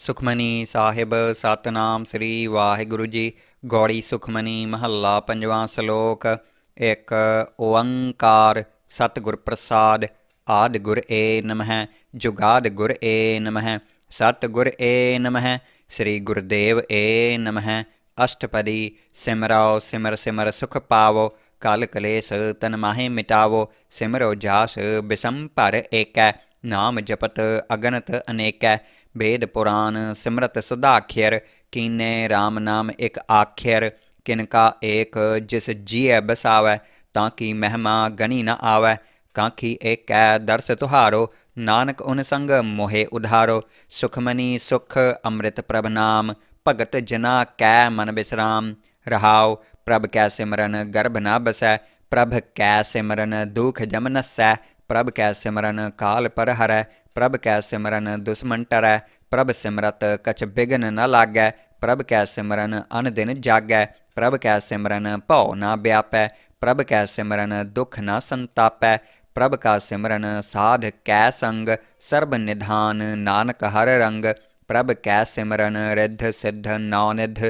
ਸੁਖਮਨੀ ਸਾਹਿਬ ਸਤਨਾਮ ਸ੍ਰੀ ਵਾਹਿਗੁਰੂ ਜੀ ਗੌੜੀ ਸੁਖਮਨੀ ਮਹੱਲਾ ਪੰਜਵਾਂ ਸ਼ਲੋਕ ਇੱਕ ਓੰਕਾਰ ਸਤਿਗੁਰ ਪ੍ਰਸਾਦ ਆਦ ਗੁਰ ਏ ਨਮਹਿ ਜੁਗਾਦ ਗੁਰ ਏ ਨਮਹਿ ਸਤਿਗੁਰ ਏ ਨਮਹਿ ਸ੍ਰੀ ਗੁਰਦੇਵ ਏ ਨਮਹਿ ਅਸ਼ਟਪਦੀ ਸਿਮਰੋ ਸਿਮਰ ਸਿਮਰ ਸੁਖ ਪਾਵੋ ਕਲ ਕਲੇਸ਼ ਤਨ ਮਾਹੇ ਮਿਟਾਵੋ ਸਿਮਰੋ ਜਾਸ ਬਿਸਮ ਭਰ ਏਕੈ ਨਾਮ ਜਪਤ ਅਗਨਤ ਅਨੇਕੈ वेद पुराण सिमरत सुधाख्यर, कीने राम नाम एक आख्यर, किनका एक जिस जिय बसावै, ताकि महमा गणी न आवै, काखी एक कै दर्श तुहारो, नानक उन संग मोहे उधारो, सुखमनी सुख अमृत प्रभ नाम, भगत जना कै मन विश्राम रहाओ, प्रभ कै सिमरन गर्भ न बसै, प्रभ कै सिमरन दुख जम नसै प्रभ कै सिमरन काल पर हरै प्रभ कै सिमरन दुश्मन टरै प्रभ सिमरत कछ बिघन न लागै प्रभ कै सिमरन अन दिन जागै प्रभ कै सिमरन भौ न व्यापै प्रभ कै सिमरन दुख न संतापै प्रभ का सिमरन साध कै संग सर्ब निधान नानक हर रंग, प्रभ कै सिमरन रिद्ध सिद्ध नौनिध,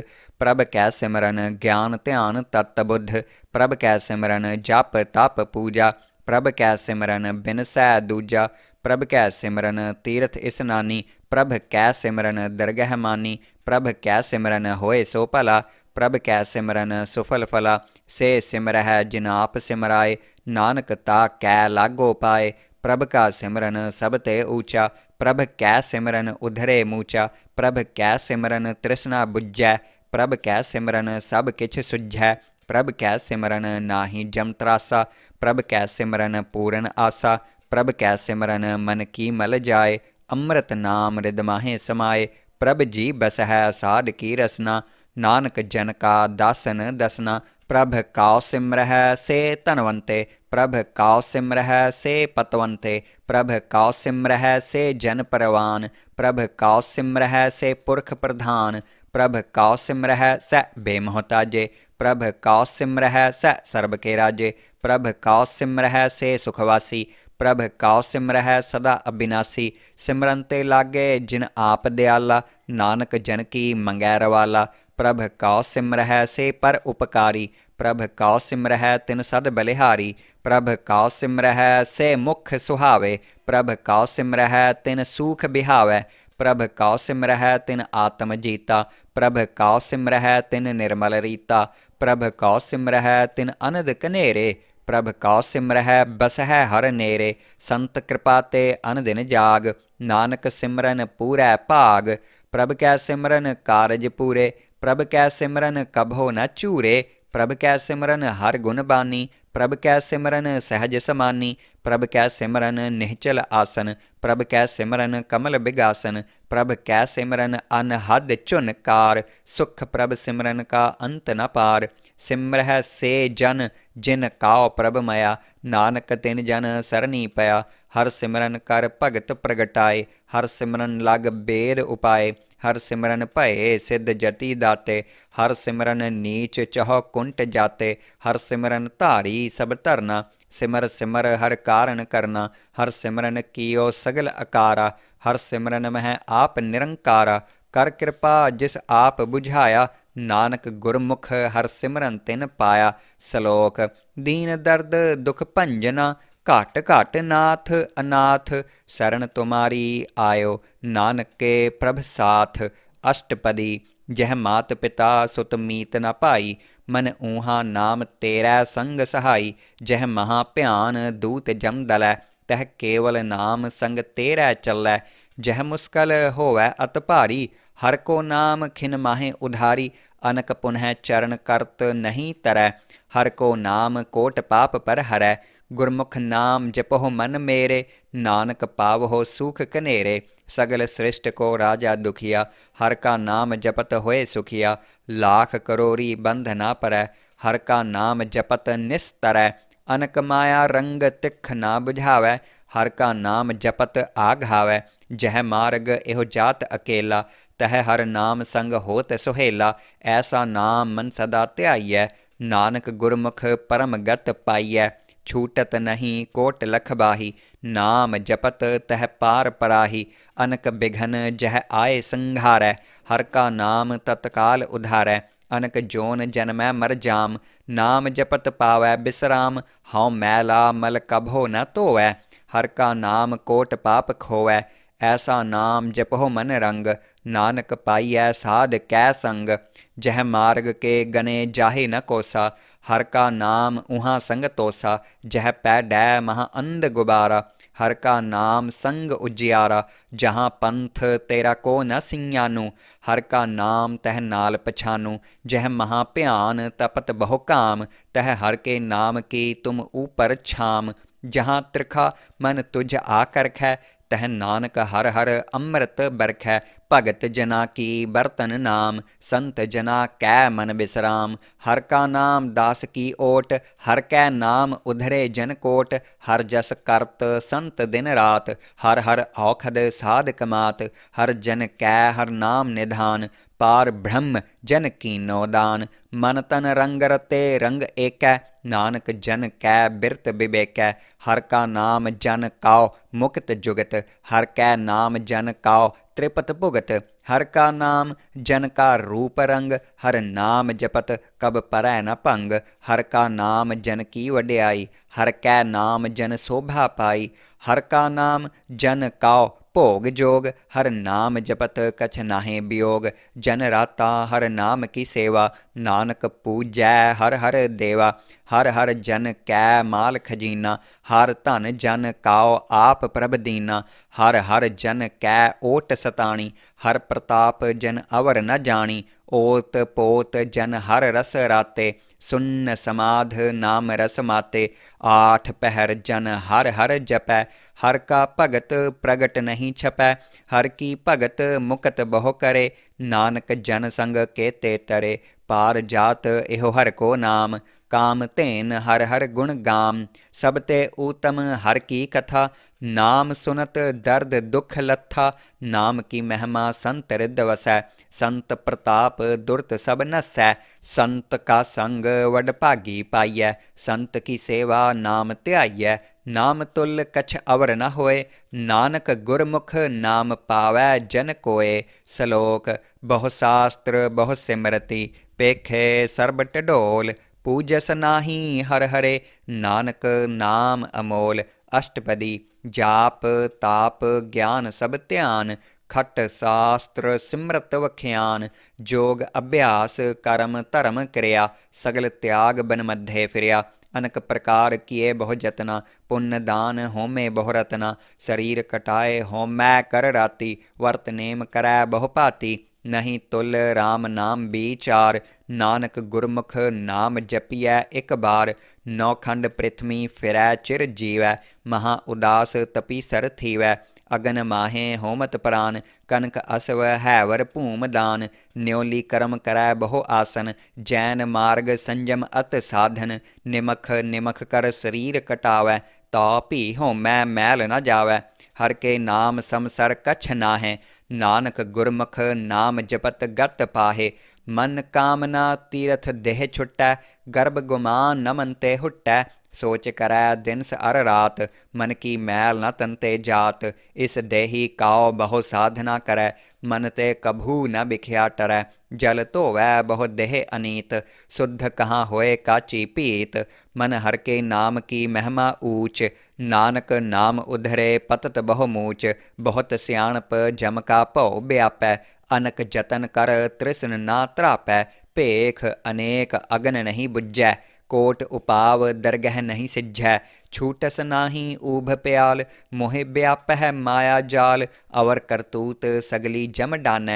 प्रभ कै सिमरन ज्ञान ध्यान तत्बुद्ध प्रभ कै सिमरन जप तप पूजा प्रभ कै सिमरन बिन सह दूजा प्रभ कै सिमरन तीर्थ इसनानी प्रभ कै सिमरन दरगहमानी प्रभ कै सिमरन होय सो भला प्रभ कै सिमरन सुफल फला, से सिमरह जिन आप सिमराए, नानक ता कै लागो पाए प्रभ का सिमरन सब ते ऊचा प्रभ कै सिमरन उधरे मूचा प्रभ कै सिमरन तृष्णा बुझै प्रभ कै सिमरन सब किछ सुझै प्रभ कै सिमरन नाही जम त्रासा प्रभ कै सिमरन पूरन आसा, प्रभ कै सिमरन मन की मल जाए, अमृत नाम रिदमाहे समाए, प्रभ जी बस है साध की रसना, नानक जन का दासन दसना, प्रभ काव सिमरह से धनवंते प्रभ काव सिमरह से पतवंते, प्रभ काव सिमरह से जन परवान, प्रभ काव सिमरह से पुरख प्रधान, प्रभ काव सिमरह स बेमोहताजे प्रभ कौसिमरह स सर्व के राजे प्रभ कौसिमरह से सुखवासी। प्रभ कौ सिमरह सदा अविनाशी। सिमरन ते लागे जिन आप दयाला नानक जन की मंगै रवाला प्रभ कौ सिमरह से पर उपकारी। प्रभ कौ सिमरह तिन सद बलिहारी। प्रभ कौ सिमरह से मुख सुहावे। प्रभ कौ सिमरह तिन सुख बिहावे। ਪ੍ਰਭ ਕਾਉ ਸਿਮਰਹਿ ਤਿਨ ਆਤਮ ਜੀਤਾ, ਪ੍ਰਭ ਕਾਉ ਸਿਮਰਹਿ ਤਿਨ ਨਿਰਮਲ ਰੀਤਾ, ਪ੍ਰਭ ਕਾਉ ਸਿਮਰਹਿ ਤਿਨ ਅਨੰਦ ਕਨੇਰੇ ਪ੍ਰਭ ਕਾਉ ਸਿਮਰਹਿ ਬਸਹਿ ਹਰ ਨੇਰੇ, ਸੰਤ ਕਿਰਪਾ ਤੇ ਅਨਦਿਨ ਜਾਗ, ਨਾਨਕ ਸਿਮਰਨ ਪੂਰੈ ਭਾਗ, ਪ੍ਰਭ ਕੈ ਸਿਮਰਨ ਕਾਰਜ ਪੂਰੇ, ਪ੍ਰਭ ਕੈ ਸਿਮਰਨ ਕਭੋ ਨ ਚੂਰੇ प्रभ कै सिमरन हर गुण बानी, प्रभ कै सिमरन सहज समानी, प्रभ कै सिमरन निहचल आसन, प्रभ कै सिमरन कमल बिगासन, प्रभ कै सिमरन अनहद चुनकार सुख प्रभ सिमरन का अंत न पार। सिमरह से जन, जिन काओ प्रभ मया, नानक तिन जन सरनी पया। हर सिमरन कर भगत प्रगटाए, हर सिमरन लग बेद उपाय हर सिमरन भय सिद्ध जति दाते, हर सिमरन नीच चह कुंट जाते, हर सिमरन धारी सब धरना, सिमर सिमर हर कारण करना, हर सिमरन कियो सगल अकारा, हर सिमरन मह आप निरंकारा, कर कृपा जिस आप बुझाया, नानक गुरमुख हर सिमरन तिन पाया, सलोक दीन दर्द दुख भंजना ਘਟ ਘਟ ਨਾਥ ਅਨਾਥ ਸਰਨ ਤੁਮਾਰੀ ਆਇਓ ਨਾਨਕੇ ਪ੍ਰਭ ਸਾਥ ਅਸ਼ਟਪਦੀ ਜਹ ਮਾਤ ਪਿਤਾ ਸੁਤ ਮੀਤ ਨ ਭਾਈ ਮਨ ਊਹਾ ਨਾਮ ਤੇਰਾ ਸੰਗ ਸਹਾਈ ਜਹ ਮਹਾ ਭਿਆਨ ਦੂਤ ਜਮ ਦਲੈ ਤਹ ਕੇਵਲ ਨਾਮ ਸੰਗ ਤੇਰਾ ਚੱਲੈ ਜਹ ਮੁਸਕਲ ਹੋਵੈ ਅਤ ਭਾਰੀ ਹਰ ਕੋ ਨਾਮ ਖਿਨ ਮਾਹੇ ਉਧਾਰੀ ਅਨਕ ਪੁਨਹ ਚਰਨ ਕਰਤ ਨਹੀਂ ਤਰੈ ਹਰ ਕੋ ਨਾਮ ਕੋਟ ਪਾਪ ਪਰ ਹਰੈ ਗੁਰਮੁਖ ਨਾਮ ਜਪਹੁ ਮਨ ਮੇਰੇ, ਨਾਨਕ ਪਾਵਹੁ ਸੁਖ ਕਨੇਰੇ ਸਗਲ ਸ੍ਰਿਸ਼ਟ ਕੋ ਰਾਜਾ ਦੁਖੀਆ, ਹਰ ਕਾ ਨਾਮ ਜਪਤ ਹੋਏ ਸੁਖੀਆ, ਲਾਖ ਕਰੋਰੀ ਬੰਧ ਨਾ ਪਰੈ, ਹਰ ਕਾ ਨਾਮ ਜਪਤ ਨਿਸਤਰੈ, ਅਨਕ ਮਾਇਆ ਰੰਗ ਤਿਖ ਨਾ 부ਝਾਵੈ ਹਰ ਕਾ ਨਾਮ ਜਪਤ ਆਘਾਵੈ, ਜਹ ਮਾਰਗ ਇਹੋ ਜਾਤ ਅਕੇਲਾ, ਤਹ ਹਰ ਨਾਮ ਸੰਗ ਹੋਤ ਸੁਹੇਲਾ, ਐਸਾ ਨਾਮ ਮਨ ਸਦਾ ਧਿਆਈਐ, ਨਾਨਕ ਗੁਰਮੁਖ ਪਰਮ ਗਤ ਪਾਈਐ। छूटत नहीं, कोट लखबाही नाम जपत तह पार पराही, अनक बिघन जह आए संघार हर का नाम तत्काल उधार अनक जोन जनमै मर जाम, नाम जपत पावै बिसराम हौ मैला मल कभो न तोवै, हर का नाम कोट पाप खोवै, ऐसा नाम जपहो मन रंग, नानक पाइय साध कै संग, जह मार्ग के गने जाहे न कोसा हर का नाम उहाँ संग तोसा जह पै डै महा अंध गुबारा। हर का नाम संग उजियारा, जहाँ पंथ तेरा को न सिंगानू। हर का नाम तह नाल पछानू, जह महाभ्यान तपत बहु काम। तह हर के नाम की तुम ऊपर छाम। जहाँ त्रिखा मन तुझ आकर्ख है तह नानक हर हर अमृत बरख। है भगत जना की बर्तन नाम, संत जना कै मन विश्राम हर का नाम दास की ओट, हर कै नाम उधरे जन कोट। हर जस करत संत दिन रात, हर हर औखद साध कमात हर जन कै हर नाम निधान ਪਾਰ ਬ੍ਰਹਮ ਜਨ ਕੀਨੋ ਦਾਨ, ਮਨ ਤਨ ਰੰਗ ਰਤੇ ਰੰਗ ਏਕੈ, ਨਾਨਕ ਜਨ ਕੈ ਬਿਰਤ ਬਿਬੇਕੈ, ਹਰ ਕਾ ਨਾਮ ਜਨ ਕਾਉ, ਮੁਕਤ ਜੁਗਤ, ਹਰ ਕੈ ਨਾਮ ਜਨ ਕਾਉ, ਤ੍ਰਿਪਤ ਭੁਗਤ, ਹਰ ਕਾ ਨਾਮ ਜਨ ਕਾ ਰੂਪ ਰੰਗ, ਹਰ ਨਾਮ ਜਪਤ ਕਬ ਪਰੈ ਨ ਭੰਗ, ਹਰ ਕਾ ਨਾਮ ਜਨ ਕੀ ਵਡਿਆਈ, ਹਰ ਕੈ ਨਾਮ ਜਨ ਸੋਭਾ ਪਾਈ, ਹਰ ਕਾ ਨਾਮ ਜਨ ਕਾਉ ਭੋਗ ਜੋਗ, ਹਰ ਨਾਮ ਜਪਤ ਕਛ ਨਾਹੇ ਬਿਯੋਗ। ਜਨ ਰਾਤਾ, ਹਰ ਨਾਮ ਕੀ ਸੇਵਾ, ਨਾਨਕ ਪੂਜੈ ਹਰ ਹਰ ਦੇਵਾ। ਹਰ ਹਰ ਜਨ ਕੈ ਮਾਲ ਖਜੀਨਾ, ਹਰ ਧਨ ਜਨ ਕਾਉ ਆਪ ਪ੍ਰਭ ਦੀਨਾ। ਹਰ ਹਰ ਜਨ ਕੈ ਓਟ ਸਤਾਣੀ, ਹਰ ਪ੍ਰਤਾਪ ਜਨ ਅਵਰ ਨ ਜਾਣੀ। ਓਤ ਪੋਤ ਜਨ ਹਰ ਰਸ ਰਾਤੇ। सुन्न समाध नाम रस माते, आठ पहर जन हर हर जपै। हर का भगत प्रगट नहीं छपै, हर की भगत मुकत बहु करे। नानक जन संग केते तरे, पार जात एहो हर को नाम। काम तेन हर हर गुण गाम। सबते ऊतम हर की कथा। नाम सुनत दर्द दुख लत्था नाम की महिमा संत रिद वसै। संत प्रताप दुर्त सब नसै। संत का संग वडभागी पाइय। संत की सेवा नाम त्याय नाम तुल कछ अवर न होए। नानक गुरमुख नाम पावै जन कोय सलोक, बहु शास्त्र, बहु सिमरति। पेखे सर्ब टडोल। पूजस नाही हर हरे नानक नाम अमोल, अष्टपदी, जाप, ताप, ज्ञान सब ध्यान, खट शास्त्र, सिमरत वख्यान, जोग अभ्यास, करम धर्म क्रिया, सगल त्याग बन मध्य फिरया। अनक प्रकार किए बहु जतना, पुण्य दान होमे बहुरतना शरीर कटाए होमै कर राति, वर्त नेम करय बहुपाती ਨਹੀਂ ਤੁਲ RAM ਨਾਮ ਵਿਚਾਰ ਨਾਨਕ ਗੁਰਮੁਖ ਨਾਮ ਜਪੀਐ ਇੱਕ ਬਾਰ ਨੌਖੰਡ ਪ੍ਰਿਥਮੀ ਫਿਰੈ ਚਿਰ ਜੀਵੈ ਮਹਾ ਉਦਾਸ ਤਪੀ ਸਰ ਥੀਵੈ ਅਗਨ ਮਾਹੇ ਹੋਮਤ ਪ੍ਰਾਨ ਕਨਕ ਅਸਵ ਹੈਵਰ ਭੂਮ ਦਾਨ ਨਿਉਲੀ ਕਰਮ ਕਰੈ ਬਹੁ ਆਸਨ ਜੈਨ ਮਾਰਗ ਸੰਜਮ ਅਤ ਸਾਧਨ ਨਿਮਖ ਨਿਮਖ ਕਰ ਸਰੀਰ ਕਟਾਵੈ ਤਾ ਭੀ ਹੋਮੈ ਮੈਲ ਨ ਜਾਵੈ ਹਰ ਕੇ ਨਾਮ ਸਮਸਰ ਕਛ ਨਾਹੈ ਨਾਨਕ ਗੁਰਮੁਖ ਨਾਮ ਜਪਤ ਗਤ ਪਾਹੇ, ਮਨ ਕਾਮਨਾ ਤੀਰਥ ਦੇਹ ਛੁਟੈ, ਗਰਭ ਗੁਮਾਨ ਨਮਨਤੇ ਹੁਟੈ। सोच करै दिन अर रात मन की मैल न तनते जात इस देही काओ बहु साधना करै मन ते कभू न बिख्या टरै जल तो वै बहु देह अनीत शुद्ध कहाँ होए काची पीत मन हर के नाम की महमा ऊच नानक नाम उधरे पतत बहुमूच बहुत सियाणप जमका पौ ब्यापै अनक जतन कर तृष्ण ना त्रापै भेख अनेक अगन नहीं बुझै कोट उपाव दरगह नहीं सिझै। छूटस नाही ऊभ प्याल, मोहि व्यापह माया जाल। अवर करतूत सगली जम डान,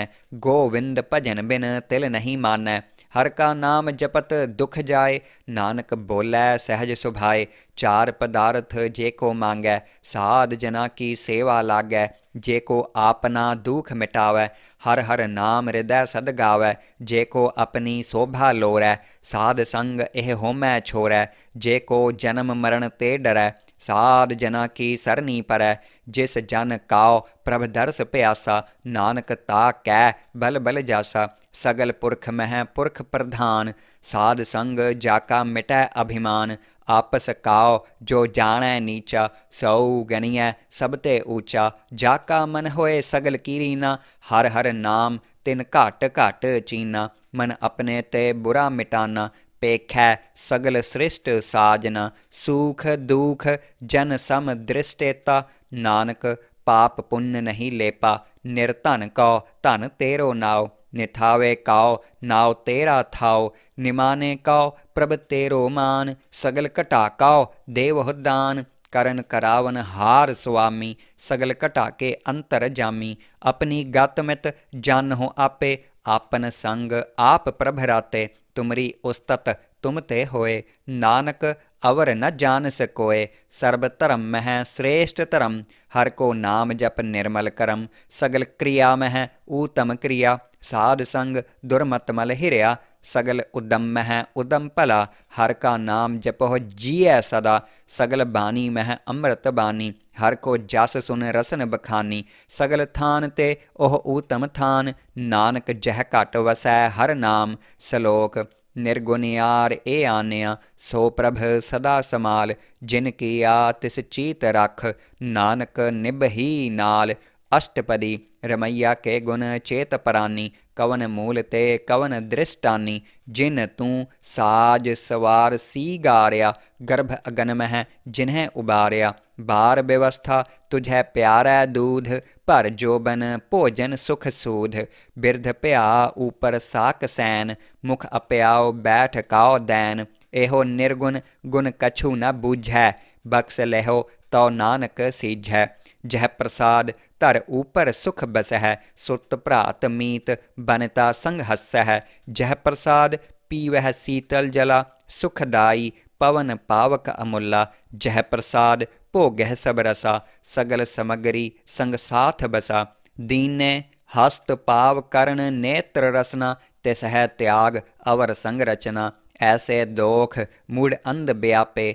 गोविंद भजन बिन तिल नहीं मानै। ਹਰ ਕਾ ਨਾਮ ਜਪਤ ਦੁਖ ਜਾਏ, ਨਾਨਕ ਬੋਲੇ ਸਹਿਜ ਸੁਭਾਏ, ਚਾਰ ਪਦਾਰਥ ਜੇ ਕੋ ਮੰਗੈ, ਸਾਧ ਜਨਾ ਕੀ ਸੇਵਾ ਲਾਗੈ, ਜੇ ਕੋ ਆਪਨਾ ਦੁਖ ਮਿਟਾਵੈ, ਹਰ ਹਰ ਨਾਮ ਹਿਰਦੈ ਸਦ ਗਾਵੈ, ਜੇ ਕੋ ਆਪਣੀ ਸੋਭਾ ਲੋਰੈ, ਸਾਧ ਸੰਗ ਇਹ ਹੋਮੈ ਛੋਰੈ, ਜੇ ਕੋ ਜਨਮ ਮਰਨ ਤੇ ਡਰੈ, ਸਾਧ ਜਨਾ ਕੀ ਸਰਨੀ ਪਰੈ, ਜਿਸ ਜਨ ਕਾਉ ਪ੍ਰਭ ਦਰਸ ਪਿਆਸਾ, ਨਾਨਕ ਤਾ ਕੈ ਬਲ ਬਲ ਜਾਸਾ सगल पुरख मह पुरख प्रधान। साध संग जाका मिटै अभिमान। आपस काओ जो जाने नीचा सऊ गनिय सबते ऊचा। जाका मन होए सगल कीरीना, हर हर नाम तिन घट घट चीना। मन अपने ते बुरा मिटाना, पेखै सगल सृष्ट साजना। सूख दुख जन सम दृष्टेता, नानक पाप पुन्न नहीं लेपा। निर्धन कौ धन तेरो नाओ। निथावे काओ नाव तेरा थाओ, निमाने काओ, प्रभ तेरो मान, सगल कटाकाओ देव दान करण करावन हार स्वामी, सगल कटा के अंतर जामी, अपनी गतमित जान हो आपे, आपन संग आप प्रभराते, तुमरी उस्तत तुम ते होए, नानक, अवर न जान सकोए। सर्ब धर्म मह श्रेष्ठ धर्म हर को नाम जप निर्मल करम। सगल क्रिया मह, ऊतम क्रिया। साध संग दुर्मत मल हिरया। सगल उदम मह, उदम भला हर का नाम जपो जिय सदा। सगल बानी मह, अमृत बानी हर को जस सुन रसन बखानी। सगल थान ते ओह ऊतम थान। नानक जह घट वसै हर नाम। सलोक ਨਿਰਗੁਣਿਆਰ ਇਹ ਆਨਿਆ ਸੋ ਪ੍ਰਭ ਸਦਾ ਸਮਾਲ ਜਿਨ ਕੀਆ ਤਿਸ ਚੀਤ ਰਖ ਨਾਨਕ ਨਿਭਹੀ ਨਾਲ ਅਸ਼ਟਪਦੀ ਰਮਈਆ ਕੇ ਗੁਣ ਚੇਤ ਪਰਾਨੀ ਕਵਨ ਮੂਲ ਤੇ ਕਵਨ ਦ੍ਰਿਸ਼ਟਾਨੀ ਜਿਨ ਤੂੰ ਸਾਜ ਸਵਾਰ ਸੀ ਗਾਰਿਆ ਗਰਭ ਅਗਨ ਮਹਿ ਜਿਨਹਿ ਉਬਾਰਿਆ बार व्यवस्था, तुझे प्यारा दूध, पर जोबन भोजन सुख सूध। बिरध प्या, ऊपर साक सैन, मुख अप्याओ बैठ काओ दैन। एहो निर्गुण, गुण कछु न बूझै। बक्स लेहो तो नानक सीझै। जह प्रसाद, तर ऊपर सुख बसह सुत प्रात मीत, बनता संग है जह प्रसाद पी वह शीतल जला सुखदाई पवन पावक अमुला जह प्रसाद भोग सब रसा सगल समग्री संग साथ बसा दीने हस्त पाव करण नेत्र रसना तिसह त्याग अवर संग रचना ऐसे दोख मूड अंध ब्यापे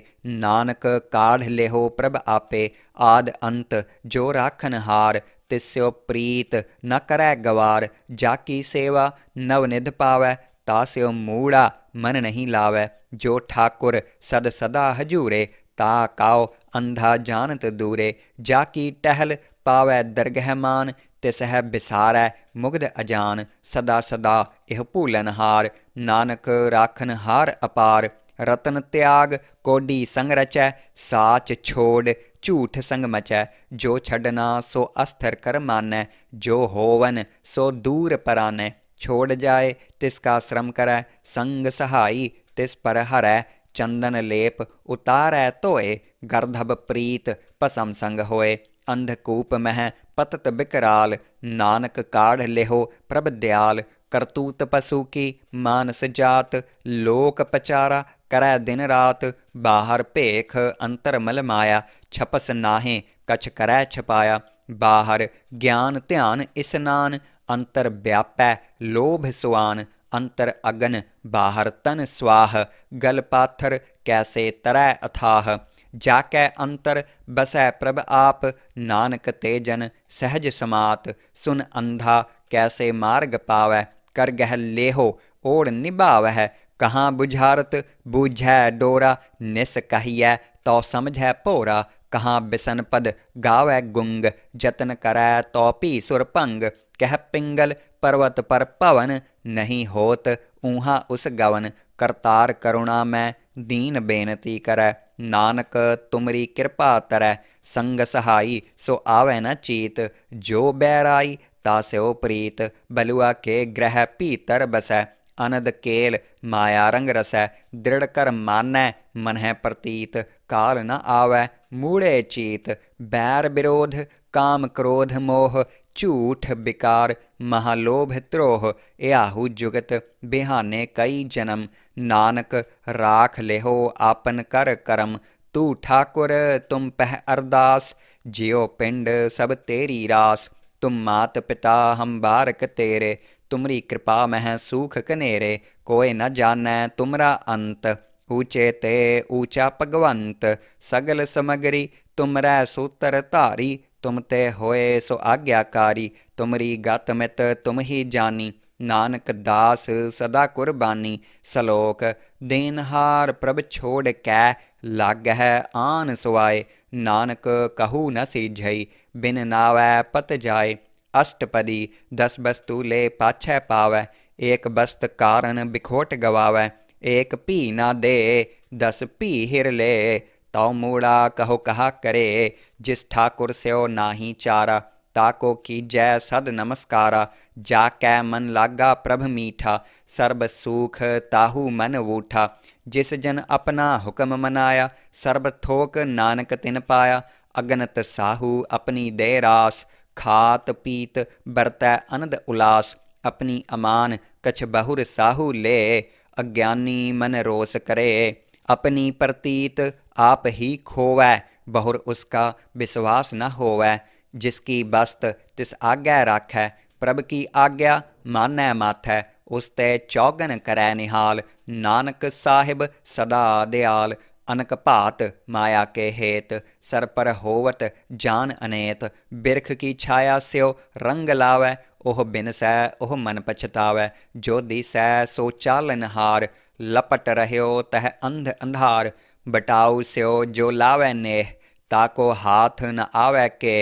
नानक काढ़ लेहो प्रभ आपे आद अंत जो राखन हार तिस्यो प्रीत न करै गवार जाकी सेवा नवनिध पावै तास्यो मूड़ा मन नहीं लावे, जो ठाकुर सद सदा हजूरे, ता काओ अंधा जानत दूरे। जाकी टहल पावै दरगहमान तिसह बिसारै मुगध अजान। सदा सदा इह भूलनहार नानक राखन हार अपार। रतन त्याग कोडी संग रचै साच छोड़ झूठ संग मचै। जो छडना सो अस्थिर कर मानै, जो होवन सो दूर परानै। छोड़ जाए, तिसका श्रम करै, संग सहाई, तिस पर हरय चंदन लेप उतारै तोय गर्धभ प्रीत पसम संग होय अंधकूप मह पतत बिकराल, नानक काढ़ लेहो प्रभ दयाल। करतूत पशु की मानस जात, लोक पचारा करय दिन रात। बाहर भेख अंतर मल माया, छपस नाहे, कछ करै छपाया। ਮਲ ਮਾਇਆ ਛਪਸ ਨਾਹੇ ਕਛ ਕਰੈ ਛਪਾਇਆ ਬਾਹਰ ਗਿਆਨ ਧਿਆਨ ਇਸਨਾਨ ਅੰਤਰ ਵਿਆਪੈ ਲੋਭ ਸੁਆਨ ਅੰਤਰ ਅਗਨ ਬਾਹਰ ਤਨ ਸਵਾਹ ਗਲ ਪਾਥਰ ਕੈਸੇ ਤਰੈ ਅਥਾਹ ਜਾ ਕੈ ਅੰਤਰ ਬਸੈ ਪ੍ਰਭ ਆਪ ਨਾਨਕ ਤੇ ਜਨ ਸਹਿਜ ਸਮਾਤ ਸੁਨ ਅੰਧਾ ਕੈਸੇ ਮਾਰਗ ਪਾਵੈ ਕਰ ਗਹਿ ਲੇਹੋ ਓੜ ਨਿਭਾਵਹਿ ਕਹਾਂ कहाँ बुझारत? बूझै डोरा, निस कहिए तो समझै भोरा कहाँ बिसनपद गावै गुंग, जतन करै तो पी सुरपंग कह पिंगल पर्वत पर पवन, नहीं होत ऊहा उस गवन। करतार करुणा मैं दीन बेनती करै नानक, तुमरी कृपा तर संग सहाई, सो आवे न चीत। जो बैराई तास्यो प्रीत। बलुआ के ग्रह पीतर बसै। अनद केल माया रंग रसै, दृढ़ कर मानै, मनह प्रतीत। काल न आवै, मूड़े चीत। बैर विरोध काम क्रोध मोह, झूठ बिकार, महालोभ त्रोह। याहू जुगत, बिहाने कई जन्म। नानक, राख लेहो आपन कर करम। तू ठाकुर, तुम पह अरदास। जियो पिंड, सब तेरी रास। तुम मात पिता, हम बारक तेरे। तुमरी कृपा मह सूख कनेरे कोय न जानै तुमरा अंत। ऊचे ते ऊचा भगवंत सगल समगरी, तुमरै सूत्र धारी तुम ते होए सो आज्ञाकारी, तुमरी गत मित तुम ही जानी। नानक दास सदा कुर्बानी, सलोक देनहार प्रभ छोड़ कै लाग है आन सुवाए। नानक कहू न सीझई, बिन नावै पत जाए। अष्टपदी, दस वस्तु ले पाछ पावै, एक बस्त कारण बिखोट गवावै, एक पी ना दे, दस पी हिर ले। तो मूड़ा कहो कहा करे, जिस ठाकुर स्यो नाही चारा, ताको की जय सद नमस्कारा, जा कै मन लागा प्रभ मीठा, सर्ब सुख ताहू मन वूठा। जिस जन अपना हुक्म मनाया, सर्ब थोक नानक तिन पाया, अगनत साहू अपनी दे रास। खात पीत बरतै अनद उलास, अपनी अमान कछ बहुर साहू ले। अज्ञानी मन रोस करे, अपनी प्रतीत आप ही खोवै। बहुर उसका विश्वास न होवै, जिसकी बस्त तिस आज्ञा राखै। प्रभ की आज्ञा मानै माथै उस ते चौगन करै निहाल। नानक साहिब सदा दयाल। अनकपात माया के हेत, सर पर होवत जान अनेत। बिरख की छाया स्यो रंग लावै, ओह बिन सह ओह मन पछतावे। जो दिसै सो चालनहार लपट रह्यो तह अंध अंधार। बटाऊ स्यो जो लावै नेह ताको हाथ न आवै के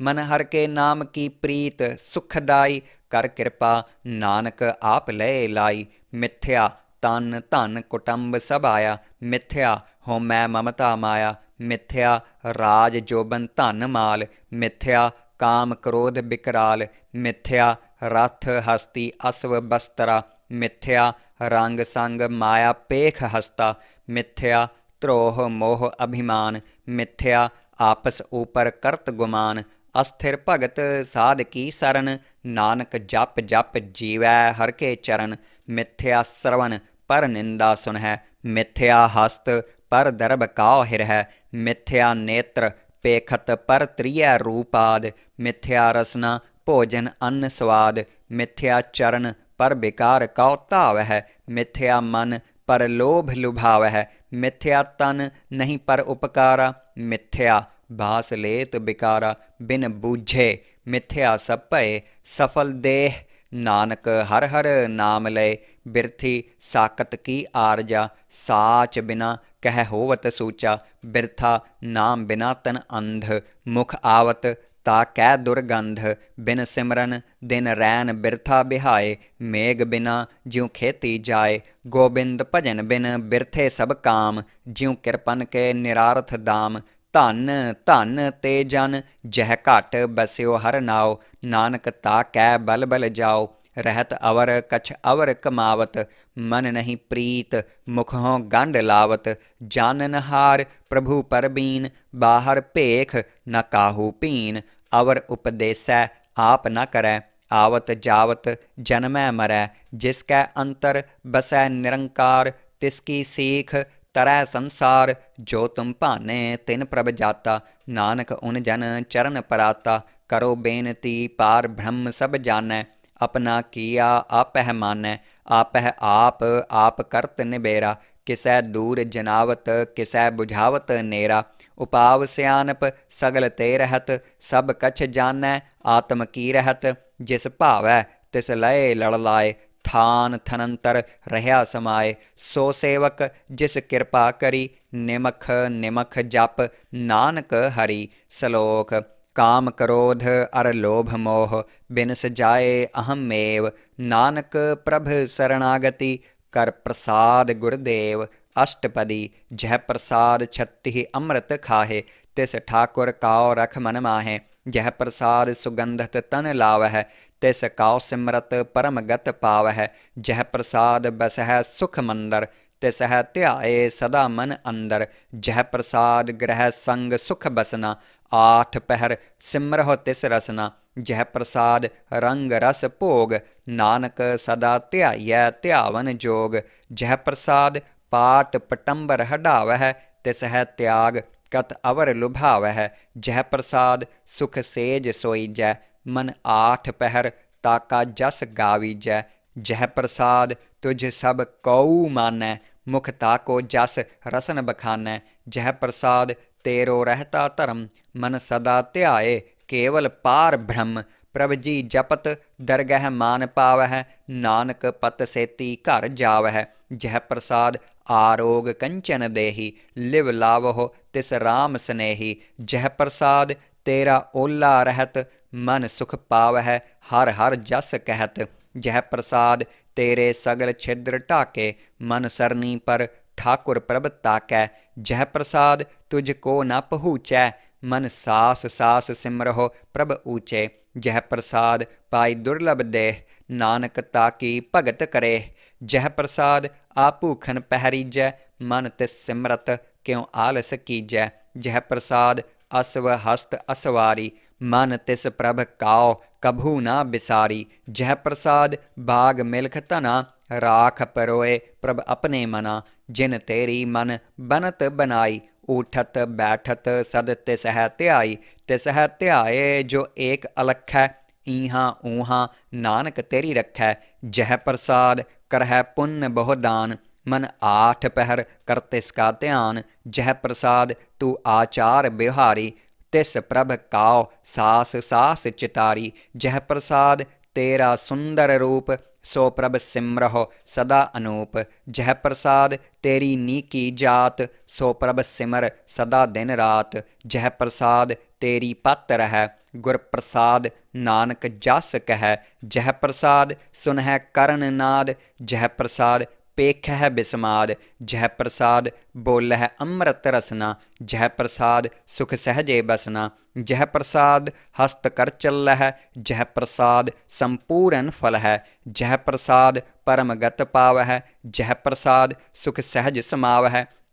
मन हर के नाम की प्रीत सुखदाई, कर कृपा नानक आप ले लाई। मिथ्या ਤਨ ਧਨ ਕੁਟੰਬ ਸਭ ਆਇਆ ਮਿਥਿਆ ਹਉਮੈ ਮਮਤਾ ਮਾਇਆ ਮਿਥਿਆ ਰਾਜ ਜੋਬਨ ਧਨ ਮਾਲ ਮਿਥਿਆ ਕਾਮ ਕ੍ਰੋਧ ਬਿਕਰਾਲ ਮਿਥਿਆ ਰਥ ਹਸਤੀ ਅਸਵ ਬਸਤਰਾ ਮਿਥਿਆ ਰੰਗ ਸੰਗ ਮਾਇਆ ਪੇਖ ਹਸਤਾ ਮਿਥਿਆ ਧਰੋਹ ਮੋਹ ਅਭਿਮਾਨ ਮਿਥਿਆ ਆਪਸ ਉਪਰ ਕਰਤ ਗੁਮਾਨ ਅਸਥਿਰ ਭਗਤ ਸਾਧ ਕੀ ਸਰਨ ਨਾਨਕ ਜਪ ਜਪ ਜੀਵੈ ਹਰ ਕੇ ਚਰਨ ਮਿਥਿਆ ਸਰਵਨ पर निंदा सुन है मिथ्या हस्त पर दर्भ काहिर है मिथ्या नेत्र पेखत पर त्रिय रूपाद मिथ्या रसना भोजन अन्न स्वाद मिथ्या चरण पर विकार कौताव है मिथ्या मन पर लोभ लुभाव है मिथ्या तन नहीं पर उपकारा मिथ्या भास लेत बिकारा बिन बूझे मिथ्या सपय सफल देह ਨਾਨਕ ਹਰ ਹਰ ਨਾਮ ਲੈ, ਬਿਰਥੀ ਸਾਕਤ ਕੀ ਆਰਜਾ, ਸਾਚ ਬਿਨਾ ਕਹਿ ਹੋਵਤ ਸੂਚਾ, ਬਿਰਥਾ ਨਾਮ ਬਿਨਾ ਤਨ ਅੰਧ, ਮੁਖ ਆਵਤ ਤਾ ਕਹਿ ਦੁਰਗੰਧ, ਬਿਨ ਸਿਮਰਨ ਦਿਨ ਰੈਨ ਬਿਰਥਾ ਬਿਹਾਏ ਮੇਗ ਬਿਨਾ ਜਿਉ ਖੇਤੀ ਜਾਏ, ਗੋਬਿੰਦ ਭਜਨ ਬਿਨ ਬਿਰਥੇ ਸਭ ਕਾਮ, ਜਿਉ ਕਿਰਪਨ ਕੇ ਨਿਰਾਰਥ ਦਾਮ ਧਨ ਧਨ ਤੇ ਜਨ ਜਹ ਘਟ ਬਸਿਓ ਹਰ ਨਾਉ ਨਾਨਕ ਤਾ ਕੈ ਬਲ ਬਲ ਜਾਓ ਰਹਿਤ ਅਵਰ ਕਛ ਅਵਰ ਕਮਾਵਤ ਮਨ ਨਹੀਂ ਪ੍ਰੀਤ ਮੁਖੋਂ ਗੰਢ ਲਾਵਤ ਜਾਨਨ ਹਾਰ ਪ੍ਰਭੂ ਪਰਬੀਨ ਬਾਹਰ ਭੇਖ ਨ ਕਾਹੂ ਪੀਨ ਅਵਰ ਉਪਦੇਸੈ ਆਪ ਨ ਕਰੈ ਆਵਤ ਜਾਵਤ ਜਨਮੈ ਮਰੈ ਜਿਸ ਕੈ ਅੰਤਰ ਬਸੈ ਨਿਰੰਕਾਰ ਤਿਸ ਕੀ ਸੀਖ ਤਰੈ ਸੰਸਾਰ ਜੋ ਤੁਮ ਭਾਨੇ ਤਿਨ ਪ੍ਰਭ ਜਾਤਾ ਨਾਨਕ ਉਨ ਜਨ ਚਰਨ ਪਰਾਤਾ ਕਰੋ ਬੇਨਤੀ ਪਾਰ ਬ੍ਰਹਮ ਸਭ ਜਾਣੈ ਆਪਣਾ ਕੀਆ ਆਪਹਿ ਮਾਨੈ ਆਪਹਿ ਆਪ ਆਪ ਕਰਤ ਨਿਬੇਰਾ ਕਿਸੈ ਦੂਰ ਜਨਾਵਤ ਕਿਸੈ 부ਝਾਵਤ ਨੇਰਾ ਉਪਾਵ ਸਿਆਨਪ ਸਗਲ ਤੇ ਰਹਤ ਸਭ ਕਛ ਜਾਣੈ ਆਤਮ ਕੀ ਰਹਤ ਜਿਸ ਭਾਵੈ ਤਿਸ ਲਏ ਲੜ ਲਾਏ थान थनंतर रहया समाए सो सेवक जिस कृपा करी, निमख निमख जप, नानक हरि सलोक। काम क्रोध अर लोभ मोह, बिनस जाए अहमेव नानक प्रभ शरणागति, कर प्रसाद गुरुदेव। अष्टपदी, जह प्रसाद छत्ति अमृत खाहे, तिस ठाकुर काओ रख मन माहे। ਜਹ ਪ੍ਰਸਾਦ ਸੁਗੰਧਤ ਤਨ ਲਾਵਹਿ ਤਿਸ ਕਾਉ ਸਿਮਰਤ ਪਰਮਗਤ ਪਾਵਹਿ। ਜਹ ਪ੍ਰਸਾਦ ਬਸਹਿ ਸੁਖ ਮੰਦਰ ਤਿਸ ਹੈ ਧਿਆਏ ਸਦਾ ਮਨ ਅੰਦਰ। ਜਹ ਪ੍ਰਸਾਦ ਗ੍ਰਹਿ ਸੰਗ ਸੁਖ ਬਸਨਾ, ਆਠ ਪਹਿਰ ਸਿਮਰਹੁ ਤਿਸ ਰਸਨਾ। ਜਹ ਪ੍ਰਸਾਦ ਰੰਗ ਰਸ ਭੋਗ, ਨਾਨਕ ਸਦਾ ਧਿਆਈਐ ਧਿਆਵਨ ਜੋਗ। ਜਹ ਪ੍ਰਸਾਦ ਪਾਟ ਪਟੰਬਰ ਹਢਾਵਹਿ ਤਿਸ ਤਿਆਗ कत अवर लुभाव है जह प्रसाद सुख सेज सोई जय मन आठ पहर ताका जस गावी जय जह प्रसाद, तुझ सब कऊ मान, मुख ताको जस रसन बखानै। जह प्रसाद, तेरो रहता धर्म, मन सदा त्याय केवल पार ब्रह्म। प्रभ जी जपत, दरगह मान पावह, नानक पत सेती घर जावह। जह प्रसाद आरोग कंचन देहि, लिव लावहो, तिस राम स्नेही। जह प्रसाद तेरा ओला रहत, मन सुख पाव है हर हर जस कहत। जह प्रसाद तेरे सगल छिद्र ढाके मन सरनी पर ठाकुर प्रभ ताकै। जह प्रसाद तुझको न पहुचै, मन सास सास सिमरहो, प्रभ ऊचे। जह प्रसाद पाई दुर्लभ देह, नानक ताकी भगत करे। जह प्रसाद आपूखन पहरीजै, मन तिस सिमरत, क्यों आलस कीजै। जह प्रसाद असव हस्त असवारी, मन तिस प्रभ काओ, कभू ना बिसारी। जह प्रसाद बाग मिलख तना, राख परोए प्रभ अपने मना। जिन तेरी मन बनत बनाई, उठत बैठत सद तिसह त्याई। तिसह त्याय जो एक अलख है ईहा ऊहा, नानक तेरी रखै, जह प्रसाद करह पुण्य बहुदान। मन आठ पहर कर तिसका ध्यान, जह प्रसाद तू आचार बिहारी। तिस प्रभ काओ सास सास चितारी। जह प्रसाद तेरा सुंदर रूप, सो प्रभ सिमरहो सदा अनूप। जह प्रसाद तेरी नीकी जात, सो प्रभ सिमर सदा दिन रात। जह प्रसाद तेरी पत रह ਗੁਰ ਪ੍ਰਸਾਦ ਨਾਨਕ ਜਸ ਕਹਿ ਜਹ ਪ੍ਰਸਾਦ ਸੁਨਹਿ ਕਰਨ ਨਾਦ ਜਹ ਪ੍ਰਸਾਦ ਪੇਖਹਿ ਬਿਸਮਾਦ ਜਹ ਪ੍ਰਸਾਦ ਬੋਲਹਿ ਅੰਮ੍ਰਿਤ ਰਸਨਾ ਜਹ ਪ੍ਰਸਾਦ ਸੁਖ ਸਹਜੇ ਬਸਨਾ ਜਹ ਪ੍ਰਸਾਦ ਹਸਤ ਕਰ ਚੱਲਹਿ ਜਹ ਪ੍ਰਸਾਦ ਸੰਪੂਰਨ ਫਲ ਹੈ ਜਹ ਪ੍ਰਸਾਦ ਪਰਮ ਗਤ ਪਾਵਹਿ ਜਹ ਪ੍ਰਸਾਦ ਸੁਖ ਸਹਜ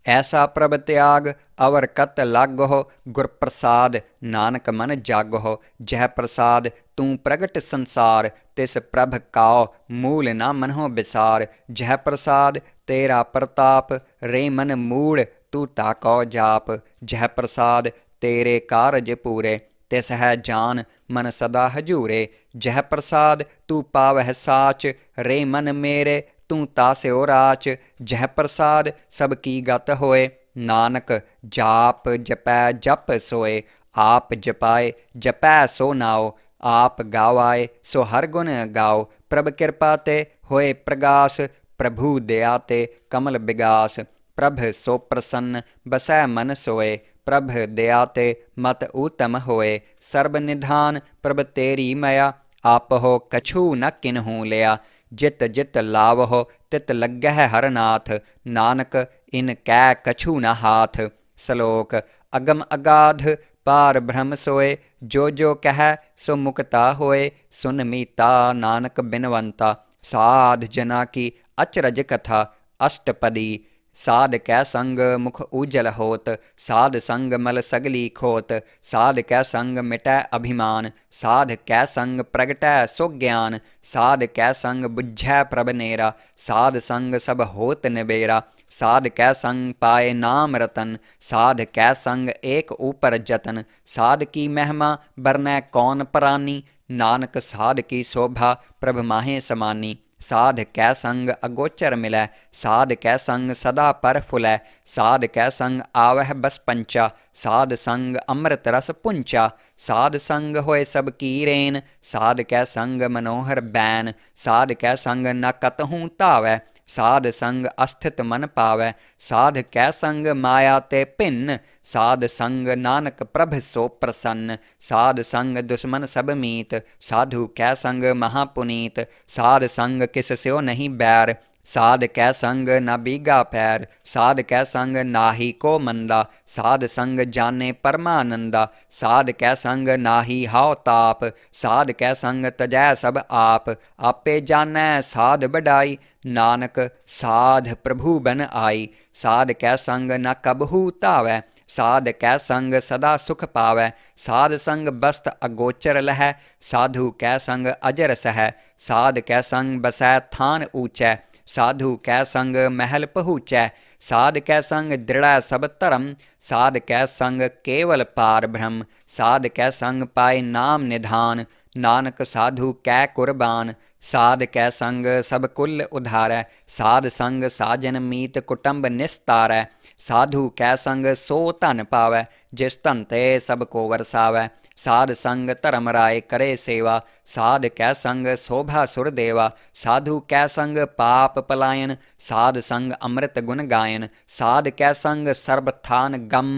ऐसा प्रभ त्याग अवर कत लाग हो गुरप्रसाद नानक मन जाग हो जह प्रसाद, तू प्रगट संसार, तिस प्रभ काओ, मूल ना मनहो बिसार। जय प्रसाद, तेरा प्रताप, रे मन मूल तू ताको जाप। जह प्रसाद, तेरे कारज पूरे, तिस है जान, मन सदा हजूरे। जय प्रसाद, तू पावह साच, रे मन मेरे ਮੇਰੇ ਤੂੰ ਤਾਸਿਓ ਰਾਚ ਜਹ ਪ੍ਰਸਾਦ ਸਭ ਕੀ ਗਤ ਹੋਏ ਨਾਨਕ ਜਾਪ ਜਪੈ ਜਪ ਸੋਏ ਆਪ ਜਪਾਏ ਜਪੈ ਸੋ ਨਾਓ ਆਪ ਗਾਵਾਏ ਸੋ ਹਰ ਗੁਣ ਗਾਓ ਪ੍ਰਭ ਕਿਰਪਾ ਤੇ ਹੋਏ ਪ੍ਰਗਾਸ ਪ੍ਰਭੂ ਦਇਆ ਤੇ ਕਮਲ ਬਿਗਾਸ ਪ੍ਰਭ ਸੋ ਪ੍ਰਸੰਨ ਬਸੈ ਮਨ ਸੋਏ ਪ੍ਰਭ ਦਇਆ ਤੇ ਮਤ ਉਤਮ ਹੋਏ ਸਰਬ ਨਿਧਾਨ ਪ੍ਰਭ ਤੇਰੀ ਮਇਆ ਆਪਹੁ ਕਛੂ ਨ ਕਿਨਹੂ ਲਿਆ जित जित लावह, तित लग्गह हरनाथ। नानक, इन कै कछु न हाथ। श्लोक, अगम अगाध, पार ब्रह्म सोए। जो जो कह, सो मुक्ता होए। सुन मीता, नानक बिनवंता। साध जना की अचरज कथा, अष्टपदी। साध कै संग मुख उजल होत, साध संग मल सगली खोत, साध कै संग मिटै अभिमान, साध कै संग प्रगटै सुज्ञान, साध कै संग बुझै प्रभ नेरा, साध संग सब होत निबेरा, साध कै संग पाए नाम रतन, साध कै संग एक ऊपर जतन, साध की महिमा बरनै कौन परानी, नानक साध की शोभा प्रभ माहे समानी। साध कै संग अगोचर मिलै साध कै संग सदा पर फुलै साध कै संग आवह बस पंचा, साध संग अमृत रस पुंचा, साध संग होए सब की रेन साध कै संग मनोहर बैन, साध कै संग न कतहूँ तावै। साध संग अस्थित मन पावे। साध कै संग माया ते भिन्न साध संग नानक प्रभ सो प्रसन्न। साध संग दुश्मन सब मीत। साधु कै संग महापुनीत। साध संग किस स्यो नहीं बैर। ਸਾਧ ਕੈ ਸੰਗ ਨਾ ਬੀਗਾ ਪੈਰ, ਸਾਧ ਕੈ ਸੰਗ ਨਾਹੀ ਕੋ ਮੰਦਾ, ਸਾਧ ਸੰਗ ਜਾਣੇ ਪਰਮਾਨੰਦਾ, ਸਾਧ ਕੈ ਸੰਗ ਨਾਹੀ ਹਾਉ ਤਾਪ, ਸਾਧ ਕੈ ਸੰਗ ਤਜੈ ਸਭ ਆਪ, ਆਪੇ ਜਾਣੈ ਸਾਧ ਬਡਾਈ ਨਾਨਕ ਸਾਧ ਪ੍ਰਭੂ ਬਨ ਆਈ, ਸਾਧ ਕੈ ਸੰਗ ਨਾ ਕਬਹੂ ਧਾਵੈ, ਸਾਧ ਕੈ ਸੰਗ ਸਦਾ ਸੁਖ ਪਾਵੈ, ਸਾਧ ਸੰਗ ਬਸਤ ਅਗੋਚਰ ਲਹੈ, ਸਾਧੂ ਕੈ ਸੰਗ ਅਜਰ ਸਹੈ, ਸਾਧ ਕੈ ਸੰਗ ਬਸੈ ਥਾਨ ਊਚੈ साधु कै संग महल पहुचै, साध कै संग दृढ़ सब धर्म, साध कै संग केवल पार ब्रह्म, साध कै संग पाए नाम निधान, नानक साधु कै कुर्बान, साध कै संग सब कुल उधारै, साध संग साजन मीत कुटुंब निस्तारै, साधु कै संग सो धन पावै, जिस धन ते सबको वरसावै, साध संग धर्म राय करे सेवा, साध कै संग शोभा सुर देवा साधु कै संग पाप पलायन साध संग अमृत गुण गायन साध कै संग सर्वथान गम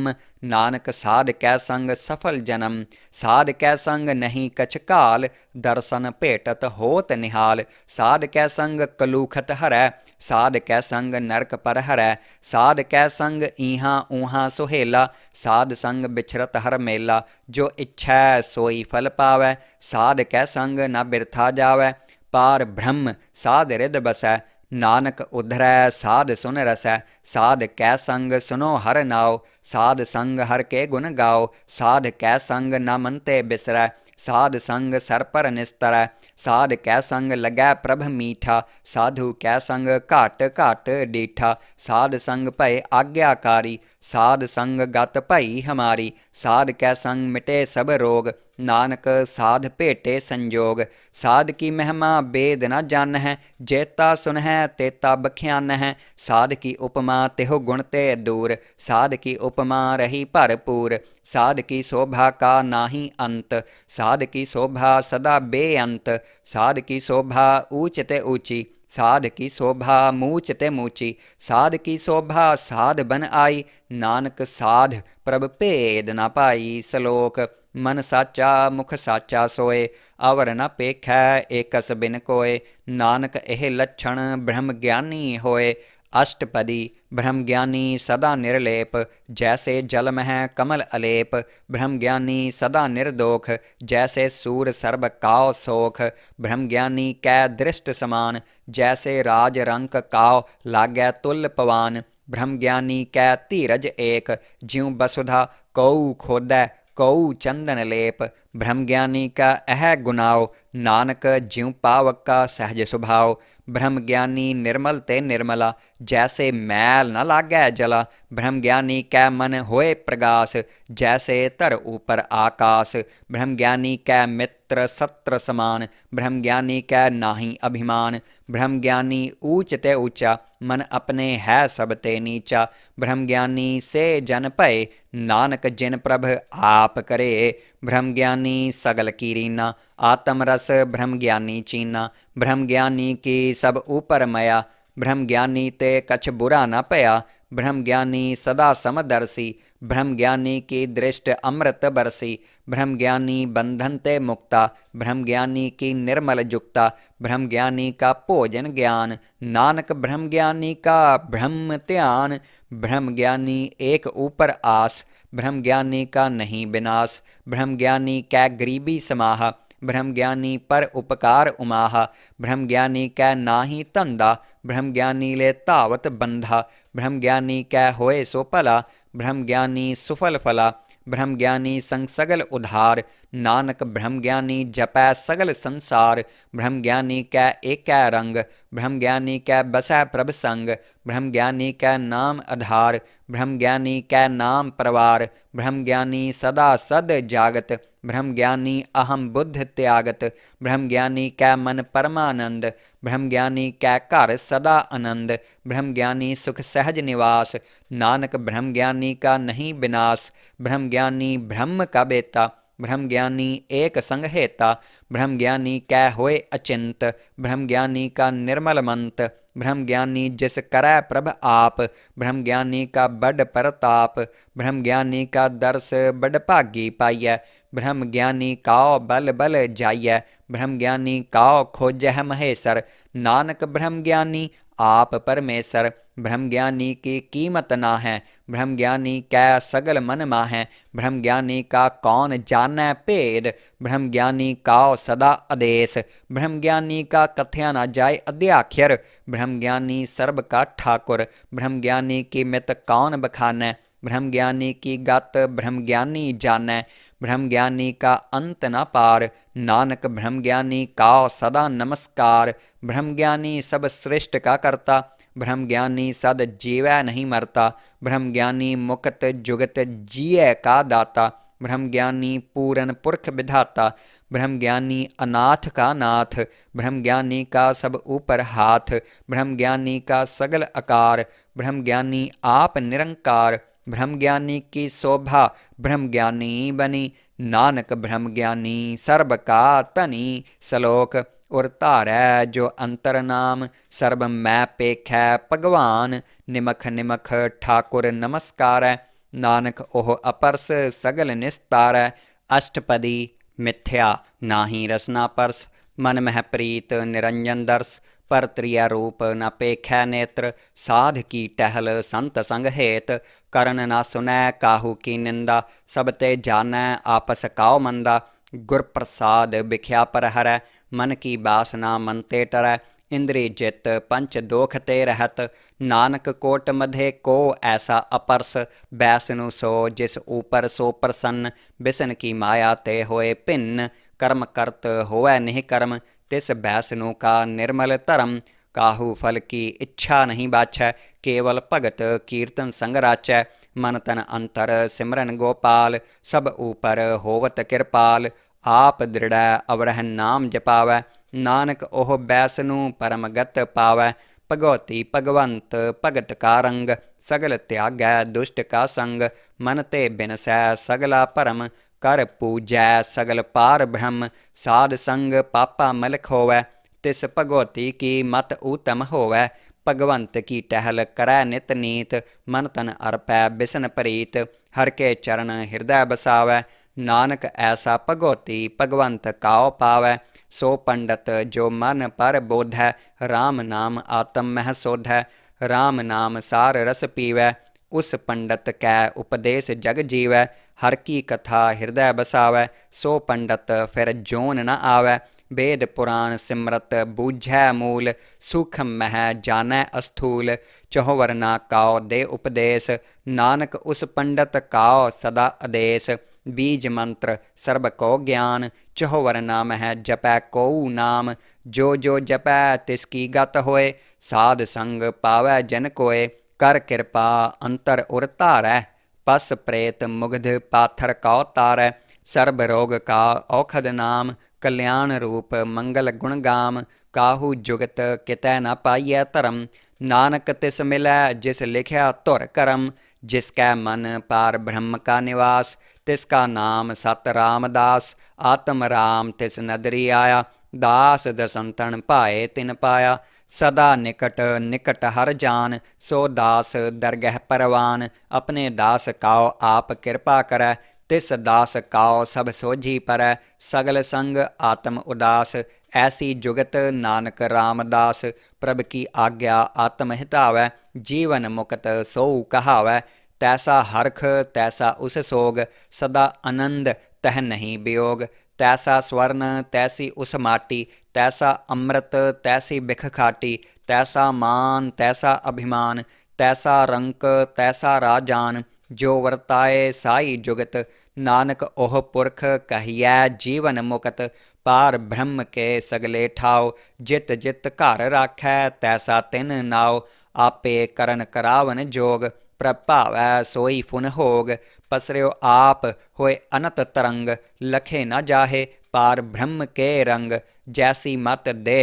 नानक साध कै संग सफल जन्म साध कै संग नहीं कछ काल दर्शन भेटत होत निहाल साध कै संग कलूखत हरै साध कै संग नरक पर हरै साध कै संग ईहा ऊहा सुहेला साध संग बिछरत हर मेला जो इच्छा सोई फल पावै साध कै संग न बिरथा जावै पार ब्रह्म साध रिद बसै नानक उधरै साध सुन रसै साध कै संग सुनो हर नाव साध संग हर के गुण गाओ साध कै संग न मनते बिसरै साध संग सर पर निस्तरै साध कै संग लगै प्रभ मीठा साधु कै संग घट घट डीठा साध संग भय आज्ञाकारी साध संग गत भई हमारी साध कै संग मिटे सब रोग नानक साध भेटे संजोग साध की महिमा बेद न जान है जेता सुन है तेता बख्यान है साध की उपमा तेहो गुण ते दूर साध की उपमा रही भरपूर साध की शोभा का नाही अंत साध की शोभा सदा बेअंत साध की शोभा ऊंच ते ऊँची साध की शोभा मूच ते मूची साध की शोभा साध बन आई, नानक साध प्रभ भेद न पाई सलोक, मन साचा मुख साचा सोए, अवर न पेखै एकस बिन कोय नानक एह लक्षण ब्रह्म ज्ञानी होए। अष्टपदी ब्रह्मज्ञानी सदा निर्लेप, जैसे जल मह कमल अलेप। ब्रह्मज्ञानी सदा निर्दोख, जैसे सूर सर्व काव सोख। ब्रह्मज्ञानी कै दृष्ट समान, जैसे राज रंक काव लागै तुल पवान। ब्रह्मज्ञानी कै धीरज एक, ज्यों बसुधा कौ खोदै कौ चंदन लेप। ब्रह्मज्ञानी का अह गुनाव, नानक ज्यों पावक का सहज स्वभाव। ब्रह्म ज्ञानी निर्मल ते निर्मला, जैसे मैल न लागै जला। ब्रह्म ज्ञानी कै मन होए प्रगास, जैसे धर ऊपर आकाश ब्रह्म ज्ञानी कै मित्र सत्र समान। ब्रह्म ज्ञानी कै नाही अभिमान। ब्रह्म ज्ञानी ऊंच ते ऊँचा, मन अपने है सब ते नीचा। ब्रह्म ज्ञानी से जन भय नानक जिन प्रभ आप करे। ब्रह्म ज्ञानी सगल की रीना आत्म रस ब्रह्म ज्ञानी चीना। ब्रह्म ज्ञानी की सब ऊपर मया ब्रह्म ज्ञानी ते कछ बुरा न पया। ब्रह्म ज्ञानी सदा समदर्शी ब्रह्म ज्ञानी की दृष्ट अमृत बरसी। ब्रह्म ज्ञानी बंधन ते मुक्ता ब्रह्म ज्ञानी की निर्मल जुक्ता। ब्रह्म ज्ञानी का भोजन ज्ञान, नानक ब्रह्म ज्ञानी का ब्रह्म ध्यान। ब्रह्म ज्ञानी एक ऊपर आस ब्रह्म ज्ञानी का नहीं विनाश ब्रह्म ज्ञानी कै गरीबी समाह ब्रह्म ज्ञानी पर उपकार उमाहा ब्रह्म ज्ञानी कै नाही धंधा ब्रह्म ज्ञानी ले धावत बंधा ब्रह्म ज्ञानी कै होए सो भला ब्रह्म ज्ञानी सुफल फला। ब्रह्म ज्ञानी संग सगल उधार। नानक ब्रह्म ज्ञानी जपै सगल संसार। ब्रह्म ज्ञानी कै एक रंग। ब्रह्म ज्ञानी कै बसै प्रभ संग। ब्रह्म ज्ञानी कै नाम आधार। ब्रह्म ज्ञानी कै नाम परवार। ब्रह्म ज्ञानी सदा सद जागत। ब्रह्म ज्ञानी अहम बुद्ध त्यागत ब्रह्म ज्ञानी कै मन परमानंद ब्रह्म ज्ञानी कै घर सदा आनंद ब्रह्म ज्ञानी सुख सहज निवास, नानक ब्रह्म ज्ञानी का नहीं विनाश ब्रह्म ज्ञानी ब्रह्म का बेता ब्रह्म ज्ञानी एक संग हेता ब्रह्म ज्ञानी कै होए अचिंत ब्रह्म ज्ञानी का निर्मल मंत ब्रह्म ज्ञानी जिस करै प्रभ आप ब्रह्म ज्ञानी का बड़ परताप ब्रह्म ज्ञानी का दर्श बड़ भागी पाइय ब्रह्म ज्ञानी काओ बल बल जाइय ब्रह्म ज्ञानी काओ खोजह महेश्वर नानक ब्रह्म ज्ञानी आप परमेश्वर ब्रह्म ज्ञानी की कीमत ना है ब्रह्म ज्ञानी कै सगल मन माह ब्रह्म ज्ञानी का कौन जानै भेद ब्रह्म ज्ञानी काओ सदा आदेश ब्रह्म ज्ञानी का कथया न जाय अध्याक्षर ब्रह्म ज्ञानी सर्व का ठाकुर ब्रह्म ज्ञानी की मित कौन बखानै ब्रह्म ज्ञानी की गत ब्रह्म ज्ञानी जानै ब्रह्म ज्ञानी का अंत न पार। नानक ब्रह्म ज्ञानी का सदा नमस्कार। ब्रह्म ज्ञानी सब श्रेष्ठ का करता। ब्रह्म ज्ञानी सद जीवै नहीं मरता। ब्रह्म ज्ञानी मुक्त जुगत जिय का दाता। ब्रह्म ज्ञानी पूरन पुरख विधाता। ब्रह्म ज्ञानी अनाथ का नाथ। ब्रह्म ज्ञानी का सब ऊपर हाथ। ब्रह्म ज्ञानी का सगल आकार ब्रह्म ज्ञानी आप निरंकार। ब्रह्म ज्ञानी की शोभा ब्रह्म ज्ञानी बनी। नानक ब्रह्म ज्ञानी सर्व का तनी श्लोक और धारै जो अंतर नाम सर्व मैं पेख है भगवान, निमख निमख ठाकुर नमस्कार। है नानक ओह अपरस सगल निस्तार। है अष्टपदी मिथ्या नाही रसना परस। मन मह प्रीत निरंजन दर्श पर त्रिया रूप न पेख नेत्र। साध की टहल संत संग हेत। ਕਰਨ ਨਾ ਸੁਨੈ ਕਾਹੂ ਕੀ ਨਿੰਦਾ, ਸਭ ਤੇ ਜਾਣੈ, ਆਪਸ ਕਾਉ ਮੰਦਾ। ਗੁਰ ਪ੍ਰਸਾਦ ਵਿਖਿਆ ਪਰ ਹਰੈ, ਮਨ ਕੀ ਬਾਸਨਾ ਮਨ ਤੇ ਟਰੈ। ਇੰਦਰੀ ਜਿਤ ਪੰਚ ਦੋਖ ਤੇ ਰਹਤ, ਨਾਨਕ ਕੋਟ ਮਧੇ ਕੋ ਐਸਾ ਅਪਰਸ। ਬੈਸਨੁ ਸੋ, ਜਿਸ ਉਪਰ ਸੋ ਪ੍ਰਸੰਨ। ਬਿਸਨ ਕੀ ਮਾਇਆ ਤੇ ਹੋਏ ਭਿੰਨ, ਕਰਮ ਕਰਤ ਹੋਵੇ ਨਹੀਂ ਕਰਮ ਤਿਸ ਬੈਸਨੁ ਕਾ ਨਿਰਮਲ ਧਰਮ। ਕਾਹੂ ਫਲ ਕੀ ਇੱਛਾ ਨਹੀਂ ਬਾਛੈ, ਕੇਵਲ ਭਗਤ ਕੀਰਤਨ ਸੰਗ ਰਾਚੈ। ਮਨ ਤਨ ਅੰਤਰ ਸਿਮਰਨ ਗੋਪਾਲ, ਸਭ ਉਪਰ ਹੋਵਤ ਕਿਰਪਾਲ। ਆਪ ਦ੍ਰਿੜੈ, ਅਵਰਹ ਨਾਮ ਜਪਾਵੈ। ਨਾਨਕ ਉਹ ਬੈਸ ਨੂੰ ਪਰਮਗਤ ਪਾਵੈ। ਭਗਵਤੀ ਭਗਵੰਤ, ਭਗਤ ਕਾ ਰੰਗ। ਸਗਲ ਤਿਆਗੈ, ਦੁਸ਼ਟ ਕਾ ਸੰਗ। ਮਨ ਤੇ ਬਿਨਸੈ, ਸਗਲਾ ਭਰਮ। ਕਰ ਪੂਜੈ, ਸਗਲ ਪਾਰ ਬ੍ਰਹਮ। ਸਾਧ ਸੰਗ, ਪਾਪਾ ਮਲਖ ਹੋਵੈ। ਤਿਸ ਭਗਵਤੀ ਕੀ ਮਤ ਊਤਮ ਹੋਵੈ ਭਗਵੰਤ ਕੀ ਟਹਿਲ ਕਰੈ ਨਿਤ ਨੀਤ ਮਨ ਤਨ ਅਰਪੈ ਬਿਸਨ ਪ੍ਰੀਤ ਹਰ ਕੇ ਚਰਨ ਹਿਰਦੈ ਬਸਾਵੈ ਨਾਨਕ ਐਸਾ ਭਗਵਤੀ ਭਗਵੰਤ ਕਾਉ ਪਾਵੈ ਸੋ ਪੰਡਤ ਜੋ ਮਨ ਪਰ ਬੋਧੈ RAM ਨਾਮ ਆਤਮ ਮਹਿ ਸੋਧੈ RAM ਨਾਮ ਸਾਰ ਰਸ ਪੀਵੈ ਉਸ ਪੰਡਤ ਕੈ ਉਪਦੇਸ਼ ਜਗ ਜੀਵੈ ਹਰ ਕੀ ਕਥਾ ਹਿਰਦੈ ਬਸਾਵੈ ਸੋ ਪੰਡਤ ਫਿਰ ਜੋਨ ਨ ਆਵੈ वेद पुराण सिमरत, बूझै मूल सुख मह जानय अस्थूल, चहुवरना काओ दे उपदेश, नानक उस पंडित काओ सदा आदेश बीज मंत्र सर्व को ज्ञान चहुवर नाम है जपै कौ नाम, जो जो जपै तिसकी गत होए, साध संग पावै जन कोय कर कृपा अंतर उर धारै पस प्रेत मुग्ध पाथर कौ तारै सर्व रोग का औखद नाम कल्याण रूप मंगल गुण गाम, काहू जुगत कितै न पाइय धर्म। नानक तिस मिलै, जिस लिखया तुर करम। जिसकै मन पार ब्रह्म का निवास, तिसका नाम सत रामदास। आत्म राम तिस नदरी आया, दास दसंतन पाए तिन पाया। सदा निकट निकट हर जान, सो दास दरगह परवान। अपने दास काओ आप कृपा करै तिस दास काओ सब सोझी पर, सगल संग आत्म उदास। ऐसी जुगत नानक रामदास, प्रभ की आज्ञा आत्म हितावै जीवन मुक्त सो कहावै। तैसा हरख, तैसा उस सोग, सदा आनंद तह नहीं वियोग तैसा स्वर्ण, तैसी उस माटी, तैसा अमृत, तैसी बिख खाटी। तैसा मान, तैसा अभिमान, तैसा रंक, तैसा राजान। जो वरताए साई जुगत नानक ओह पुरख कहिया जीवन मुकत पार ब्रह्म के सगले ठाओ जित जित घर राखै तैसा तिन नाओ आपे करन करावन जोग प्रभावै सोई फुन होग पसरियो आप होए अनत तरंग लखे न जाहे पार ब्रह्म के रंग जैसी मत दे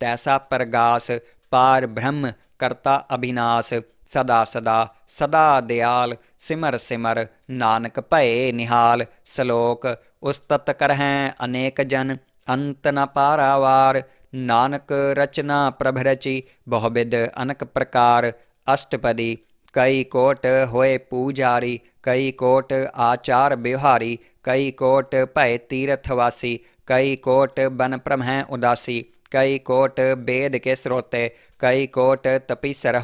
तैसा प्रगास पार ब्रह्म करता अभिनाश ਪਾਰ ਬ੍ਰਹਮ ਕਰਤਾ ਅਬਿਨਾਸ਼ ਸਦਾ ਸਦਾ ਸਦਾ ਦਿਆਲ ਸਿਮਰ ਸਿਮਰ ਨਾਨਕ ਭਏ ਨਿਹਾਲ ਸ਼ਲੋਕ ਉਸਤਤ ਕਰਹਿ ਅਨੇਕ ਜਨ ਅੰਤ ਨ ਪਾਰਾਵਾਰ ਨਾਨਕ ਰਚਨਾ ਪ੍ਰਭ ਰਚੀ ਬਹੁਬਿਦ ਅਨਕ ਪ੍ਰਕਾਰ ਅਸ਼ਟਪਦੀ ਕਈ ਕੋਟ ਹੋਏ ਪੂਜਾਰੀ ਕਈ ਕੋਟ ਆਚਾਰ ਬਿਵਹਾਰੀ ਕਈ ਕੋਟ ਭੈ ਤੀਰਥ ਵਾਸੀ ਕਈ ਕੋਟ ਬਨ ਪ੍ਰਮਹਿ ਉਦਾਸੀ ਕਈ ਕੋਟ ਬੇਦ ਕੇ ਸਰੋਤੇ ਕਈ ਕੋਟ ਤਪੀਸਰ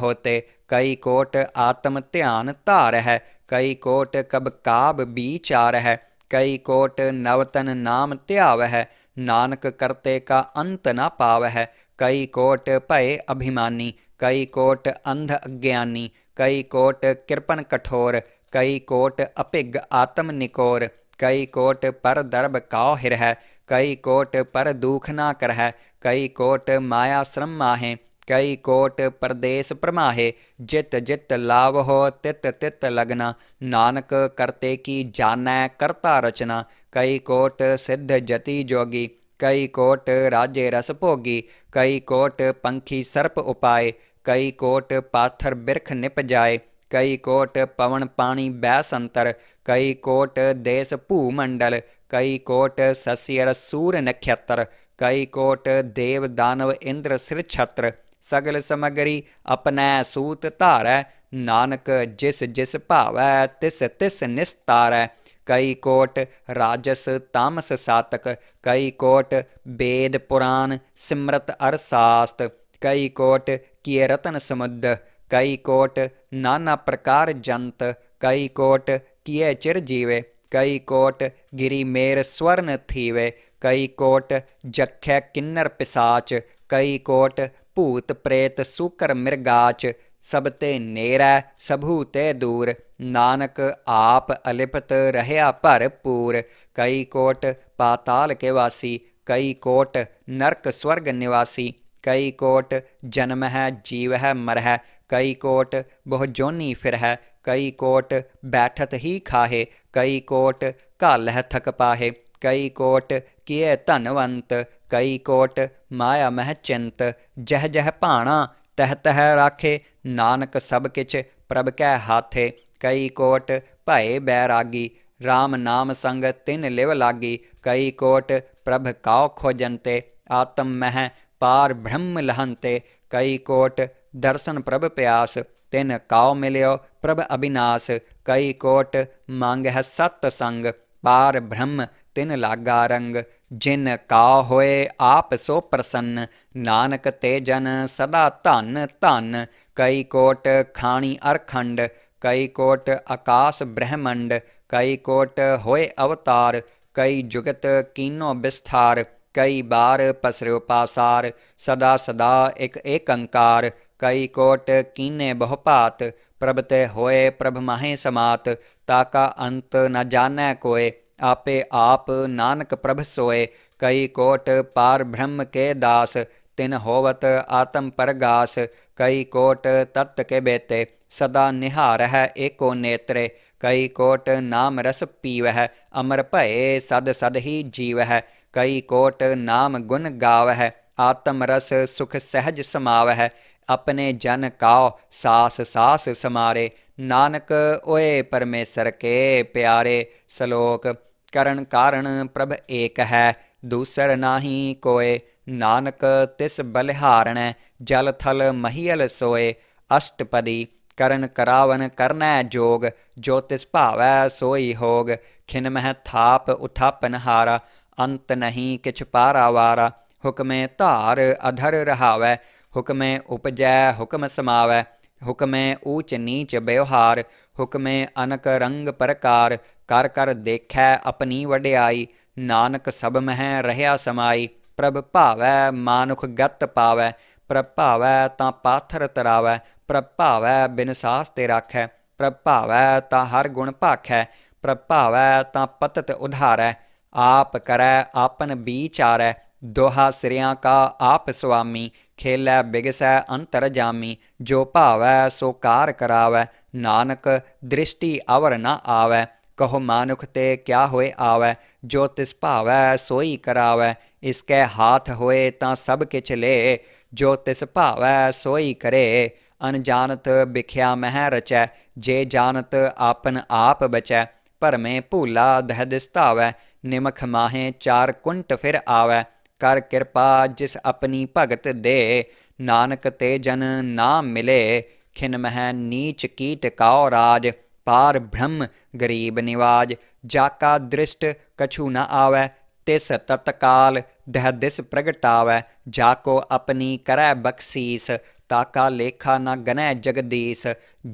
कई कोट आत्म ध्यान धार है कई कोट कब काब बीचार है कई कोट नवतन नाम त्याव है नानक करते का अंत न पाव है कई कोट भय अभिमानी कई कोट अंध अज्ञानी कई कोट कृपण कठोर कई कोट अपिग आत्म निकोर कई कोट पर दर्भ काहिर है कई कोट पर दुख ना कर है कई कोट माया श्रम माहें कई कोट प्रदेश प्रमाहे, जित जित लाभ हो तित तित लगना। नानक करते की जानै करता रचना। कई कोट सिद्ध जति जोगी कई कोट राजे रस भोगी कई कोट पंखी सर्प उपाय कई कोट पाथर बिरख निप जाए। कई कोट पवन पाणी बैस अंतर कई कोट देश भूमंडल कई कोट सस्यर सूर्य नक्षत्र कई कोट देव दानव इंद्र सिर छत्र। ਸਗਲ ਸਮਗਰੀ ਆਪਣੈ ਸੂਤ ਧਾਰੈ, ਨਾਨਕ ਜਿਸ ਜਿਸ ਭਾਵੈ, ਤਿਸ ਤਿਸ ਨਿਸਤਾਰੈ। ਕਈ ਕੋਟ ਰਾਜਸ ਤਾਮਸ ਸਾਤਕ, ਕਈ ਕੋਟ ਬੇਦ ਪੁਰਾਨ ਸਿਮਰਤ ਅਰ ਸਾਸਤ ਕਈ ਕੋਟ ਕੀਏ ਰਤਨ ਸਮੁੱਦ, ਕਈ ਕੋਟ ਨਾਨਾ ਪ੍ਰਕਾਰ ਜੰਤ। ਕਈ ਕੋਟ ਕੀਏ ਚਿਰ ਜੀਵੇ, ਕਈ ਕੋਟ ਗਿਰੀ ਮੇਰ ਸਵਰਨ ਥੀਵੇ। ਕਈ ਕੋਟ ਜਖੈ ਕਿੰਨਰ ਪਿਸਾਚ कई कोट, भूत, प्रेत, सुकर, मृगाच सब ते सभूते ते दूर। नानक आप अलिपत रहया भरपूर। कई कोट, पाताल के वासी। कई कोट, नरक स्वर्ग निवासी। कई कोट, जन्म है, जीव है, मर है। कई कोट बहु जोनी फिर है। कई कोट, बैठत ही खाहे। कई कोट घल है, थक पाहे। ਕਈ ਕੋਟ ਕੀਏ ਧਨਵੰਤ, ਕਈ ਕੋਟ ਮਾਇਆ ਮਹਿ ਚਿੰਤ ਜਹ ਜਹ ਭਾਣਾ ਤਹ ਤਹ ਰਾਖੇ, ਨਾਨਕ ਸਭ ਕਿਛ ਪ੍ਰਭ ਕੈ ਹਾਥੇ, ਕਈ ਕੋਟ ਭਏ ਬੈਰਾਗੀ RAM ਨਾਮ ਸੰਗ ਤਿਨ ਲਿਵ ਲਾਗੀ, ਕਈ ਕੋਟ ਪ੍ਰਭ ਕਾਉ ਖੋਜੰਤੇ, ਆਤਮ ਮਹਿ ਪਾਰ ਬ੍ਰਹਮ ਲਹੰਤੇ, ਕਈ ਕੋਟ ਦਰਸ਼ਨ ਪ੍ਰਭ ਪਿਆਸ, ਤਿਨ ਕਾਉ ਮਿਲਿਓ ਪ੍ਰਭ ਅਬਿਨਾਸ਼ ਕਈ ਕੋਟ ਮੰਗ ਹੈ ਸਤ ਸੰਗ, ਪਾਰ ਬ੍ਰਹਮ तिन लागा रंग जिन का होए आप सो प्रसन्न नानक ते जन सदा धन धन कई कोट खाणी अरखंड कई कोट आकाश ब्रह्मंड कई कोट होए अवतार कई जुगत कीनो विस्थार कई बार पसरो पासार सदा सदा एक एकंकार कई कोट कीने बहुपात प्रभते होए प्रभ माहे समात ताका अंत न जाने कोय आपे आप नानक प्रभ सोए, कई कोट पार ब्रह्म के दास, तिन होवत आत्म परगास कई कोट तत्त के बेते, सदा निहार है एको नेत्रे, कई कोट नाम रस पीव है अमर भये सद सद ही जीव है कई कोट नाम गुण गाव है आत्म रस सुख सहज समाव है अपने जन काओ सास सास समारे, नानक ओए परमेश्वर के प्यारे श्लोक ਕਰਨ ਕਾਰਣ ਪ੍ਰਭ ਏਕ ਹੈ ਦੂਸਰ ਨਾਹੀ ਕੋਏ ਨਾਨਕ ਤਿਸ ਬਲਿਹਾਰਣੈ ਜਲ ਥਲ ਮਹੀਲ ਸੋਏ ਅਸ਼ਟਪਦੀ ਕਰਨ ਕਰਾਵਨ ਕਰਨੈ ਜੋਗ ਜੋ ਤਿਸ ਭਾਵੈ ਸੋਈ ਹੋਗ ਖਿਨ ਮਹਿ ਥਾਪ ਉਥਾਪਨ ਹਾਰਾ ਅੰਤ ਨਹੀਂ ਕਿਛ ਪਾਰਾਵਾਰਾ ਹੁਕਮੇ ਧਾਰ ਅਧਰ ਰਹਾਵੈ ਹੁਕਮੇ ਉਪਜੈ ਹੁਕਮ ਸਮਾਵੈ ਹੁਕਮੇ ਊਚ ਨੀਚ ਬਿਵਹਾਰ ਹੁਕਮੇ ਅਨਕ ਰੰਗ ਪ੍ਰਕਾਰ ਕਰ ਕਰ ਦੇਖੈ ਆਪਣੀ ਵਡਿਆਈ। ਨਾਨਕ ਸਭ ਮਹਿ ਰਹਿਆ ਸਮਾਈ। ਪ੍ਰਭ ਭਾਵੈ ਮਾਨੁਖ ਗਤ ਪਾਵੈ। ਪ੍ਰਭ ਭਾਵੈ ਤਾਂ ਪਾਥਰ ਤਰਾਵੈ। ਪ੍ਰਭ ਭਾਵੈ ਬਿਨ ਸਾਸ ਤੇ ਰਾਖੈ। ਪ੍ਰਭ ਭਾਵੈ ਤਾਂ ਹਰ ਗੁਣ ਭਾਖੈ। ਪ੍ਰਭ ਭਾਵੈ ਤਾਂ ਪਤਤ ਉਧਾਰੈ। ਆਪ ਕਰੈ, ਆਪਨ ਵਿਚਾਰੈ ਦੋਹਾ ਸਿਰਿਆਂ ਕਾ ਆਪ ਸੁਆਮੀ। ਖੇਲੈ, ਬਿਗਸੈ, ਅੰਤਰ ਜਾਮੀ। ਜੋ ਭਾਵੈ ਸੋ ਕਾਰ ਕਰਾਵੈ। ਨਾਨਕ ਦ੍ਰਿਸ਼ਟੀ ਅਵਰ ਨ ਆਵੈ। कहो, मानुख, ते क्या होए आवै? जो तिस भावै सोई करावै, इसके हाथ होए ता सब किछ ले। जो तिस भावै सोई करे अनजानत बिख्या मह रचै। जे जानत आपन आप बचै, भरमे भूला दह दिस्तावै। निमख माहे चार कुंट फिर आवै। कर कृपा जिस अपनी भगत दे। नानक ते जन नाम मिले। खिन मह नीच कीट काओ राज। पार ब्रह्म गरीब निवाज, जाका दृष्ट कछु न आवै, तिस तत्काल दह दिस प्रगटावै, जाको अपनी करै बख्शीस, ताका लेखा न गनै जगदीश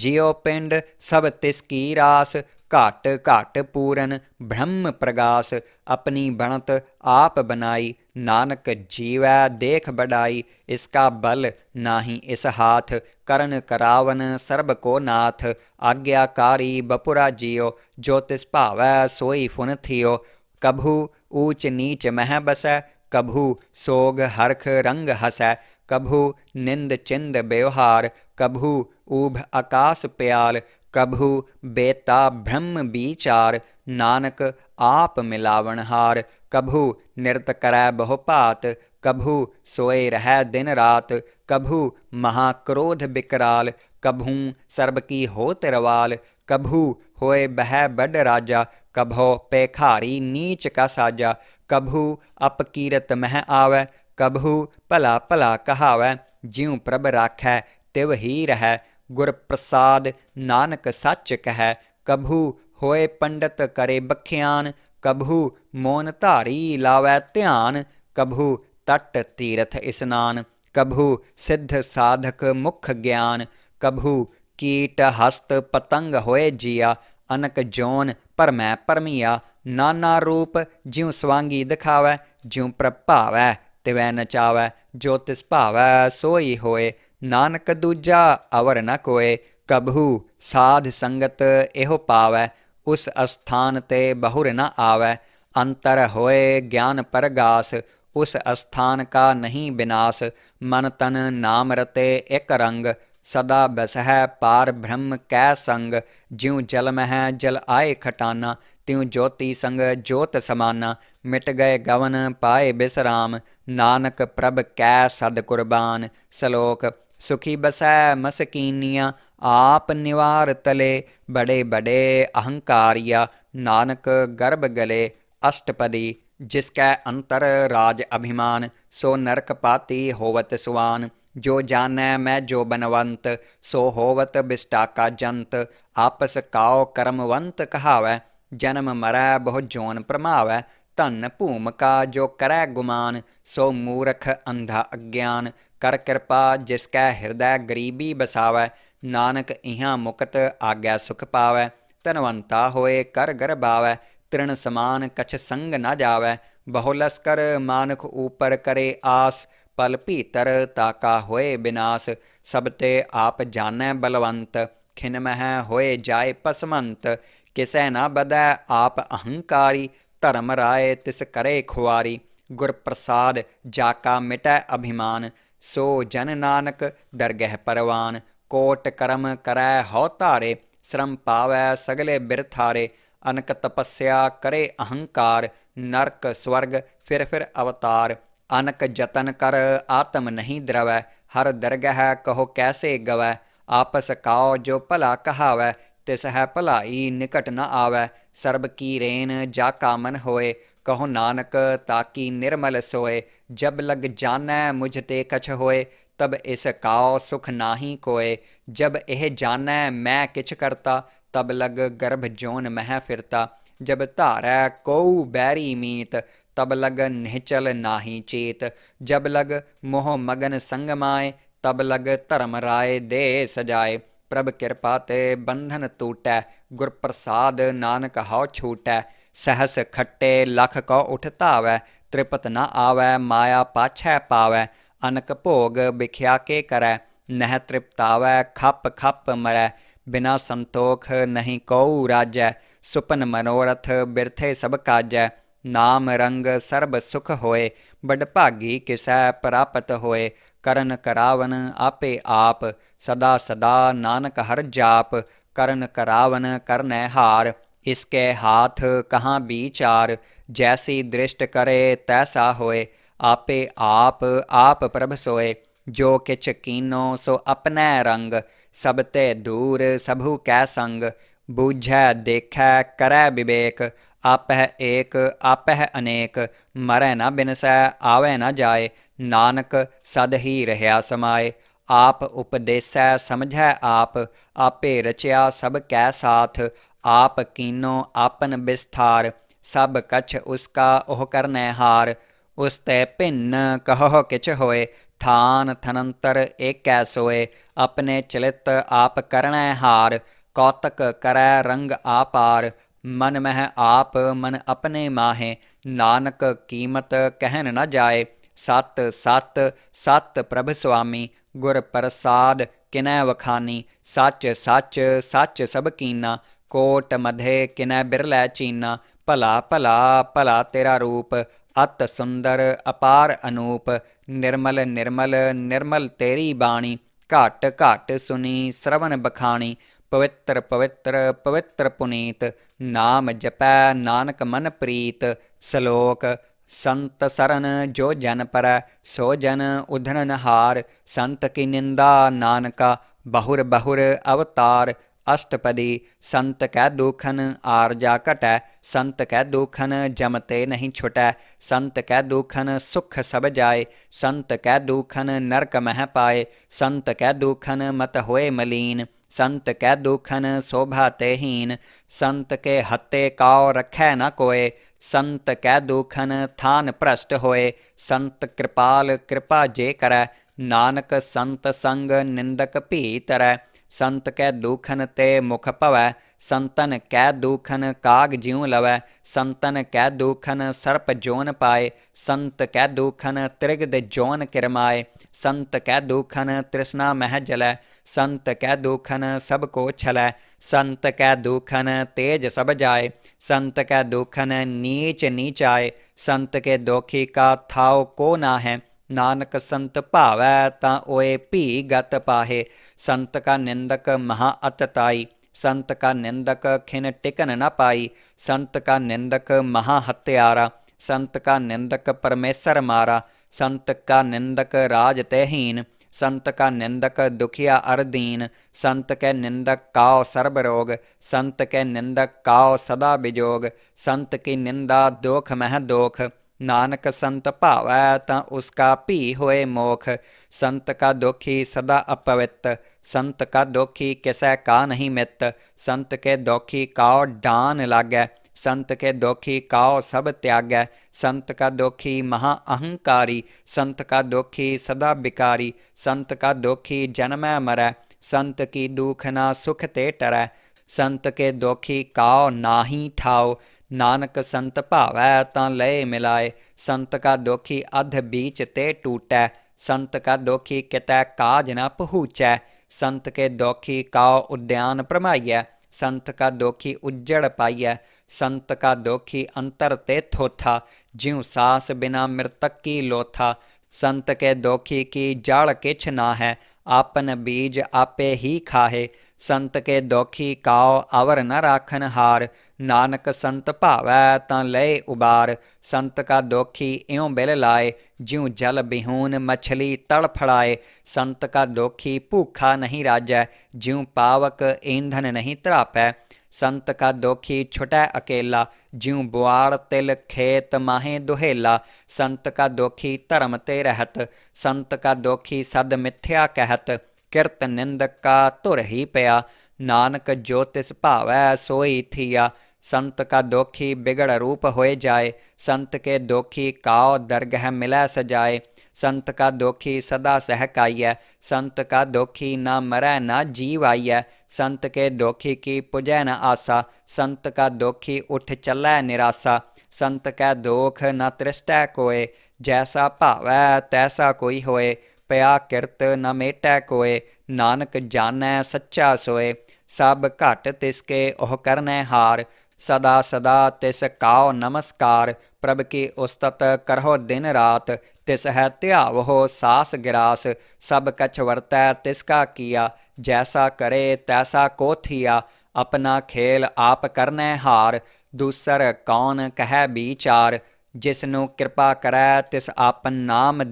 जियो पिंड सब तिसकी रास ਘਟ ਘਟ ਪੂਰਨ ਬ੍ਰਹਮ ਪ੍ਰਗਾਸ ਆਪਣੀ ਬਣਤ ਆਪ ਬਨਾਈ ਨਾਨਕ ਜੀਵੈ ਦੇਖ ਬੜਾਈ ਇਸਕਾ ਬਲ ਨਾਹੀ ਇਸ ਹਾਥ ਕਰਨ ਕਰਾਵਨ ਸਰਬ ਕੋ ਨਾਥ ਆਗਿਆਕਾਰੀ ਬਪੁਰਾ ਜਿਉ ਜੋ ਤਿਸ ਭਾਵੈ ਸੋਈ ਫੁਨ ਥਿਓ ਕਭੂ ਊਚ ਨੀਚ ਮਹਿ ਬਸੈ ਕਭੂ ਸੋਗ ਹਰਖ ਰੰਗ ਹਸੈ ਕਭੂ ਨਿੰਦ ਚਿੰਦ ਬਿਵਹਾਰ ਕਭੂ ਊਭ ਆਕਾਸ ਪਿਆਲ कभु बेता ब्रह्म विचार नानक आप मिलावणहार। कभु नृत करै बहुपात, कभु सोए रह दिन रात। कभु महाक्रोध बिकराल, कभू सर्ब की हो तिरवाल कभू होए बह बड राजा, कभो पेखारी नीच का साजा। कभू अपकीरत मह आवे, कभू भला भला कहावै। ज्यों प्रभ राखै तिव ही रह। गुर प्रसाद नानक सच कह कभू होए पंडित करे बख्यान कभू मोन धारी लावै ध्यान कभू तट तीर्थ स्नान कभू सिद्ध साधक मुख ज्ञान कभू कीट हस्त पतंग होए जिया अनक जोन परमै परमिया नाना रूप ज्यों स्वांगी दिखावै ज्यों प्रभावै तिवै नचावै जो तिस भावै सोई होए ਨਾਨਕ ਦੂਜਾ ਅਵਰ ਨ ਕੋਏ, ਕਬਹੂ ਸਾਧ ਸੰਗਤ ਇਹੋ ਪਾਵੈ, ਉਸ ਅਸਥਾਨ ਤੇ ਬਹੁਰ ਨ ਆਵੈ। ਅੰਤਰ ਹੋਏ ਗਿਆਨ ਪਰਗਾਸ, ਉਸ ਅਸਥਾਨ ਕਾ ਨਹੀਂ ਬਿਨਾਸ਼। ਮਨ ਤਨ ਨਾਮ ਰਤੇ ਇਕ ਰੰਗ, ਸਦਾ ਬਸਹਿ ਪਾਰ ਬ੍ਰਹਮ ਕੈ ਸੰਗ। ਜਿਉ ਜਲ ਮਹਿ ਜਲ ਆਏ ਖਟਾਨਾ, ਤਿਉ ਜੋਤੀ ਸੰਗ ਜੋਤ ਸਮਾਨਾ। ਮਿਟ ਗਏ ਗਵਨ ਪਾਏ ਬਿਸਰਾਮ, ਨਾਨਕ ਪ੍ਰਭ ਕੈ ਸਦ ਕੁਰਬਾਨ। ਸ਼ਲੋਕ सुखी बसै मसकीनिया, आप निवार तले, बड़े बड़े अहंकारिया, नानक गर्भ गले, अष्टपदी, जिसकै अंतर राज अभिमान, सो नरक पाती होवत सुवान। जो जानै मैं जो बनवंत, सो होवत बिस्टाका जंत। आपस काओ कर्मवंत कहावै, जन्म मरै बहु जोन प्रमावै। ਧਨ ਭੂਮਕਾ ਜੋ ਕਰੈ ਗੁਮਾਨ ਸੋ ਮੂਰਖ ਅੰਧਾ ਅਗਿਆਨ ਕਰ ਕਿਰਪਾ ਜਿਸ ਕੈ ਹਿਰਦੈ ਗਰੀਬੀ ਬਸਾਵੈ ਨਾਨਕ ਇਹਾਂ ਮੁਕਤ ਆਗਿਆ ਸੁਖ ਪਾਵੈ ਤਨਵੰਤਾ ਹੋਏ ਕਰ ਗਰਬਾਵੈ ਤ੍ਰਿਣ ਸਮਾਨ ਕਛ ਸੰਗ ਨਾ ਜਾਵੈ ਬਹੁ ਲਸਕਰ ਮਾਨਖ ਊਪਰ ਕਰੇ ਆਸ ਪਲ ਭੀਤਰ ਤਾਕਾ ਹੋਏ ਬਿਨਾਸ਼ ਸਭ ਤੇ ਆਪ ਜਾਣੈ ਬਲਵੰਤ ਖਿਨ ਮਹਿ ਹੋਏ ਜਾਏ ਪਸਮੰਤ ਕਿਸੈ ਨਾ ਬਦੈ ਆਪ ਅਹੰਕਾਰੀ ਧਰਮ ਰਾਏ ਤਿਸ ਕਰੇ ਖੁਆਰੀ ਗੁਰ ਪ੍ਰਸਾਦ ਜਾ ਕਾ ਮਿਟੈ ਅਭਿਮਾਨ ਸੋ ਜਨ ਨਾਨਕ ਦਰਗਹਿ ਪਰਵਾਨ ਕੋਟ ਕਰਮ ਕਰੈ ਹਉ ਧਾਰੇ ਸ਼ਰਮ ਪਾਵੈ ਸਗਲੇ ਬਿਰਥਾਰੇ ਅਨਕ ਤਪੱਸਿਆ ਕਰੇ ਅਹੰਕਾਰ ਨਰਕ ਸਵਰਗ ਫਿਰ ਫਿਰ ਅਵਤਾਰ ਅਨਕ ਜਤਨ ਕਰ ਆਤਮ ਨਹੀਂ ਦਰਵੈ ਹਰ ਦਰਗਹਿ ਕਹੋ ਕੈਸੇ ਗਵੈ ਆਪਸ ਕਾਉ ਜੋ ਭਲਾ ਕਹਾਵੈ तिस है भलाई निकट न आवै सर्ब की रेन जा कामन होए कहो नानक ताकि निर्मल सोए जब लग जानै मुझ ते कछ होए तब इस काओ सुख नाही कोय जब यह जानै मैं किछ करता तब लग गर्भ जोन मह फिरता जब धारै कौ बैरी मीत तब लग निहचल नाही चेत जब लग मोह मगन संगमाए तब लग धर्म राय दे सजाए प्रभ कृपा ते बंधन टूटै गुर प्रसाद नानक हौ छूटै सहस खट्टे लख कौ उठ तावै त्रिपत न आवै माया पाछै पावै अनक भोग बिख्या के करै नह तृप्तावै खप खप मरै बिना संतोख नहीं कऊ राजै सुपन मनोरथ बिरथे सब काजै नाम रंग सर्ब सुख होए बडभागी किसै प्राप्त होए करन करावन आपे आप सदा सदा नानक हर जाप करन करावन करने हार। इसके हाथ कहाँ बीचार, जैसी दृष्ट करे तैसा होए। आपे आप आप प्रभ सोए। जो किच कीनो सो अपने रंग। सबते दूर सभु कै संग। बूझ, देख, करै विवेक आपह एक, आपह अनेक। मरे न बिनसै, आवे न जाए। नानक सद ही रहया समाए। ਆਪ ਉਪਦੇਸੈ ਸਮਝੈ ਆਪ ਆਪੇ ਰਚਿਆ ਸਭ ਕੈ ਸਾਥ ਆਪ ਕੀਨੋ ਆਪਨ ਵਿਸਥਾਰ ਸਭ ਕਛ ਉਸਕਾ ਉਹ ਕਰਨੈ ਹਾਰ ਉਸ ਤੇ ਭਿੰਨ ਕਹੋ ਕਿਛ ਹੋਏ ਥਾਨ ਥਨੰਤਰ ਏਕੈ ਸੋਏ ਆਪਣੇ ਚਲਿਤ ਆਪ ਕਰਣੈ ਹਾਰ ਕੌਤਕ ਕਰੈ ਰੰਗ ਆਪਾਰ ਮਨ ਮਹਿ ਆਪ ਮਨ ਆਪਣੇ ਮਾਹੇ ਨਾਨਕ ਕੀਮਤ ਕਹਿਨ ਨ ਜਾਏ ਸਤ ਸਤ ਸਤ, ਪ੍ਰਭ ਸੁਆਮੀ, ਗੁਰ ਪ੍ਰਸਾਦ, ਕਿਨੈ ਵਖਾਨੀ, ਸੱਚ ਸੱਚ ਸੱਚ ਸਭ ਕੀਨਾ, ਕੋਟ ਮਧੇ ਕਿਨੈ ਬਿਰਲੇ ਚੀਨਾ, ਭਲਾ ਭਲਾ ਭਲਾ ਤੇਰਾ ਰੂਪ, ਅਤ ਸੁੰਦਰ, ਅਪਾਰ ਅਨੂਪ, ਨਿਰਮਲ ਨਿਰਮਲ ਨਿਰਮਲ ਤੇਰੀ ਬਾਣੀ, ਘਟ ਘਟ ਸੁਨੀ ਸ਼ਰਵਨ ਬਖਾਣੀ, ਪਵਿੱਤਰ ਪਵਿੱਤਰ ਪਵਿੱਤਰ ਪੁਨੀਤ, ਨਾਮ ਜਪੈ ਨਾਨਕ ਮਨ ਪ੍ਰੀਤ, ਸ਼ਲੋਕ संत सरन जो जन पर, सो जन उधरन हार। संत की निंदा नानका, बहुर बहुर अवतार। अष्टपदी, संत कै दुखन आर जा कटै। संत कै दुखन जमते नहीं छुटै। संत कै दुखन सुख सब जाए। संत कै दुखन नरक मह पाए। संत कै दुखन मत होए मलीन। संत कै दुखन शोभा तेहीन संत के हत्ते काओ रखै न कोय ਸੰਤ ਕੈ ਦੁਖਨ ਥਾਨ ਭ੍ਰਸ਼ਟ ਹੋਏ ਸੰਤ ਕਿਰਪਾਲ ਕਿਰਪਾ ਜੇ ਕਰੈ ਨਾਨਕ ਸੰਤ ਸੰਗ ਨਿੰਦਕ ਭੀ ਤਰੈ ਸੰਤ ਕੈ ਦੁਖਨ ਤੇ ਮੁਖ ਭਵੈ ਸੰਤਨ ਕੈ ਦੁਖਨ ਕਾਗ ਜਿਉ ਲਵੈ ਸੰਤਨ ਕੈ ਦੁਖਨ ਸਰਪ ਜੋਨ ਪਾਏ ਸੰਤ ਕੈ ਦੁਖਨ ਤ੍ਰਿਗਦ ਜੋਨ ਕਿਰਮਾਏ ਸੰਤ ਕੈ ਦੁਖਨ ਤ੍ਰਿਸ਼ਨਾ ਮਹਿ ਜਲੈ ਸੰਤ ਕੈ ਦੁਖਨ ਸਭ ਕੋ ਛਲੈ ਸੰਤ ਕੈ ਦੁਖਨ ਤੇਜ ਸਭ ਜਾਏ ਸੰਤ ਕੈ ਦੁਖਨ ਨੀਚ ਨੀਚਾਏ ਸੰਤ ਕੇ ਦੋਖੀ ਕਾ ਥਾਉ ਕੋ ਨਾ ਹੈ ਨਾਨਕ ਸੰਤ ਭਾਵੈ ਤਾਂ ਓਏ ਭੀ ਗਤ ਪਾਹੇ, ਸੰਤ ਕਾ ਨਿੰਦਕ ਮਹਾ ਅਤਤਾਈ ਸੰਤ ਕਾ ਨਿੰਦਕ ਖਿਨ ਟਿਕਨ ਨ ਪਾਈ, ਸੰਤ ਕਾ ਨਿੰਦਕ ਮਹਾ ਹਤਿਆਰਾ, ਸੰਤ ਕਾ ਨਿੰਦਕ ਪਰਮੇਸ਼ਰ ਮਾਰਾ, ਸੰਤ ਕਾ ਨਿੰਦਕ ਰਾਜ ਤਹਿਹੀਨ ਸੰਤ ਕਾ ਨਿੰਦਕ ਦੁਖਿਆ ਅਰਦੀਨ ਸੰਤ ਕੈ ਨਿੰਦਕ ਕਾਉ ਸਰਬ ਰੋਗ, ਸੰਤ ਕੈ ਨਿੰਦਕ ਕਾਉ ਸਦਾ ਬਿਜੋਗ, ਸੰਤ ਕੀ ਨਿੰਦਾ ਦੁਖ ਮਹਿ ਦੋਖ ਨਾਨਕ ਸੰਤ ਭਾਵੈ ਤਾਂ ਉਸਕਾ ਭੀ ਹੋਏ ਮੋਖ ਸੰਤ ਕਾ ਦੁਖੀ ਸਦਾ ਅਪਵਿੱਤ ਸੰਤ ਕਾ ਦੁਖੀ ਕਿਸੈ ਕਾ ਨਹੀਂ ਮਿੱਤ ਸੰਤ ਕੇ ਦੁਖੀ ਕਾਉ ਡਾਨ ਲਾਗੈ ਸੰਤ ਕੇ ਦੁਖੀ ਕਾਉ ਸਭ ਤਿਆਗੈ ਸੰਤ ਕਾ ਦੁਖੀ ਮਹਾ ਅਹੰਕਾਰੀ ਸੰਤ ਕਾ ਦੁਖੀ ਸਦਾ ਬਿਕਾਰੀ ਸੰਤ ਕਾ ਦੁਖੀ ਜਨਮੈ ਮਰੈ ਸੰਤ ਕੀ ਦੁਖ ਨਾ ਸੁਖ ਤੇ ਟਰੈ ਸੰਤ ਕੇ ਦੁਖੀ ਕਾਉ ਨਾਹੀ ਠਾਓ ਨਾਨਕ ਸੰਤ ਭਾਵੈ ਤਾਂ ਲੈ ਮਿਲਾਏ ਸੰਤ ਕਾ ਦੁਖੀ ਅਧ ਬੀਚ ਤੇ ਟੂਟੈ ਸੰਤ ਕਾ ਦੁਖੀ ਕਿਤੈ ਕਾਜ ਨ ਪਹੂਚੈ ਸੰਤ ਕੇ ਦੁਖੀ ਕਾਉ ਉਦਿਆਨ ਪ੍ਰਮਾਈਐ ਸੰਤ ਕਾ ਦੁਖੀ ਉੱਜੜ ਪਾਈਐ ਸੰਤ ਕਾ ਦੁਖੀ ਅੰਤਰ ਤੇ ਥੋਥਾ ਜਿਉ ਸਾਸ ਬਿਨਾ ਮਰਤਕ ਕੀ ਲੋਥਾ ਸੰਤ ਕੇ ਦੁਖੀ ਕੀ ਜੜ ਕਿਛ ਨਾ ਹੈ ਆਪਨ ਬੀਜ ਆਪੇ ਹੀ ਖਾਹੇ ਸੰਤ ਕੇ ਦੋਖੀ ਕਾਉ ਅਵਰ ਨ ਰਾਖਨ ਹਾਰ, ਨਾਨਕ ਸੰਤ ਭਾਵੈ ਤਾਂ ਲੈ ਉਬਾਰ, ਸੰਤ ਕਾ ਦੋਖੀ ਇਉਂ ਬਿਲ ਲਾਏ, ਜਿਉ ਜਲ ਬਿਹੂਨ ਮਛਲੀ ਤੜ ਫੜਾਏ, ਸੰਤ ਕਾ ਦੋਖੀ ਭੂਖਾ ਨਹੀਂ ਰਾਜੈ, ਜਿਉ ਪਾਵਕ ਈਂਧਨ ਨਹੀਂ ਤਰਾਪੈ ਸੰਤ ਕਾ ਦੋਖੀ ਛੁਟੈ ਅਕੇਲਾ, ਜਿਉ ਬੁਆੜ ਤਿਲ ਖੇਤ ਮਾਹੇ ਦੁਹੇਲਾ, ਸੰਤ ਕਾ ਦੋਖੀ ਧਰਮ ਤੇ ਰਹਤ, ਸੰਤ ਕਾ ਦੋਖੀ ਸਦ ਮਿਥਿਆ ਕਹਿਤ ਕਿਰਤ ਨਿੰਦਕਾ ਧੁਰ ਹੀ ਪਿਆ ਨਾਨਕ ਜੋ ਤਿਸ ਭਾਵੈ ਸੋਈ ਥੀਆ ਸੰਤ ਕਾ ਦੋਖੀ ਬਿਗੜ ਰੂਪ ਹੋਏ ਜਾਏ ਸੰਤ ਕੇ ਦੋਖੀ ਕਾਉ ਦਰਗਹ ਮਿਲੈ ਸਜਾਏ ਸੰਤ ਕਾ ਦੋਖੀ ਸਦਾ ਸਹਕਾਈਐ ਸੰਤ ਕਾ ਦੋਖੀ ਨਾ ਮਰੈ ਨਾ ਜੀਵ ਆਈਐ ਸੰਤ ਕੇ ਦੋਖੀ ਕੀ ਪੁਜੈ ਨ ਆਸਾ ਸੰਤ ਕਾ ਦੋਖੀ ਉਠ ਚੱਲੈ ਨਿਰਾਸਾ ਸੰਤ ਕੈ ਦੋਖ ਨ ਤ੍ਰਿਸ਼ਟੈ ਕੋਏ ਜੈਸਾ ਭਾਵੈ ਤੈਸਾ ਕੋਈ ਹੋਏ ਪਿਆ ਕਿਰਤ ਨ ਮੇਟੈ ਕੋਏ ਨਾਨਕ ਜਾਣੈ ਸੱਚਾ ਸੋਏ ਸਭ ਘਟ ਤਿਸ ਕੇ ਉਹ ਕਰਨੈ ਹਾਰ ਸਦਾ ਸਦਾ ਤਿਸ ਕਾਉ ਨਮਸਕਾਰ ਪ੍ਰਭ ਕੀ ਉਸਤਤ ਕਰਹੁ ਦਿਨ ਰਾਤ ਤਿਸ ਹੈ ਧਿਆਵੋ ਸਾਸ ਗਿਰਾਸ ਸਭ ਕਛ ਵਰਤੈ ਤਿਸ ਕਾ ਕੀਆ ਜੈਸਾ ਕਰੇ ਤੈਸਾ ਕੋ ਥੀਆ ਆਪਣਾ ਖੇਲ ਆਪ ਕਰਨੈ ਹਾਰ ਦੂਸਰ ਕੌਣ ਕਹੈ ਵਿਚਾਰ ਜਿਸ ਨੂੰ ਕਿਰਪਾ ਕਰੈ ਤਿਸ ਆਪਨ ਨਾਮ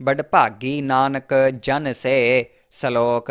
ਦੇ ਭਾਗੀ ਨਾਨਕ ਜਨ ਸੇ ਸ਼ਲੋਕ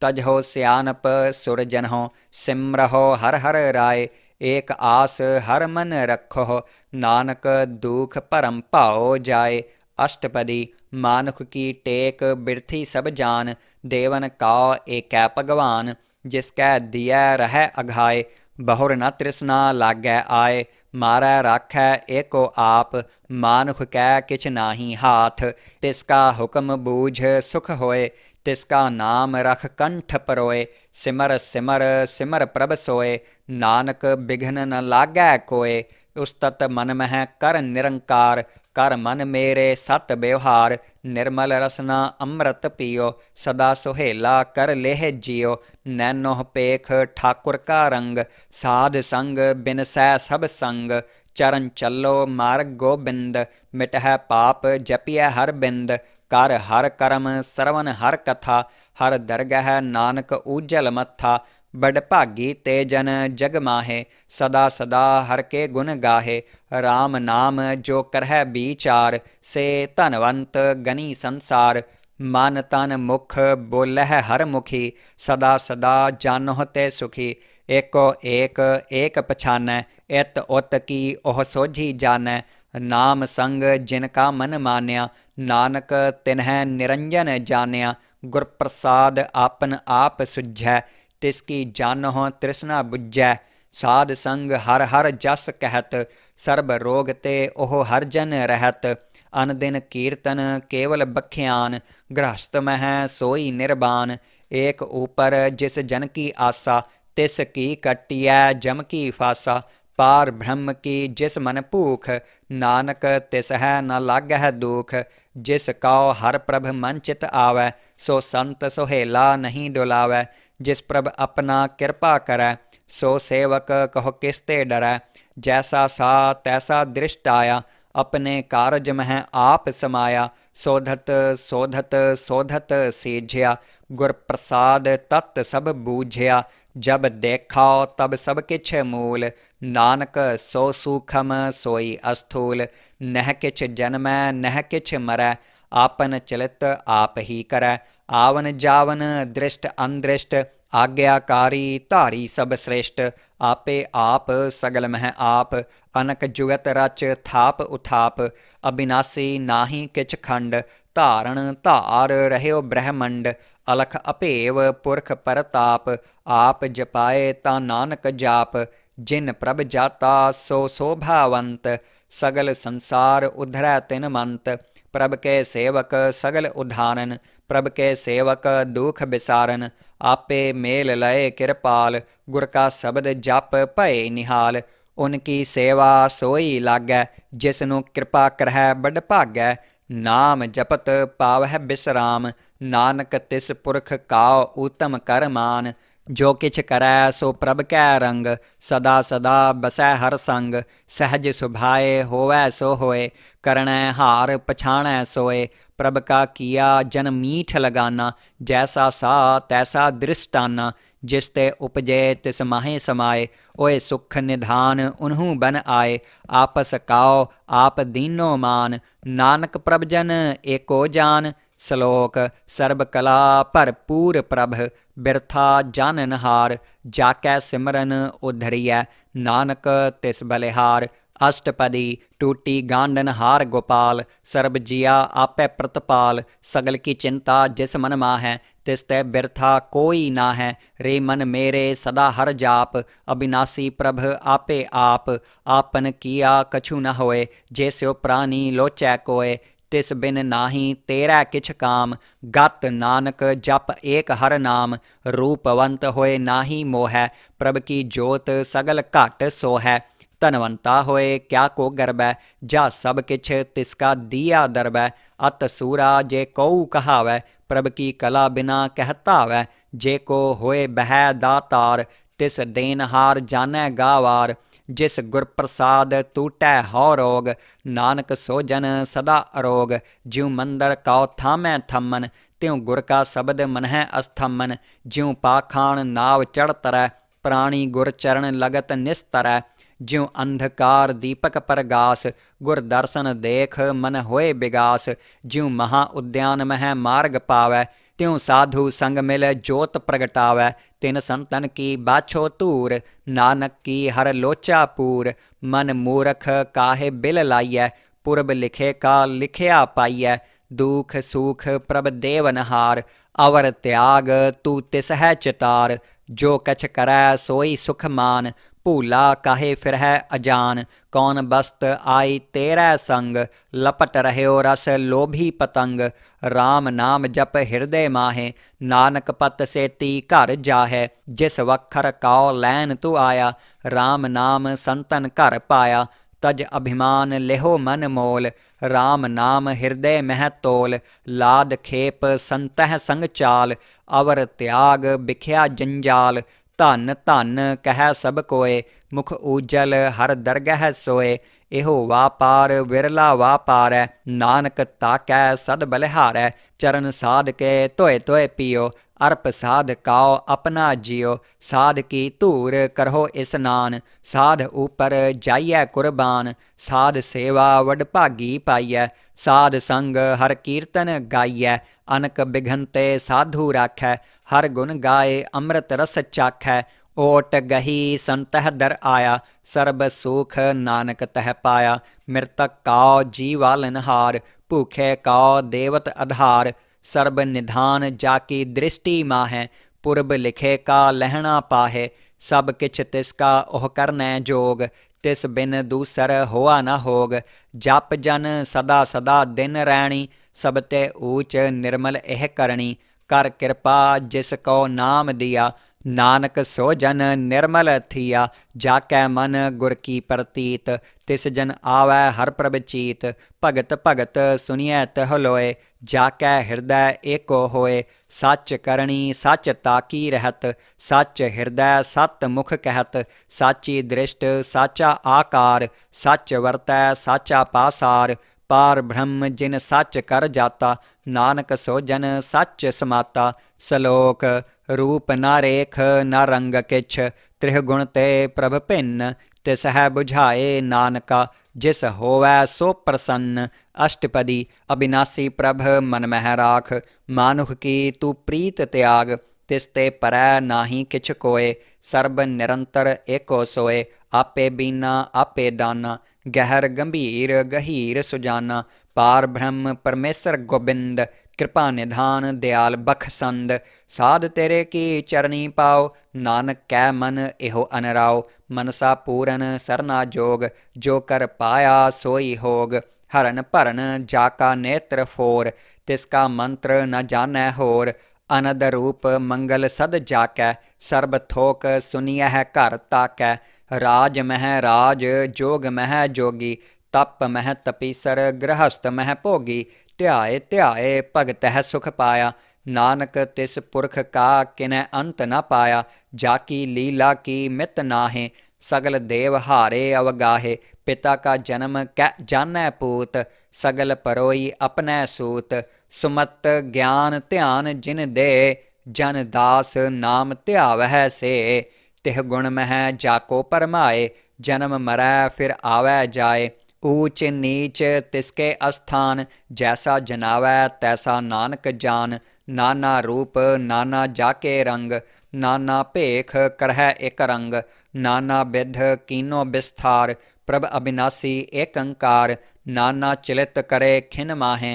ਤਜਹੋ ਸਿਆਨਪ ਸੁਰ ਜਨਹੁ, ਸਿਮਰਹੁ ਹਰ ਹਰ ਰਾਏ, ਏਕ ਆਸ ਹਰ ਮਨ ਰਖੋ ਨਾਨਕ ਦੁਖ ਭਰਮ ਭਾਉ ਜਾਏ, ਅਸ਼ਟਪਦੀ ਮਾਨੁਖ ਕੀ ਟੇਕ ਬਿਰਥੀ ਸਭ ਜਾਨ, ਦੇਵਨ ਕਾ ਏਕੈ ਭਗਵਾਨ, ਜਿਸ ਕੈ ਦਿਆ ਰਹਿ ਅਘਾਏ ਬਹੁਰ ਨ ਤ੍ਰਿਸ਼ਨਾ ਲਾਗੈ ਆਏ ਮਾਰੈ ਰਾਖੈ ਏਕੋ ਆਪ ਮਾਨੁਖ ਕੈ ਕਿਛ ਨਾਹੀ ਹਾਥ ਤਿਸ ਕਾ ਹੁਕਮ ਬੂਝ ਸੁਖ ਹੋਏ ਤਿਸ ਕਾ ਨਾਮ ਰਖ ਕੰਠ ਪਰੋਏ ਸਿਮਰ ਸਿਮਰ ਸਿਮਰ ਪ੍ਰਭ ਸੋਏ ਨਾਨਕ ਬਿਘਨ ਨ ਲਾਗੈ ਕੋਏ ਉਸਤਤ ਮਨ ਮਹਿ ਕਰ ਨਿਰੰਕਾਰ कर मन मेरे सत व्यवहार निर्मल रसना अमृत पियो सदा सुहेला कर लेह जियो नैनो पेख ठाकुर का रंग साध संग बिन सह सब संग चरण चलो मार्ग गोबिंद मिटह पाप जपिय हर बिंद कर हर कर्म सरवन हर कथा हर दरगह नानक उजल मथा ਮੱਥਾ बड़ भागी ते जन जग माहे सदा सदा हर के गुण गाहे, राम नाम जो करह विचार से धनवंत गनी संसार, मन तन मुख बोलह हर मुखी, सदा सदा जानो ते सुखी, एको एक एक पछानै इत उत की ओह सोझी जानै नाम संग जिनका मन मान्या, नानक तिन्ह निरंजन जान्या गुर प्रसाद आपन आप सुझै तिसकी जानहो तृष्णा बुझै ਸਾਧ ਸੰਗ ਹਰ ਹਰ ਜਸ ਕਹਿਤ ਸਰਬ ਰੋਗ ਤੇ ਉਹ ਹਰ ਜਨ ਰਹਿਤ ਅਨ ਦਿਨ ਕੀਰਤਨ ਕੇਵਲ ਬਖਿਆਨ ਗ੍ਰਹਸਤ ਮਹਿ ਸੋਈ ਨਿਰਬਾਨ ਏਕ ਉਪਰ ਜਿਸ ਜਨ ਕੀ ਆਸਾ ਤਿਸ ਕੀ ਕਟਿਐ ਜਮ ਕੀ ਫਾਸਾ ਪਾਰ ਬ੍ਰਹਮ ਕੀ ਜਿਸ ਮਨ ਭੂਖ ਨਾਨਕ ਤਿਸ ਹੈ ਨ ਲਾਗਹਿ ਦੁਖ जिस कौ हर प्रभ मन चित आवै सो संत सोहेला नहीं डुलावै जिस प्रभ अपना कृपा करै सो सेवक कहो किसते डरै जैसा सा तैसा दृष्ट आया अपने कारज मह आप समाया सोधत सोधत सोधत सीझया गुर प्रसाद तत् सब बूझया जब देखाओ तब सब किछ मूल नानक सो सूखम सोई अस्थूल नह किछ जन्म नह किच मर, आपन चलित आप ही कर। आवन जावन दृष्ट अंदृष्ट, आज्ञाकारी धारी सब श्रेष्ठ। आपे आप सगल मह आप, अनक जुगत रच थाप उथाप। अविनाशी नाही किच खंड धारण धार रहे ब्रह्मंड। अलख अपेव पुरख परताप, आप जपाए ता नानक जाप। जिन प्रभ जाता सो शोभावंत ਸਗਲ ਸੰਸਾਰ ਉਧਰੈ ਤਿਨ ਮੰਤ, ਪ੍ਰਭ ਕੇ ਸੇਵਕ ਸਗਲ ਉਧਾਰਨ, ਪ੍ਰਭ ਕੇ ਸੇਵਕ ਦੁਖ ਬਿਸਾਰਨ, ਆਪੇ ਮੇਲ ਲਏ ਕਿਰਪਾਲ, ਗੁਰ ਕਾ ਸ਼ਬਦ ਜਪ ਭਏ ਨਿਹਾਲ ਉਨਕੀ ਸੇਵਾ ਸੋਈ ਲਾਗੈ ਜਿਸ ਨੂੰ ਕਿਰਪਾ ਕਰਹਿ ਬੜ ਭਾਗੈ, ਨਾਮ ਜਪਤ ਪਾਵਹਿ ਬਿਸਰਾਮ, ਨਾਨਕ ਤਿਸ ਪੁਰਖ ਕਾਉ ਊਤਮ ਕਰਮਾਨ जो किछ करै सो प्रभ कै रंग सदा सदा बसै हर संग सहज सुभाए होवै सो होए करणै हार पछाणै सोए प्रभ का किया जन मीठ लगाना जैसा सा तैसा दृष्टाना जिस ते उपजे तिस माहे समाए ओए सुख निधान उन्हूं बन आए आपस काओ आप दीनो मान नानक प्रभजन एको जान श्लोक सर्वकला भरपूर प्रभ ਬਿਰਥਾ ਜਾਣਨਹਾਰ ਜਾ ਕੈ ਸਿਮਰਨ ਉਧਰੀਐ ਨਾਨਕ ਤਿਸ ਬਲਿਹਾਰ ਅਸ਼ਟਪਦੀ ਟੂਟੀ ਗਾਂਡਨ ਹਾਰ ਗੋਪਾਲ ਸਰਬ ਜੀਆ ਆਪੇ ਪ੍ਰਤਪਾਲ ਸਗਲ ਕੀ ਚਿੰਤਾ ਜਿਸ ਮਨ ਮਾਹੈ ਤਿਸ ਤੇ ਬਿਰਥਾ ਕੋਈ ਨਾ ਹੈ ਰੇ ਮਨ ਮੇਰੇ ਸਦਾ ਹਰ ਜਾਪ ਅਬਿਨਾਸੀ ਪ੍ਰਭ ਆਪੇ ਆਪ ਆਪਨ ਕੀਆ ਕਛੂ ਨ ਹੋਏ ਜੇ ਸਿਓ ਪ੍ਰਾਨੀ ਲੋਚੈ ਕੋਏ ਤਿਸ ਬਿਨ ਨਾਹੀ ਤੇਰਾ ਕਿਛ ਕਾਮ ਗਤ ਨਾਨਕ ਜਪ ਏਕ ਹਰ ਨਾਮ ਰੂਪਵੰਤ ਹੋਏ ਨਾਹੀ ਮੋਹੈ ਪ੍ਰਭ ਕੀ ਜੋਤ ਸਗਲ ਘਟ ਸੋ ਹੈ ਧਨਵੰਤਾ ਹੋਏ ਕਿਆ ਕੋ ਗਰਬੈ ਜਾ ਸਭ ਕਿਛ ਤਿਸ ਕਾ ਦੀਆ ਦਰਬੈ ਅਤ ਸੂਰਾ ਜੇ ਕਉ ਕਹਾਵੈ ਪ੍ਰਭ ਕੀ ਕਲਾ ਬਿਨਾ ਕਹਤਾਵੈ ਜੇ ਕੋ ਹੋਏ ਬਹਿ ਦਾਤਾਰ ਤਿਸ ਦੇਨਹਾਰ ਜਾਣੈ ਗਾਵਾਰ ਜਿਸ ਗੁਰ ਪ੍ਰਸਾਦ ਟੂਟੈ ਹਉ ਰੋਗ, ਨਾਨਕ ਸੋ ਜਨ ਸਦਾ ਅਰੋਗ, ਜਿਉ ਮੰਦਰ ਕਉ ਥਾਮੈ ਥੰਮਨ, ਤਿਉ ਗੁਰ ਕਾ ਸ਼ਬਦ ਮਨਹਿ ਅਸਥਮਨ, ਜਿਉ ਪਾਖਾਨ ਨਾਵ ਚੜ ਤਰੈ, ਪ੍ਰਾਣੀ ਗੁਰ ਚਰਨ ਲਗਤ ਨਿਸਤਰੈ, ਜਿਉ ਅੰਧਕਾਰ ਦੀਪਕ ਪ੍ਰਗਾਸ, ਗੁਰ ਦਰਸ਼ਨ ਦੇਖ ਮਨ ਹੋਏ ਬਿਗਾਸ, ਜਿਉ ਮਹਾ ਉਦਿਆਨ ਮਹਿ ਮਾਰਗ ਪਾਵੈ त्यों साधु संग मिल जोत प्रगटावै। तिन संतन की बाछो धूर नानक की हर लोचा पूर। मन मूरख काहे बिल लाइए पुरब लिखे का लिखिया पाइय। दुख सुख प्रभ देवनहार अवर त्याग तू तिस है चितार। जो कछ करै सोई सुख मान ਭੂਲਾ ਕਾਹੇ ਫਿਰ ਹੈ ਅਜਾਨ ਕੌਣ ਬਸਤ ਆਈ ਤੇਰਾ ਸੰਗ ਲਪਟ ਰਹਿਓ ਰਸ ਲੋਭੀ ਪਤੰਗ RAM ਨਾਮ ਜਪ ਹਿਰਦੇ ਮਾਹੇ ਨਾਨਕ ਪਤ ਸੇਤੀ ਘਰ ਜਾਹੈ ਜਿਸ ਵਖਰ ਕਾਉ ਲੈਨ ਤੂ ਆਇਆ RAM ਨਾਮ ਸੰਤਨ ਘਰ ਪਾਇਆ ਤਜ ਅਭਿਮਾਨ ਲਿਹੋ ਮਨ ਮੋਲ RAM ਨਾਮ ਹਿਰਦੇ ਮਹਿ ਤੋਲ ਲਾਦ ਖੇਪ ਸੰਤਹ ਸੰਗ ਚਾਲ ਅਵਰ ਤਿਆਗ ਬਿਖਿਆ ਜੰਜਾਲ ਧਨ ਧਨ ਕਹਿ ਸਭ ਕੋਏ ਮੁਖ ਊਜਲ ਹਰ ਦਰਗਹਿ ਸੋਏ ਇਹੋ ਵਾਪਾਰ ਵਿਰਲਾ ਵਾਪਾਰੈ ਨਾਨਕ ਤਾਕੈ ਸਦ ਬਲਿਹਾਰੈ ਚਰਨ ਸਾਧ ਕੇ ਧੋਏ ਧੋਏ ਪੀਓ ਅਰਪ ਸਾਧ ਕਾਓ ਆਪਣਾ ਜਿਉ ਸਾਧ ਕੀ ਧੂਰ ਕਰੋ ਇਸਨਾਨ ਸਾਧ ਉਪਰ ਜਾਈਐ ਕੁਰਬਾਨ ਸਾਧ ਸੇਵਾ ਵਡ ਭਾਗੀ ਪਾਈਐ साध संग हर कीर्तन गाइय, अनक बिघनते साधु राख, हर गुण गाए अमृत रस चाख, ओट गही संतह दर आया, सर्ब सुख नानक तह पाया, मृतक काओ जीवाल नहार भूखे काओ देवत आधार सर्ब निधान जाकी दृष्टि माह, पुरब लिखे का लहना पाहे, सब किछ तिसका ओह करने जोग ਤਿਸ ਬਿਨ ਦੂਸਰ ਹੋਆ ਨਾ ਹੋਗ, ਜਪ ਜਨ ਸਦਾ ਸਦਾ ਦਿਨ ਰਹਿਣੀ ਸਭ ਤੇ ਊਚ ਨਿਰਮਲ ਇਹ ਕਰਨੀ ਕਰ ਕਿਰਪਾ ਜਿਸ ਕੋ ਨਾਮ ਦਿਆ नानक सो जन निर्मल थिया, जाकै मन गुर की प्रतीत, तिस जन आवै हर प्रवचीत भगत भगत सुनिए तहलोए जाकै हृदय एको होए, सच करणी सच ताकी रहत, सच हृदय सत मुख कहत, साची दृष्ट साचा आकार, सच वर्तै साचा पासार, पार ब्रह्म जिन सच कर जाता नानक सो जन सच समाता, सलोक रूप न रेख, न रंग किछ, त्रिगुण ते प्रभ भिन्न तिसह बुझाए नानका, जिस होवै सो प्रसन्न। अष्टपदी, अविनाशी प्रभ, मन मह राख, मानुख की तू प्रीत त्याग तिस्ते पर नाही किछ कोय सर्ब निरंतर एको सोय आपे बीना, आपे दाना, गहर गंभीर गहीर सुजाना, पार ब्रह्म परमेश्वर गोबिंद कृपा निधान दयाल बखसंद साध तेरे की चरणी पाओ नानक कै मन एहो अनराओ मनसा पूरन सरना जोग जो कर पाया सोई होग हरण भरण जाका नेत्र फोर तिसका मंत्र न जानै होर अनद रूप मंगल सद जाकै सर्ब थोक सुनियह घर ताकै राज मह राज जोग मह जोगी तप मह तपीसर गृहस्थ मह भोगी ਮਹਿ ਰਾਜ ਜੋਗ ਮਹਿ ਜੋਗੀ ਤਪ ਮਹਿ ਤਪੀਸਰ ਗ੍ਰਹਸਤ ਮਹਿ ਭੋਗੀ ਧਿਆਏ ਧਿਆਏ ਭਗਤ ਹੈ ਸੁਖ ਪਾਇਆ ਨਾਨਕ ਤਿਸ ਪੁਰਖ ਕਾ ਕਿਨੈ ਅੰਤ ਨ ਪਾਇਆ ਜਾ ਕੀ ਲੀਲਾ ਕੀ ਮਿਤ ਨਾਹੇ ਸਗਲ ਦੇਵ ਹਾਰੇ ਅਵਗਾਹੇ ਪਿਤਾ ਕਾ ਜਨਮ ਕੈ ਜਾਣੈ ਪੂਤ ਸਗਲ ਪਰੋਈ ਆਪਣੈ ਸੂਤ ਸੁਮਤ ਗਿਆਨ ਧਿਆਨ ਜਿਨ ਦੇ ਜਨ ਦਾਸ ਨਾਮ ਧਿਆਵਹਿ ਸੇ ਤਿਹ ਗੁਣ ਮਹਿ ਜਾਕੋ ਪਰਮਾਏ ਜਨਮ ਮਰੈ ਫਿਰ ਆਵੈ ਜਾਏ ऊच नीच तिसके अस्थान जैसा जनावै तैसा नानक जान नाना रूप नाना जाके रंग नाना भेख करह एक रंग नाना विध कीनो विस्थार प्रभ अविनाशी एकंकार नाना चिलित करे खिन माहे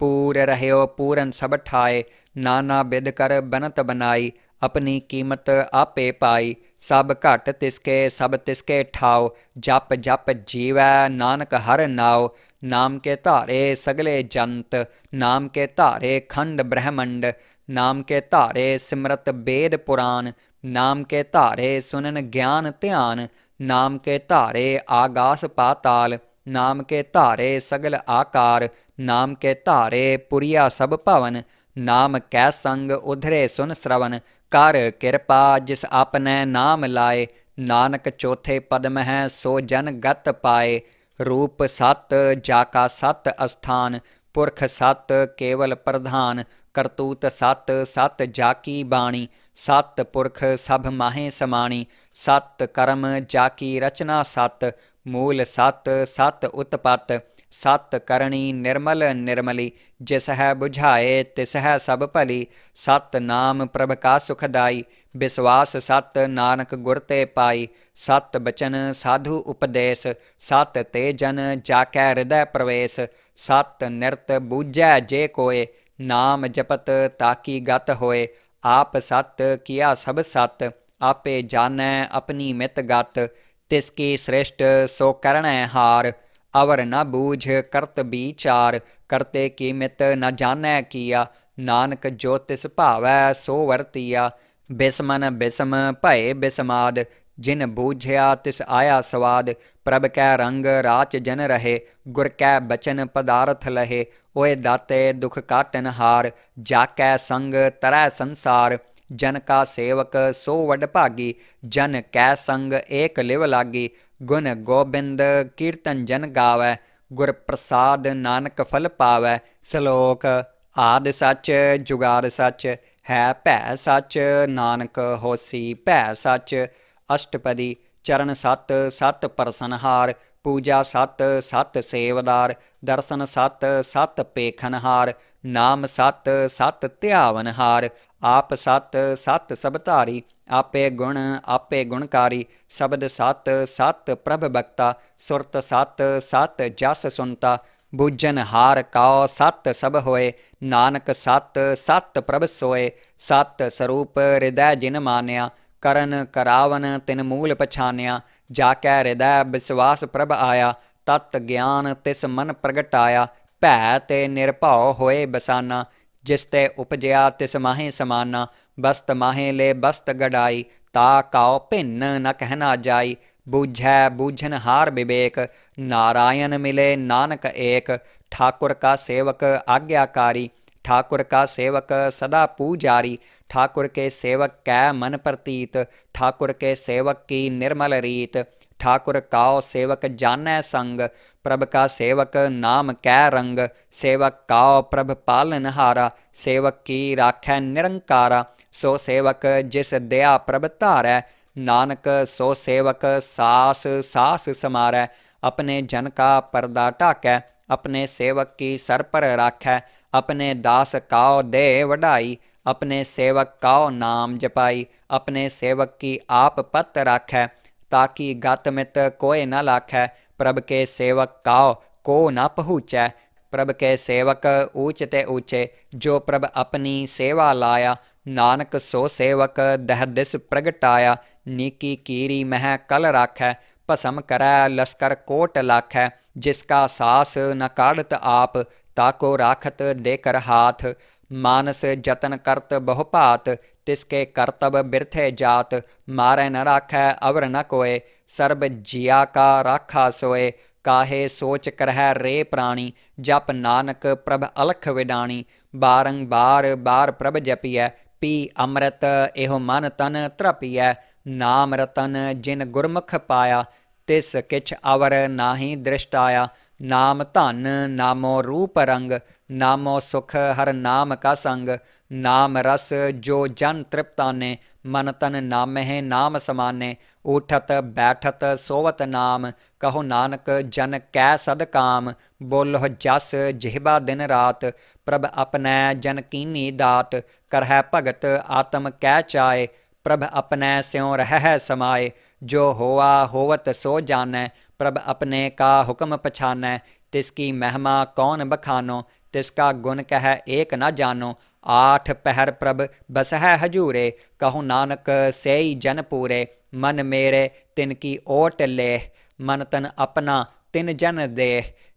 पूर रहो पूरन सब ठाए नाना विध कर बनत बनाई अपनी कीमत आपे पाई सब घट तिसके सब तिसके ठाओ जप जप जीवै नानक हर नाओ नाम के धारे सगले जंत नाम के धारे खंड ब्रह्मंड नाम के धारे सिमरत वेद पुराण नाम के धारे सुनन ज्ञान ध्यान नाम के धारे आगास पाताल नाम के धारे सगल आकार नाम के धारे पुरिया सब भवन नाम कै संग उधरे सुन श्रवण ਕਰ ਕਿਰਪਾ ਜਿਸ ਆਪਨੇ ਨਾਮ ਲਾਏ ਨਾਨਕ ਚੌਥੇ ਪਦ ਮਹਿ ਸੋ ਜਨ ਗਤ ਪਾਏ ਰੂਪ ਸਤ ਜਾ ਕਾ ਸਤ ਅਸਥਾਨ ਪੁਰਖ ਸਤ ਕੇਵਲ ਪ੍ਰਧਾਨ ਕਰਤੂਤ ਸਤ ਸਤ ਜਾ ਕੀ ਬਾਣੀ ਸਤ ਪੁਰਖ ਸਭ ਮਾਹੇ ਸਮਾਣੀ ਸਤ ਕਰਮ ਜਾ ਕੀ ਰਚਨਾ ਸਤ ਮੂਲ ਸਤ ਸਤ ਉਤਪਤ सत करणी निर्मल निर्मली, जिसह बुझाए तिसह सब भली सत नाम प्रभ का सुखदाई विश्वास सत नानक गुरते पाई। सत बचन साधु उपदेश, सत ते जन जाकै हृदय प्रवेश। सत निरत बूझै जे कोय नाम जपत ताकि गत होए। आप सत किया सब सत, आपे जानै अपनी मित गत। तिसकी श्रेष्ठ सो करण हार। अवर न बूझ करत बीचार, करते कीमित न जानै किया। नानक ज्योतिष भावै सो वर्तिया। बिस्मन बिस्म भय बिस्माद, जिन बूझया तिस आया स्वाद। प्रभ कै रंग राच जन रहे, गुर कै बचन पदार्थ लहे। ओए दाते दुख काटन हार, जाकै संग तरै संसार। जन का सेवक सो वड भागी, जन कै संग एक लिव लागी। ਗੁਣ ਗੋਬਿੰਦ ਕੀਰਤਨ ਜਨ ਗਾਵੇ, ਗੁਰ ਪ੍ਰਸਾਦ ਨਾਨਕ ਫਲ ਪਾਵੇ, ਸ਼ਲੋਕ ਆਦ ਸੱਚ, ਜੁਗਾਦ ਸੱਚ, ਹੈ ਭੈ ਸੱਚ, ਨਾਨਕ ਹੋਸੀ ਭੈ ਸੱਚ, ਅਸ਼ਟਪਦੀ ਚਰਨ ਸਤ ਸਤ ਪਰਸਨਹਾਰ ਪੂਜਾ ਸਤ ਸਤ ਸੇਵਦਾਰ, ਦਰਸ਼ਨ ਸਤ ਸਤ ਪੇਖਨਹਾਰ ਨਾਮ ਸਤ ਸਤ ਧਿਆਵਨਹਾਰ ਆਪ ਸਤ ਸਤ ਸਭ ਧਾਰੀ, ਆਪੇ ਗੁਣ, ਆਪੇ ਗੁਣਕਾਰੀ, ਸ਼ਬਦ ਸਤ ਸਤ ਪ੍ਰਭ ਬਖਤਾ, ਸੁਰਤ ਸਤ ਸਤ ਜਸ ਸੁਨਤਾ ਬੂਜਨ ਹਾਰ ਕਾਉ ਸਤ ਸਭ ਹੋਏ, ਨਾਨਕ ਸਤ ਸਤ ਪ੍ਰਭ ਸੋਏ, ਸਤ ਸਰੂਪ ਹਿਰਦੈ ਜਿਨ ਮਾਨਿਆ, ਕਰਨ ਕਰਾਵਨ ਤਿਨ ਮੂਲ ਪਛਾਨਿਆ ਜਾ ਕੈ ਹਿਰਦੈ ਵਿਸਵਾਸ ਪ੍ਰਭ ਆਇਆ, ਤਤ ਗਿਆਨ ਤਿਸ ਮਨ ਪ੍ਰਗਟਾਇਆ, ਭੈ ਤੇ ਨਿਰਭਉ ਹੋਏ ਬਸਾਨਾ जिसते उपजया तिस माहे समाना, बस्त माहे ले बस्त गडाई, ता काओ भिन्न न कहना जाई, बूझ बूझन हार विवेक नारायण मिले नानक एक, ठाकुर का सेवक आज्ञाकारी, ठाकुर का सेवक सदा पूजारी, ठाकुर के सेवक कै मन प्रतीत, ठाकुर के सेवक की निर्मल रीत। ठाकुर काओ सेवक जानै संग, प्रभ का सेवक नाम कै रंग, सेवक काओ प्रभ पालन हारा, सेवक की राखै निरंकारा, सो सेवक जिस दया प्रभ धारै नानक सो सेवक सास सास समारै, अपने जन का पर्दा ढाकै अपने सेवक की सर पर राखै, अपने दास काओ दे वढ़ाई अपने सेवक काओ नाम जपाई, अपने सेवक की आप पत राखै ताकि गत मित कोय न लाखै, प्रभ के सेवक काओ, को न पहुँचै। प्रभ के सेवक ऊंच ते ऊँचे, जो प्रभ अपनी सेवा लाया। नानक सो सेवक दह दिस प्रगटाया। नीकी कीरी मह कल राखै भसम करै लश्कर कोट लाखै। जिसका सास न काढ़त आप, ताको राखत देकर हाथ। मानस जतन करत बहु भात तिसके करतब बिरथे जात, मारे न राख, अवर न कोय सर्ब जिया का राखा सोय काहे सोच करह रे प्राणी। जप नानक प्रभ अलख विडाणी। बारंग बार बार प्रभ जपिय, पी अमृत एहो मन तन त्रपिय। नाम रतन जिन गुरमुख पाया, तिस किछ अवर नाही दृष्टाया। नाम धन, नामो रूप रंग। नामो सुख, हर नाम का संग। नाम रस जो जन तृप्ताने, मन तन नामहे नाम समाने, उठत बैठत सोवत नाम, कहो नानक जन कै सद काम, बोलह जस जिहबा दिन रात, प्रभ अपने जन कीनी दात, करह भगत आत्म कै चाय, प्रभ अपने स्यों रह समाये, जो होआ होवत सो जाने, प्रभ अपने का हुक्म पछाने, तिसकी महिमा कौन बखानो, तिसका गुण कह एक न जानो आठ पहर प्रभ बसह हजूरे, कहु नानक सेई जन पूरे, मन मेरे तिनकी ओट ले मन तन अपना तिन जन दे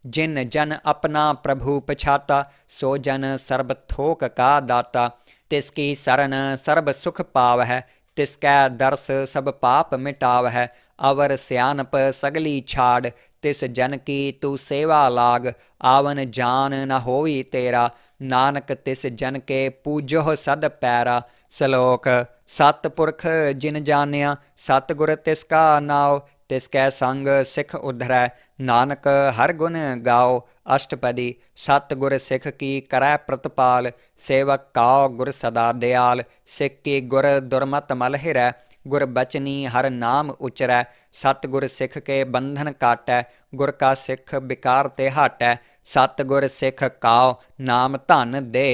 जिन जन अपना प्रभु पछाता, सो जन सर्ब थोक का दाता, तिसकी शरण सर्ब सुख पाव है तिसकै दर्श सब पाप मिटाव है अवर सियानप सगली छाड़ तिस जन की तू सेवा लाग आवन जान न होई तेरा नानक तिस जन के पूजो सद पैरा सलोक सतपुरख जिन जानिया सतगुर तिसका नाव तिसकै संग सिख उधरै नानक हर गुण गाओ अष्टपदी सतगुर सिख की करै प्रतपाल सेवक काओ गुर सदा दयाल सिख की गुर दुर्मत मल हिरै गुर बचनी हर नाम उचरै। सतगुर सिख के बंधन काटै। गुर का सिख बिकार ते हटै। सतगुर सिख काओ, नाम धन दे।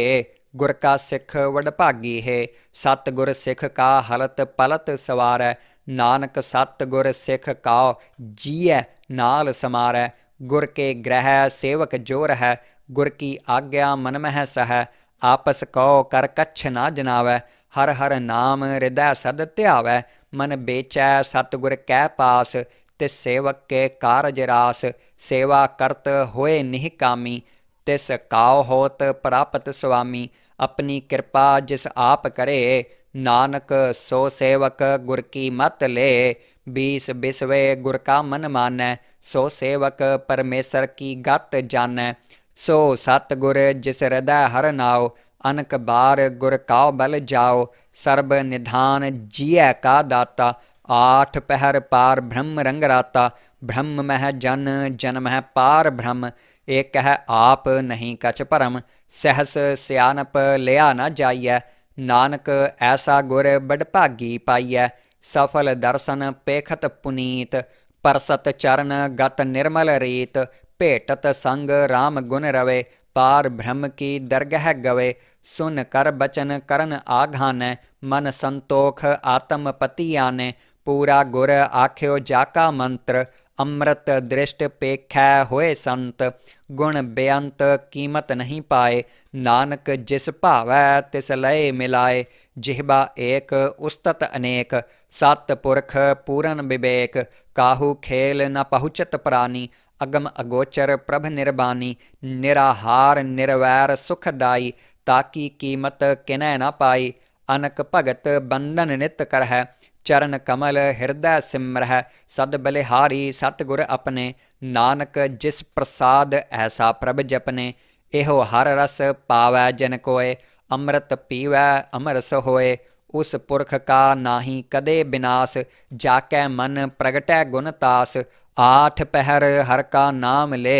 गुर का सिख वडभागी है। सतगुर सिख का हलत पलत सवारै। नानक सतगुर सिख काओ, जिय नाल समारै। गुर के ग्रह सेवक ज़ोर है। गुर की आज्ञा मन मह सह आपस कहो, कर कच्छ ना जनावै। ਹਰ ਹਰ ਨਾਮ ਹਿਰਦੈ ਸਦ ਧਿਆਵੈ ਮਨ ਬੇਚੈ ਸਤਗੁਰ ਕੈ ਪਾਸ ਤਿਸ ਸੇਵਕ ਕੇ ਕਾਰਜ ਰਾਸ ਸੇਵਾ ਕਰਤ ਹੋਏ ਨਿਹ ਕਾਮੀ ਤਿਸ ਕਾਉ ਹੋਤ ਪ੍ਰਾਪਤ ਸੁਆਮੀ ਆਪਣੀ ਕਿਰਪਾ ਜਿਸ ਆਪ ਕਰੇ ਨਾਨਕ ਸੋ ਸੇਵਕ ਗੁਰ ਕੀ ਮਤ ਲੈ ਬੀਸ ਬਿਸਵੇ ਗੁਰ ਕਾ ਮਨ ਮਾਨੈ ਸੋ ਸੇਵਕ ਪਰਮੇਸ਼ਰ ਕੀ ਗਤ ਜਾਣੈ ਸੋ ਸਤਗੁਰ ਜਿਸ ਹਿਰਦੈ ਹਰ ਨਾਉ अनक बार गुर गुरकाव बल जाओ, सर्ब निधान जिय का दाता। आठ पहर पार ब्रह्म रंग राता। ब्रह्म मह जन जन्म है पार ब्रह्म एक है आप नहीं कछ परम। सहस सियानप लिया न जाइय। नानक ऐसा गुर बडभागी पाइय। सफल दर्शन पेखत पुनीत। परसत चरण गत निर्मल रीत। भेटत संग राम गुण रवे। पार ब्रह्म की दरगह गवे। सुन कर बचन करन आघान, मन संतोख आत्म पतियान पूरा गुर आख्यो जाका मंत्र, अमृत दृष्ट पेख होए संत। गुण बेअंत कीमत नहीं पाए, नानक जिस भावै तिस लय मिलाए। जिहबा एक उस्तत अनेक, सत पुरख पूरन विवेक। काहू खेल न पहुचत प्राणी, अगम अगोचर प्रभ निर्बानी निराहार निरवैर सुखदाई ताकि कीमत किनय न पाई। अनक भगत बंधन नित कर है चरण कमल हृदय सिमरह। सद बलिहारी सतगुर अपने। नानक जिस प्रसाद ऐसा प्रभ जपने। एहो हर रस पावै जन कोय अमृत पीवै अमरस होय उस पुरख का नाही कदे विनाश। जाकै मन प्रगटै गुणतास आठ पहर हर का नाम ले।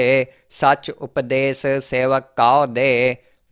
सच उपदेश सेवक काओ दे।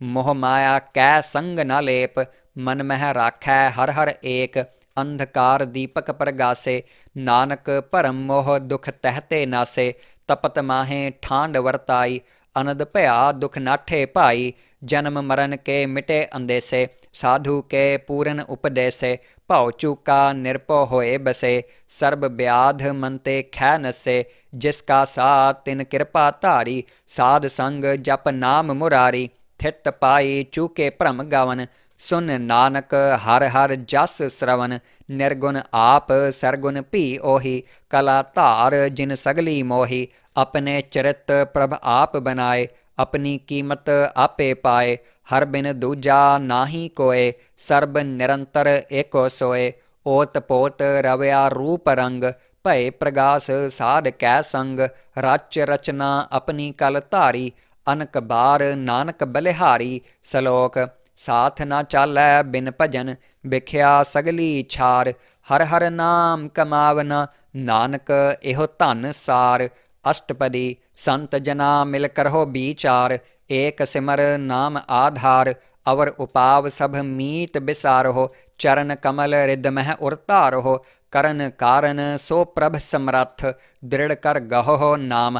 मोह माया कै संग न लेप, मन मह राखै हर हर एक। अंधकार दीपक प्रगासे नानक परम मोह दुख तहते नासे। तपत माहे ठांड वरताई, अनद भया दुख नाठे पाई। जन्म मरण के मिटे अंदेसे, साधु के पूरन उपदेसे। भाव चूका निरपो होए बसे, सर्ब ब्याध मनते खै नसे। जिसका सा तिन कृपा धारी साध संग जप नाम मुरारी। ਕਿਰਪਾ ਥਿਤ ਪਾਈ ਚੂਕੇ ਭ੍ਰਮ ਗਵਨ, ਸੁਨ ਨਾਨਕ ਹਰ ਹਰ ਜਸ ਸ਼ਰਵਨ, ਨਿਰਗੁਣ ਆਪ ਸਰਗੁਣ ਭੀ ਉਹੀ ਕਲਾ ਧਾਰ ਜਿਨ ਸਗਲੀ ਮੋਹੀ, ਆਪਣੇ ਚਰਿਤ ਪ੍ਰਭ ਆਪ ਬਨਾਏ ਆਪਣੀ ਕੀਮਤ ਆਪੇ ਪਾਏ, ਹਰ ਬਿਨ ਦੂਜਾ ਨਾਹੀ ਕੋਏ, ਸਰਬ ਨਿਰੰਤਰ ਏਕੋ ਸੋਏ, ਓਤ ਪੋਤ ਰਵਿਆ ਰੂਪ ਰੰਗ, ਭਏ ਪ੍ਰਗਾਸ ਸਾਧ ਕੈ ਸੰਗ, ਰਚ ਰਚਨਾ ਆਪਣੀ ਕਲ ਧਾਰੀ ਅਨਕ ਬਾਰ ਨਾਨਕ ਬਲਿਹਾਰੀ ਸਲੋਕ ਸਾਥ ਨਾ ਚਾਲੈ ਬਿਨ ਭਜਨ ਵਿਖਿਆ ਸਗਲੀ ਛਾਰ ਹਰ ਹਰ ਨਾਮ ਕਮਾਵਨਾ ਨਾਨਕ ਇਹੋ ਧਨ ਸਾਰ ਅਸ਼ਟਪਦੀ ਸੰਤ ਜਨਾ ਮਿਲ ਕਰੋ ਵਿਚਾਰ ਏਕ ਸਿਮਰ ਨਾਮ ਆਧਾਰ ਅਵਰ ਉਪਾਵ ਸਭ ਮੀਤ ਬਿਸਾਰੋ ਚਰਨ ਕਮਲ ਰਿਦ ਮਹਿ ਉਰਤਾਰੋ ਕਰਨ ਕਾਰਨ ਸੋ ਪ੍ਰਭ ਸਮਰੱਥ ਦ੍ਰਿੜ ਕਰ ਗਹੋ ਨਾਮ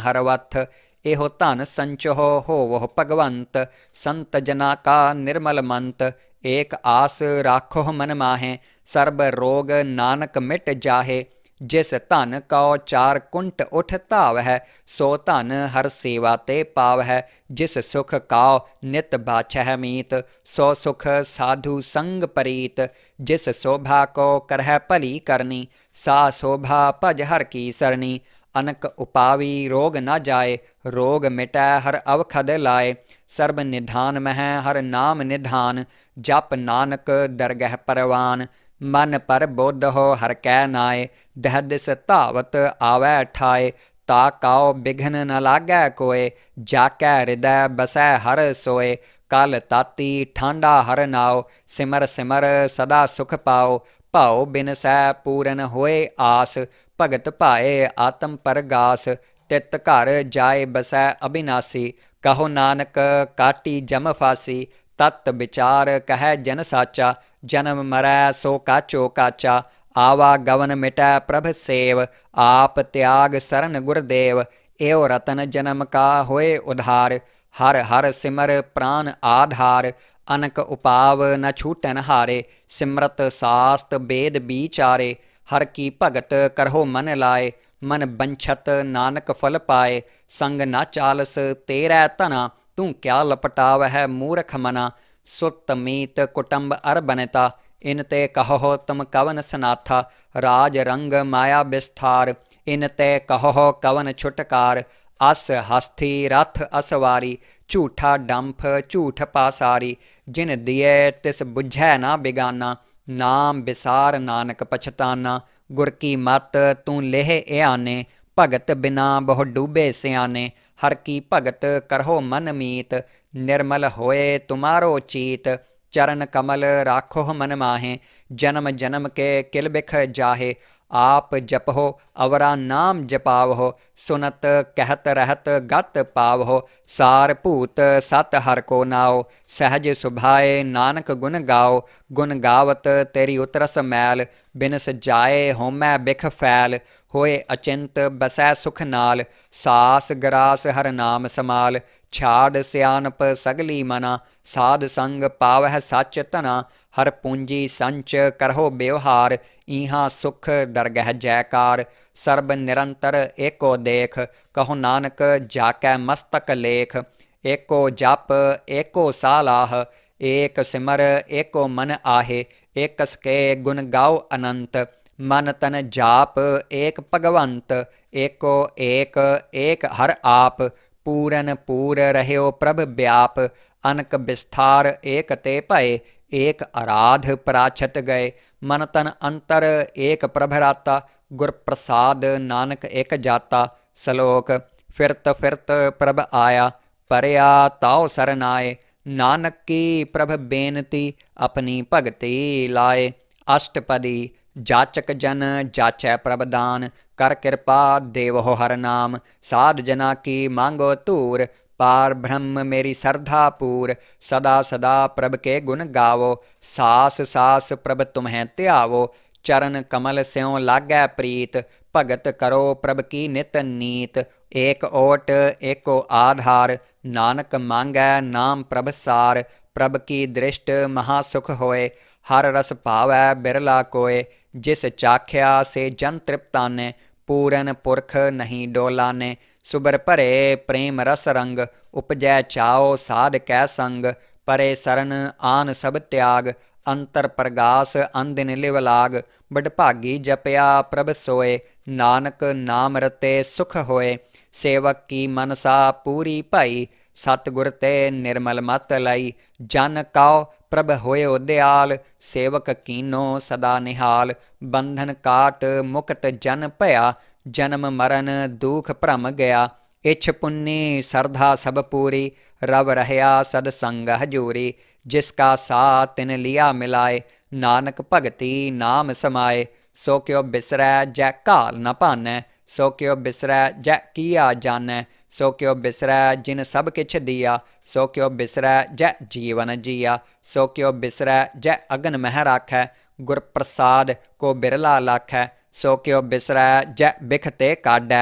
एहो धन संचहो हो वह भगवंत संत जना का निर्मल मंत एक आस राखो मन माहे सर्ब रोग नानक मिट जाहे, जिस धन कौ चार कुंट उठ ताव है सो धन हर सेवा ते पाव है जिस सुख काओ नित बाछह मीत, सो सुख साधु संग परीत, जिस शोभा को करह भली करनी, सा शोभा भज हर की सरणी ਅਨਕ ਉਪਾਵੀ ਰੋਗ ਨਾ ਜਾਏ ਰੋਗ ਮਿਟੈ ਹਰ ਅਵਖਦ ਲਾਏ ਸਰਬ ਨਿਧਾਨ ਮਹਿ ਹਰ ਨਾਮ ਨਿਧਾਨ ਜਪ ਨਾਨਕ ਦਰਗਹਿ ਪਰਵਾਨ ਮਨ ਪਰ ਬੋਧ ਹੋ ਹਰ ਕੈ ਨਾਏ ਦਹਦਿਸ ਧਾਵਤ ਆਵੈ ਠਾਏ ਤਾ ਕਾਉ ਬਿਘਨ ਨ ਲਾਗੈ ਕੋਏ ਜਾ ਕੈ ਹਿਰਦੈ ਬਸੈ ਹਰ ਸੋਏ ਕਲ ਤਾਤੀ ਠਾਂਡਾ ਹਰ ਨਾਉ ਸਿਮਰ ਸਿਮਰ ਸਦਾ ਸੁਖ ਪਾਓ ਭਾਉ ਬਿਨ ਸੈ ਪੂਰਨ ਹੋਏ ਆਸ ਭਗਤ ਭਾਏ ਆਤਮ ਪਰਗਾਸ ਤਿਤ ਘਰ ਜਾਏ ਬਸੈ ਅਬਿਨਾਸੀ ਕਹੋ ਨਾਨਕ ਕਾਟੀ ਜਮ ਫਾਸੀ ਤਤ ਵਿਚਾਰ ਕਹੈ ਜਨ ਸਾਚਾ ਜਨਮ ਮਰੈ ਸੋ ਕਾਚੋ ਕਾਚਾ ਆਵਾ ਗਵਨ ਮਿਟੈ ਪ੍ਰਭ ਸੇਵ ਆਪ ਤਿਆਗ ਸਰਨ ਗੁਰਦੇਵ ਏਉ ਰਤਨ ਜਨਮ ਕਾ ਹੋਏ ਉਧਾਰ ਹਰ ਹਰ ਸਿਮਰ ਪ੍ਰਾਨ ਆਧਾਰ ਅਨਕ ਉਪਾਵ ਨ ਛੂਟਨ ਹਾਰੇ ਸਿਮਰਤ ਸਾਸਤ ਬੇਦ ਬੀਚਾਰੇ ਹਰ ਕੀ ਭਗਤ ਕਰਹੋ ਮਨ ਲਾਏ ਮਨ ਬੰਛਤ ਨਾਨਕ ਫਲ ਪਾਏ ਸੰਗ ਨਾ ਚਾਲਸ ਤੇਰਾ ਧਨਾ ਤੂੰ ਕਿਆ ਲਪਟਾਵਹਿ ਮੂਰਖ ਮਨਾ ਸੁਤ ਮੀਤ ਕੁਟੰਬ ਅਰ ਬਨਤਾ ਇਨ ਤੇ ਕਹੋ ਤਮ ਕਵਨ ਸਨਾਥਾ ਰਾਜ ਰੰਗ ਮਾਇਆ ਬਿਸਥਾਰ ਇਨ ਤੇ ਕਹੋ ਕਵਨ ਛੁਟਕਾਰ ਅਸ ਹਸਥੀ ਰਥ ਅਸਵਾਰੀ ਝੂਠਾ ਡੰਫ ਝੂਠ ਪਾਸਾਰੀ ਜਿਨ ਦਿਏ ਤਿਸ ਬੁਝੈ ਨਾ ਬਿਗਾਨਾ ਨਾਮ ਵਿਸਾਰ ਨਾਨਕ ਪਛਤਾਨਾ ਗੁਰ ਕੀ ਮਤ ਤੂੰ ਲੇਹ ਇਆਨੇ ਭਗਤ ਬਿਨਾ ਬਹੁ ਡੂਬੇ ਸਿਆਨੇ ਹਰ ਕੀ ਭਗਤ ਕਰਹੋ ਮਨ ਮੀਤ ਨਿਰਮਲ ਹੋਏ ਤੁਮਾਰੋ ਚੀਤ ਚਰਨ ਕਮਲ ਰਾਖੋ ਮਨ ਮਾਹੇ ਜਨਮ ਜਨਮ ਕੇ ਕਿਲ ਬਿਖ ਜਾਹੇ आप जपहो अवरा नाम जपावहो सुनत कहत रहत गत पावहो सार भूत सत हर को नाओ सहज सुभाए नानक गुण गाओ गुण गावत तेरी उतरस मैल बिनस जाए होमै बिख फैल होए अचिंत बसै सुख नाल सास गरास हर नाम समाल ਛਾੜ ਸਿਆਨਪ ਸਗਲੀ ਮਨਾ ਸਾਧ ਸੰਗ ਪਾਵਹਿ ਸੱਚ ਤਨਾ हर पूंजी संच करहो व्यवहार इहाँ सुख दरगह जयकार। सर्ब निरंतर एको देख, कहो नानक जाकै मस्तक लेख। एको जप, एको सालाह, एक सिमर, एको मन आहे। एक स्के गुण गाओ अनंत। मन तन जाप, एक भगवंत। एको एक एक हर आप। पूरन पूर रहो प्रभ व्याप। अनक विस्थार एक ते पय एक आराध पराछत गए। मन तन अंतर एक प्रभराता। गुर प्रसाद नानक एक जाता। सलोक फिरत फिरत प्रभ आया। परया ताओ सरनाए। नानक की प्रभ बेनती अपनी भगति लाए। अष्टपदी, जाचक जन जाचै प्रभदान कर कृपा देवहो हर नाम। साधु जना की मांगो तूर। पार ब्रह्म मेरी श्रद्धा पूर सदा सदा प्रभ के गुण गावो, सास सास प्रभ तुम्हें त्यावो, चरण कमल स्यों लागै प्रीत, भगत करो प्रभ की नित नीत, एक ओट, एको आधार, नानक मांगै नाम प्रभ सार, प्रभ की दृष्ट महासुख होए, हर रस पावै बिरला कोय जिस चाख्या से जन तृप्ता ने पूरन पुरख नहीं डोला ने ਸੁਬਰ ਭਰੇ ਪ੍ਰੇਮ ਰਸ ਰੰਗ, ਉਪਜੈ ਚਾਓ ਸਾਧ ਕੈ ਸੰਗ, ਪਰੇ ਸਰਨ ਆਨ ਸਭ ਤਿਆਗ, ਅੰਤਰ ਪ੍ਰਗਾਸ ਅੰਦਿਨ ਲਿਵ ਲਾਗ ਬੜ ਭਾਗੀ ਜਪਿਆ ਪ੍ਰਭ ਸੋਏ, ਨਾਨਕ ਨਾਮ ਰਤੇ ਸੁਖ ਹੋਏ, ਸੇਵਕ ਕੀ ਮਨਸਾ ਪੂਰੀ ਭਾਈ, ਸਤਗੁਰ ਤੇ ਨਿਰਮਲ ਮਤ ਲਈ, ਜਨ ਕਾਉ ਪ੍ਰਭ ਹੋਇਓ ਦਿਆਲ, ਸੇਵਕ ਕੀਨੋ ਸਦਾ ਨਿਹਾਲ, ਬੰਧਨ ਕਾਟ ਮੁਕਤ ਜਨ ਭਇਆ ਜਨਮ ਮਰਨ ਦੁਖ ਭ੍ਰਮ ਗਿਆ ਇਛ ਪੁੰਨੀ ਸਰਧਾ ਸਭ ਪੂਰੀ ਰਵ ਰਹਿਆ ਸਦ ਸੰਗ ਹਜੂਰੀ ਜਿਸ ਕਾ ਸਾ ਤਿਨ ਲਿਆ ਮਿਲਾਏ ਨਾਨਕ ਭਗਤੀ ਨਾਮ ਸਮਾਏ ਸੋ ਕਿਉ ਬਿਸਰੈ ਜੈ ਕਾਲ ਨ ਭਾਨੈ ਸੋ ਕਿਉ ਬਿਸਰੈ ਜੈ ਕੀਆ ਜਾਣੈ ਸੋ ਕਿਉ ਬਿਸਰੈ ਜਿਨ ਸਭ ਕਿਛ ਦਿਆ ਸੋ ਕਿਉ ਬਿਸਰੈ ਜੈ ਜੀਵਨ ਜੀਆ ਸੋ ਕਿਉ ਬਿਸਰੈ ਜੈ ਅਗਨ ਮਹਿ ਰਾਖੈ ਗੁਰ ਪ੍ਰਸਾਦ ਕੋ ਬਿਰਲਾ ਲਾਖੈ सोक्यो बिसरै ज बिखते काड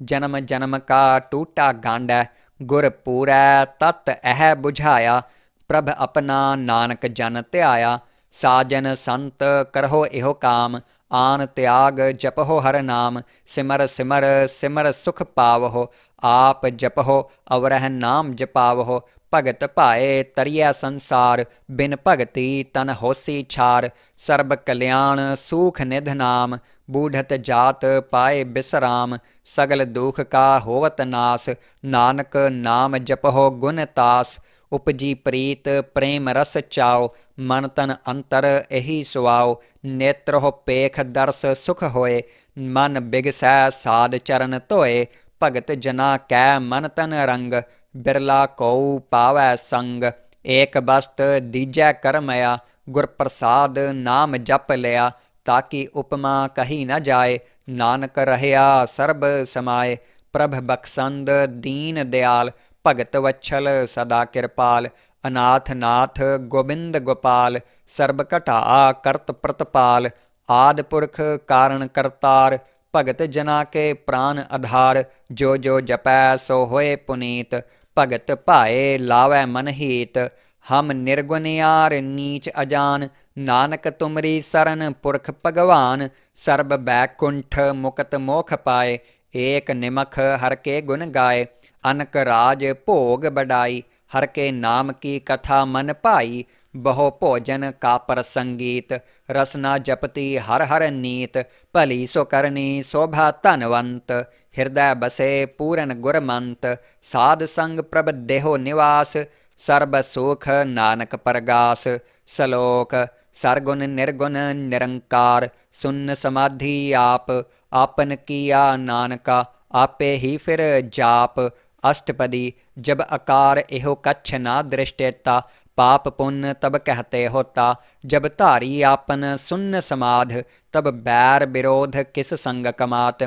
जन्म जन्म का टूटा गांड गुर पूरै तत् अह बुझाया प्रभ अपना नानक जन त्याया साजन संत करहो इहो काम आन त्याग जपहो हर नाम सिमर सिमर सिमर सुख पावहो आप जपहो अवरह नाम जपावहो ਭਗਤ ਭਾਏ ਤਰੀਆ ਸੰਸਾਰ ਬਿਨ ਭਗਤੀ ਤਨ ਹੋਸੀ ਛਾਰ ਸਰਬ ਕਲਿਆਣ ਸੂਖ ਨਿਧ ਨਾਮ ਬੂਢਤ ਜਾਤ ਪਾਏ ਬਿਸਰਾਮ ਸਗਲ ਦੁਖ ਕਾ ਹੋਵਤ ਨਾਸ ਨਾਨਕ ਨਾਮ ਜਪਹੁ ਗੁਣ ਤਾਸ ਉਪਜੀ ਪ੍ਰੀਤ ਪ੍ਰੇਮ ਰਸ ਚਾਓ ਮਨ ਤਨ ਅੰਤਰ ਇਹੀ ਸੁਆਓ ਨੇਤਰੋ ਪੇਖ ਦਰਸ ਸੁਖ ਹੋਏ ਮਨ ਬਿਗਸੈ ਸਾਧ ਚਰਨ ਧੋਏ ਭਗਤ ਜਨਾ ਕੈ ਮਨ ਤਨ ਰੰਗ बिरला कौ पावै संग, एक बस्त दीजै कर मया गुरप्रसाद नाम जप लिया, ताकि उपमा कही न जाए, नानक रहया सर्ब समाए, प्रभ बखसंद दीन दयाल, भगत वच्छल सदा कृपाल अनाथ नाथ गोविंद गोपाल सर्ब घटा करत प्रतपाल, आद पुरख कारण करतार, भगत जना के प्राण आधार जो जो जपै सो होए पुनीत ਭਗਤ ਭਾਏ ਲਾਵੈ ਮਨ ਹੀਤ ਹਮ ਨਿਰਗੁਨਿਆਰ ਨੀਚ ਅਜਾਨ ਨਾਨਕ ਤੁਮਰੀ ਸਰਨ ਪੁਰਖ ਭਗਵਾਨ ਸਰਬ ਬੈਕੁੰਠ ਮੁਕਤ ਮੋਖ ਪਾਏ ਏਕ ਨਿਮਖ ਹਰ ਕੇ ਗੁਣ ਗਾਏ ਅਨਕ ਰਾਜ ਭੋਗ ਬਡਾਈ ਹਰ ਕੇ ਨਾਮ ਕੀ ਕਥਾ ਮਨ ਭਾਈ ਬਹੁ ਭੋਜਨ ਕਾ ਪਰ ਸੰਗੀਤ ਰਸਨਾ ਜਪਤੀ ਹਰ ਹਰ ਨੀਤ ਭਲੀ ਸੋ ਕਰਨੀ ਸੋਭਾ ਧਨਵੰਤ हृदय बसे पूरन गुरमंत साध संग प्रभ देहो निवास सर्व सुख नानक परगास सलोक सरगुण निर्गुण निरंकार सुन्न समाधि आप आपन किया नानका आपे ही फिर जाप अष्टपदी जब अकार इहो कच्छ ना दृष्टेता पाप पुण्य तब कहते होता, जब धारी आपन सुन्न समाध, तब बैर विरोध किस संग कमात?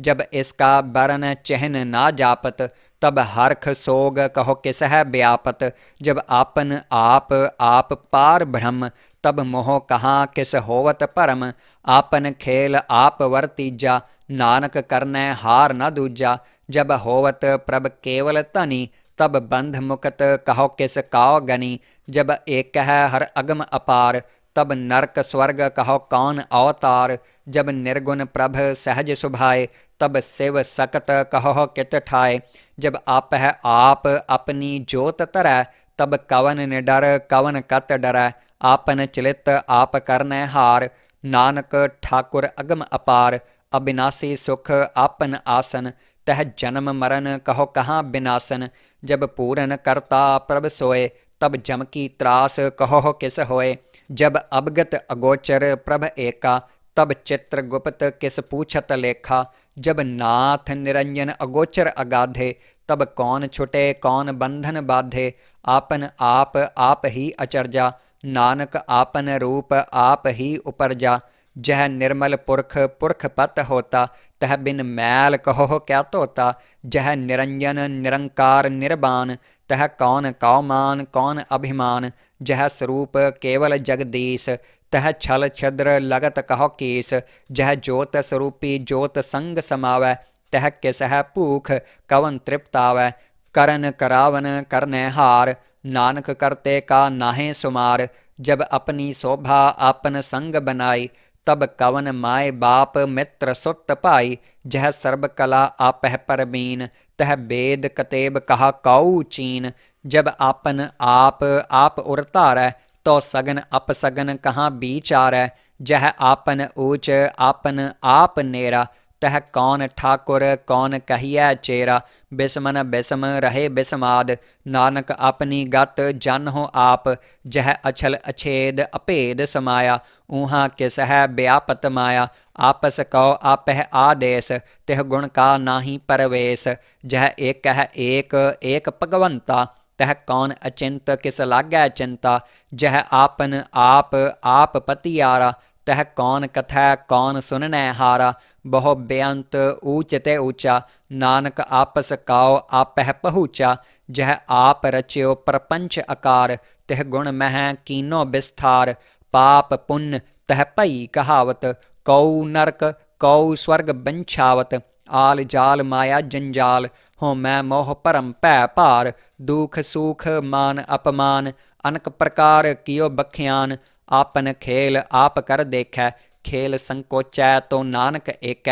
जब इसका बरन चहन ना जापत, तब हर्ख सोग कहो किस है व्यापत जब आपन आप आप पार ब्रह्म, तब मोह कहाँ किस होवत परम? आपन खेल आप वर्तीजा नानक करने हार न दूजा, जब होवत प्रभ केवल तनी तब बंध मुकत कहो किस काओ गनी। जब एक है हर अगम अपार, तब नरक स्वर्ग कहो कौन अवतार। जब निर्गुण प्रभ सहज सुभाए, तब शिव सकत कहो कित ठाए। जब आप है आप अपनी जोत तरह, तब कवन निडर कवन कत डर। आपन चलित आप करने हार। नानक ठाकुर अगम अपार, अविनाशी सुख आपन आसन। तह जन्म मरण कहो कहाँ विनाशन जब पूरन करता प्रभ सोए, तब जम की त्रास कहो किस होए। जब अवगत अगोचर प्रभ एका, तब चित्र गुप्त किस पूछत लेखा। जब नाथ निरंजन अगोचर अगाधे, तब कौन छुटे, कौन बंधन बाधे। आपन आप आप ही अचरजा नानक आपन रूप आप ही उपरजा जह निर्मल पुरख पुरख पत होता। तह बिन मैल कहो क्या तोता? जह निरंजन, निरंकार निर्बान तह कौन कौमान, कौन अभिमान? जह स्वरूप केवल जगदीश। तह छल छद्र लगत कहो केस जह ज्योत स्वरूपी ज्योत संग समावै। तह किस है भूख कवन तृप्तावै। करन करावन करने हार। नानक करते का नाहे सुमार। जब अपनी शोभा आपन संग बनाई। तब कवन माए बाप मित्र सुत पाई, जह सर्ब कला आपह परबीन तह वेद कतेब कहा काऊ चीन। जब आपन आप आप उरतार तो सगन अपसगन कहाँ बीचार जह आपन ऊच, आपन आप नेरा। तह कौन ठाकुर, कौन कहिया चेरा? बिस्मन बिस्म रहे बिस्माद। नानक अपनी गत जन हो आप। जह अछल अछेद अपेद समाया। ऊहा किस है व्यापत माया। आपस कौ आपह आदेश। तिह गुण का नाही परवेश। जह एक है एक एक भगवंता। तह कौन अचिंत किस लागै चिंता। जह आपन आप आप पतियारा। तह कौन कथै, कौन सुनने हारा। बहु बेअंत ऊच ते ऊँचा नानक आपस काओ आपह पहुँचा, जह आप रच्यो प्रपंच आकार तह गुण मह कीनो विस्तार पाप पुण्य तह पई कहावत, कौ नरक, कौ स्वर्ग बंछावत, आल जाल माया जंजाल, हो मैं मोह परम पै पार, दुख सुख मान अपमान, अनक प्रकार कियो बख्यान, आपन खेल आप कर देखै खेल संकोचै तो नानक एक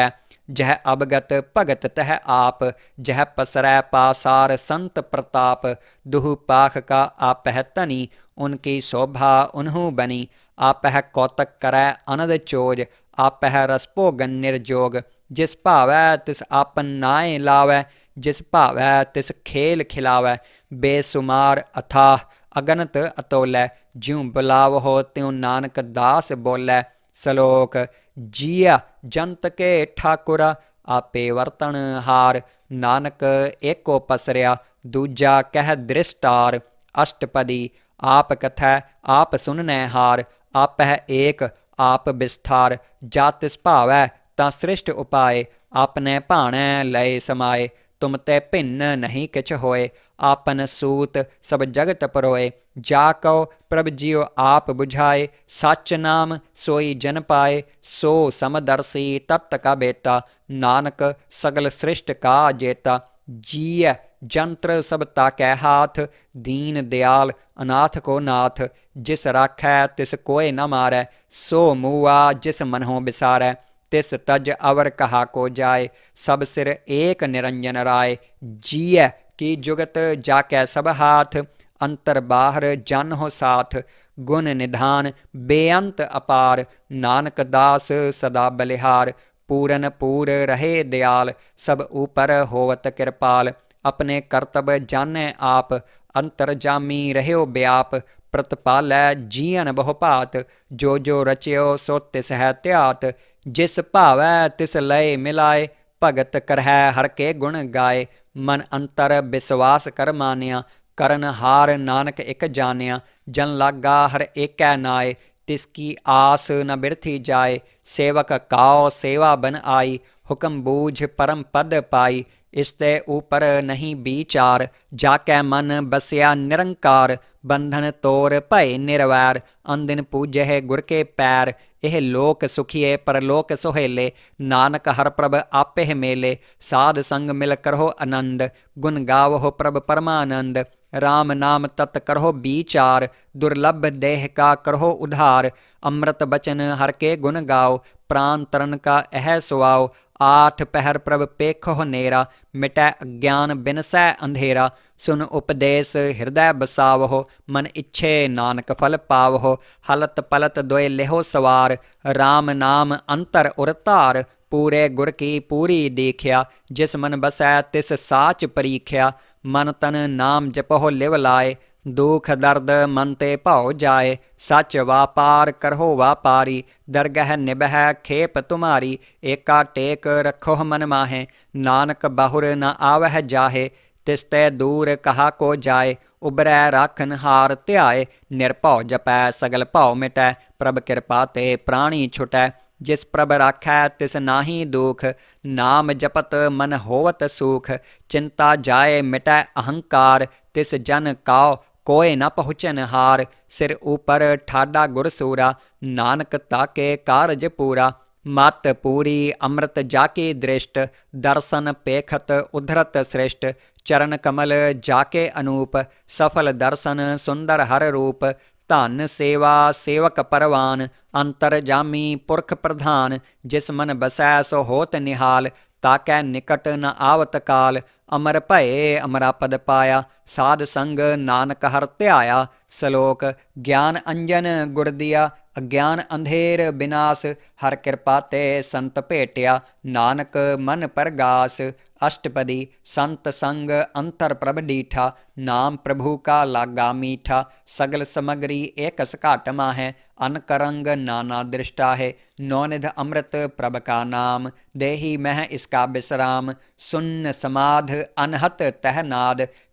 जह अवगत भगत तह आप, जह पसरै पासार संत प्रताप, दुहु पाख का आपह तनी, उनकी शोभा उन्हों बनी। आपह कौतक करै अनद चोज, आपह रसभोगन निर्जोग। जिस भावै तिस आपन नाए लावै, जिस भावै तिस खेल खिलावै। बेसुमार अथाह, अगनत अतोलै, ज्यों बुलाव हो त्यों नानक दास बोलै। ਸਲੋਕ, ਜੀਆ ਜੰਤ ਕੇ ਠਾਕੁਰ, ਆਪੇ ਵਰਤਣ ਹਾਰ, ਨਾਨਕ ਏਕੋ ਪਸਰਿਆ, ਦੂਜਾ ਕਹਿ ਦ੍ਰਿਸ਼ਟਾਰ, ਅਸ਼ਟਪਦੀ ਆਪ ਕਥੈ, ਆਪ ਸੁਨਨੈ ਹਾਰ, ਆਪਹਿ ਏਕ, ਆਪ ਵਿਸਥਾਰ ਜਾਤਿਸ ਭਾਵੈ ਤਾਂ ਸ੍ਰਿਸ਼ਟ ਉਪਾਏ ਆਪਨੇ ਭਾਣੈ ਲਏ ਸਮਾਏ, ਤੁਮ ਤੇ ਭਿੰਨ ਨਹੀਂ ਕਿਛ ਹੋਏ आपन सूत, सब जगत परोए। जाको प्रभ जियो आप बुझाए। सच नाम सोई जन पाए। सो समदर्शी तप्त का बेटा। नानक सगल सृष्ट का जेता। जिय जंत्र सब ताकै हाथ। दीन दयाल अनाथ को नाथ। जिस राखै तिस कोय न मारै। सो मुआ जिस मनहो बिसारै। तिस तज अवर कहा को जाए। सब सिर एक निरंजन राय जिय की जुगत जाकै सब हाथ, अंतर बाहर जन हो साथ। गुण निधान, बेअंत अपार। नानक दास सदा बलिहार। पूरन पूर रहे दयाल। सब ऊपर होवत कृपाल। अपने कर्तव्य जाने आप। अंतर जामी रहो ब्याप। प्रतपालै जीअन बहुपात। जो जो रचियो सो तिस है त्यात। जिस भावै तिस लय मिलाए। भगत करहै हर के गुण गाए। ਮਨ ਅੰਤਰ ਵਿਸ਼ਵਾਸ ਕਰ ਮਾਨਿਆ ਕਰਨ ਹਾਰ ਨਾਨਕ ਇੱਕ ਜਾਣਿਆ ਜਨ ਲਾਗਾ ਹਰ ਏਕੈ ਨਾਏ ਤਿਸ ਕੀ ਆਸ ਨ ਬਿਰਥੀ ਜਾਏ ਸੇਵਕ ਕਾਉ ਸੇਵਾ ਬਨ ਆਈ ਹੁਕਮ ਬੂਝ ਪਰਮ ਪਦ ਪਾਈ इसते ऊपर नहीं बीचार, जाके मन बसया निरंकार, बंधन तोर पय निरवैर। अंदिन पूजे है गुर के पैर यह लोक सुखिए परलोक सोहेले। नानक हर प्रभ आपे मेले, साध संग मिल करहो आनंद। गुन गाव हो प्रभ परमानंद। राम नाम तत् करहो बीचार। दुर्लभ देह का करहो उधार। अमृत बचन हर के गुण गाओ। प्राण तरण का अह सुआओ ਆਠ ਪਹਿਰ ਪ੍ਰਭ ਪੇਖੋ ਹਨੇਰਾ ਮਿਟੈ ਅਗਿਆਨ ਬਿਨਸੈ ਅੰਧੇਰਾ, ਸੁਨ ਉਪਦੇਸ਼ ਹਿਰਦੈ ਬਸਾਵੋ ਮਨ ਇੱਛੇ ਨਾਨਕ ਫਲ ਪਾਵੋ ਹਲਤ ਪਲਤ ਦੋਇ ਲਿਹੋ ਸਵਾਰ RAM ਨਾਮ ਅੰਤਰ ਉਰ ਧਾਰ, ਪੂਰੇ ਗੁਰ ਕੀ ਪੂਰੀ ਦੇਖਿਆ, ਜਿਸ ਮਨ ਬਸੈ ਤਿਸ ਸਾਚ ਪਰੀਖਿਆ, ਮਨ ਤਨ ਨਾਮ ਜਪਹੁ ਲਿਵ ਲਾਏ दुख दर्द मनते भौ जाए, सच वापार करहो वापारी, दरगह निबह खेप तुम्हारी, एका टेक रखो मन माहे, नानक बाहुर न आवह जाहे, तिस्ते दूर कहा को जाए उबरै राखन हार त्याय निरपौ जपै सगल भौ मिटै, प्रभ कृपा ते प्राणी छुटै, जिस प्रभ राखै तिस नाही दुख, नाम जपत मन होवत सुख, चिंता जाए मिटै अहंकार, तिस जन काओ ਕੋਏ ਨਾ ਪਹੁੰਚਨ ਹਾਰ ਸਿਰ ਉਪਰ ਠਾਡਾ ਗੁਰ ਸੂਰਾ ਨਾਨਕ ਤਾਕੇ ਕਾਰਜ ਪੂਰਾ ਮਤ ਪੂਰੀ ਅੰਮ੍ਰਿਤ ਜਾ ਕੇ ਦ੍ਰਿਸ਼ਟ ਦਰਸ਼ਨ ਪੇਖਤ ਉਧਰਤ ਸ੍ਰਿਸ਼ਟ ਚਰਨ ਕਮਲ ਜਾ ਕੇ ਅਨੂਪ ਸਫਲ ਦਰਸ਼ਨ ਸੁੰਦਰ ਹਰ ਰੂਪ ਧਨ ਸੇਵਾ ਸੇਵਕ ਪਰਵਾਨ ਅੰਤਰ ਜਾਮੀ ਪੁਰਖ ਪ੍ਰਧਾਨ ਜਿਸ ਮਨ ਬਸੈ ਸੋ ਹੋਤ ਨਿਹਾਲ ਤਾਕੈ ਨਿਕਟ ਨ ਆਵਤ ਕਾਲ ਅਮਰ ਭਏ ਅਮਰਾ ਪਦ ਪਾਇਆ ਸਾਧ ਸੰਗ ਨਾਨਕ ਹਰ ਧਿਆਇਆ ਸ਼ਲੋਕ ਗਿਆਨ ਅੰਜਨ ਗੁਰ ਦਿਆ ਅਗਿਆਨ ਅੰਧੇਰ ਬਿਨਾਸ਼ ਹਰ ਕਿਰਪਾ ਤੇ ਸੰਤ ਭੇਟਿਆ ਨਾਨਕ ਮਨ ਪਰਗਾਸ ਅਸ਼ਟਪਦੀ ਸੰਤ ਸੰਗ ਅੰਤਰ ਪ੍ਰਭ ਡੀਠਾ ਨਾਮ ਪ੍ਰਭੂ ਕਾ ਲਾਗਾ ਮੀਠਾ ਸਗਲ ਸਮਗਰੀ ਏਕ ਸਕਾਟ ਮਾਹੈ ਅਨ ਕਰੰਗ ਨਾਨਾ ਦ੍ਰਿਸ਼ਟਾ ਹੈ ਨੌਨਿਧ ਅੰਮ੍ਰਿਤ ਪ੍ਰਭ ਕਾ ਨਾਮ ਦੇਹੀ ਮਹਿ ਇਸਕਾ ਬਿਸਰਾਮ ਸੁਨ ਸਮਾਧ ਅਨਹਤ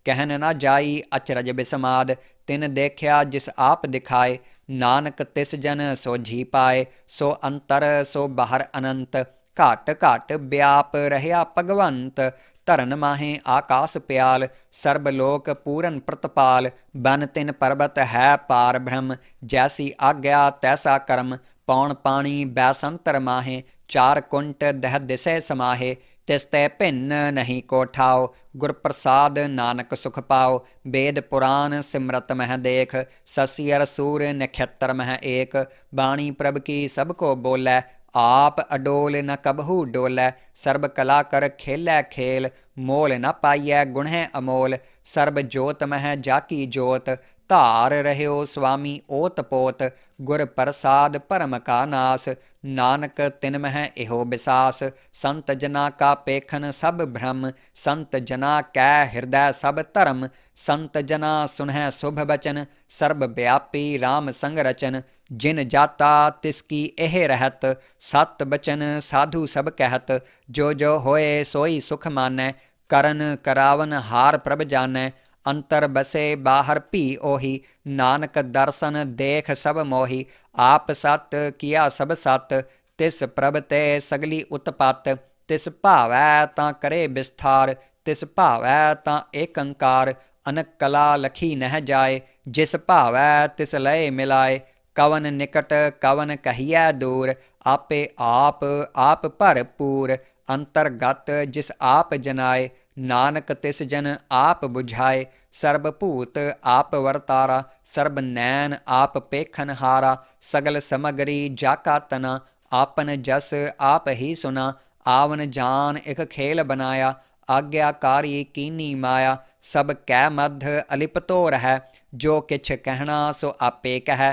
ਤਹ ਨਾਦ ਕਹਿਨ ਨਾ ਜਾਈ ਅਚਰਜ ਬਿਸਮਾਦ ਤਿਨ ਦੇਖਿਆ ਜਿਸ ਆਪ ਦਿਖਾਏ ਨਾਨਕ ਤਿਸ ਜਨ ਸੋਝੀ ਪਾਏ ਸੋ ਅੰਤਰ ਸੋ ਬਾਹਰ ਅਨੰਤ ਘਟ ਘਟ ਵਿਆਪ ਰਹਿਆ ਭਗਵੰਤ ਧਰਨ ਮਾਹੇ ਆਕਾਸ ਪਿਆਲ ਸਰਬ ਲੋਕ ਪੂਰਨ ਪ੍ਰਤਪਾਲ ਬਨ ਤਿਨ ਪਰਬਤ ਹੈ ਪਾਰ ਬ੍ਰਹਮ ਜੈਸੀ ਆਗਿਆ ਤੈਸਾ ਕਰਮ ਪੌਣ ਪਾਣੀ ਬੈਸੰਤਰ ਮਾਹੇ ਚਾਰ ਕੁੰਟ ਦਹ ਦਿਸੇ ਸਮਾਹੇ ਤਿਸ ਤੇ ਭਿੰਨ ਨਹੀਂ ਕੋ ਠਾਓ ਗੁਰ ਪ੍ਰਸਾਦ ਨਾਨਕ ਸੁਖ ਪਾਓ ਵੇਦ ਪੁਰਾਨ ਸਿਮਰਤ ਮਹਿ ਦੇਖ ਸਸਿਅਰ ਸੂਰ ਨਖਤਰ ਮਹਿ ਏਕ ਬਾਣੀ ਪ੍ਰਭ ਕੀ ਸਭ ਕੋ ਬੋਲੇ ਆਪ ਅਡੋਲ ਨ ਕਬਹੂ ਡੋਲੇ ਸਰਬ ਕਲਾ ਕਰ ਖੇਲੇ ਖੇਲ ਮੋਲ ਨ ਪਾਈਐ ਗੁਣਹਿ ਅਮੋਲ ਸਰਬ ਜੋਤ ਮਹਿ ਜਾਕੀ ਜੋਤ ਧਾਰ ਰਹਿਓ ਸੁਆਮੀ ਓਤ ਪੋਤ ਗੁਰ ਪ੍ਰਸਾਦ ਪਰਮ ਕਾ ਨਾਸ ਨਾਨਕ ਤਿਨ ਮਹਿ ਇਹੋ ਬਿਸਾਸ ਸੰਤ ਜਨਾ ਕਾ ਪੇਖਨ ਸਭ ਭ੍ਰਮ ਸੰਤ ਜਨਾ ਕੈ ਹਿਰਦੈ ਸਭ ਧਰਮ ਸੰਤ ਜਨਾ ਸੁਨਹਿ ਸੁਭ ਬਚਨ ਸਰਬ ਵਿਆਪੀ RAM ਸੰਗ ਰਚਨ ਜਿਨ ਜਾਤਾ ਤਿਸ ਕੀ ਇਹ ਰਹਤ ਸਤ ਬਚਨ ਸਾਧੂ ਸਭ ਕਹਿਤ ਜੋ ਜੋ ਹੋਏ ਸੋਈ ਸੁਖ ਮਾਨੈ ਕਰਨ ਕਰਾਵਨ ਹਾਰ ਪ੍ਰਭ ਜਾਣੈ अंतर बसे बाहर पी ओही, नानक दर्शन देख सब मोही, आप सत किया सब सत, तिस प्रभ ते सगली उत्पत, तिस भावै ता करे विस्थार तिस भावै ता एकंकार, अनक कला लखी नह जाए, जिस भावै तिस लय मिलाए, कवन निकट कवन कहिए दूर, आपे आप आप भरपूर अंतर्गत जिस आप जनाए नानक तिस जन आप बुझाए, सर्वभूत आप वर्तारा सर्वनैन आप पेखनहारा सगल समगरी जाका तना, आपन जस आप ही सुना, आवन जान एक खेल बनाया, आज्ञाकारी कीनी माया, सब कै मध्य अलिपतो रह, जो किछ कहना सो आपे कह,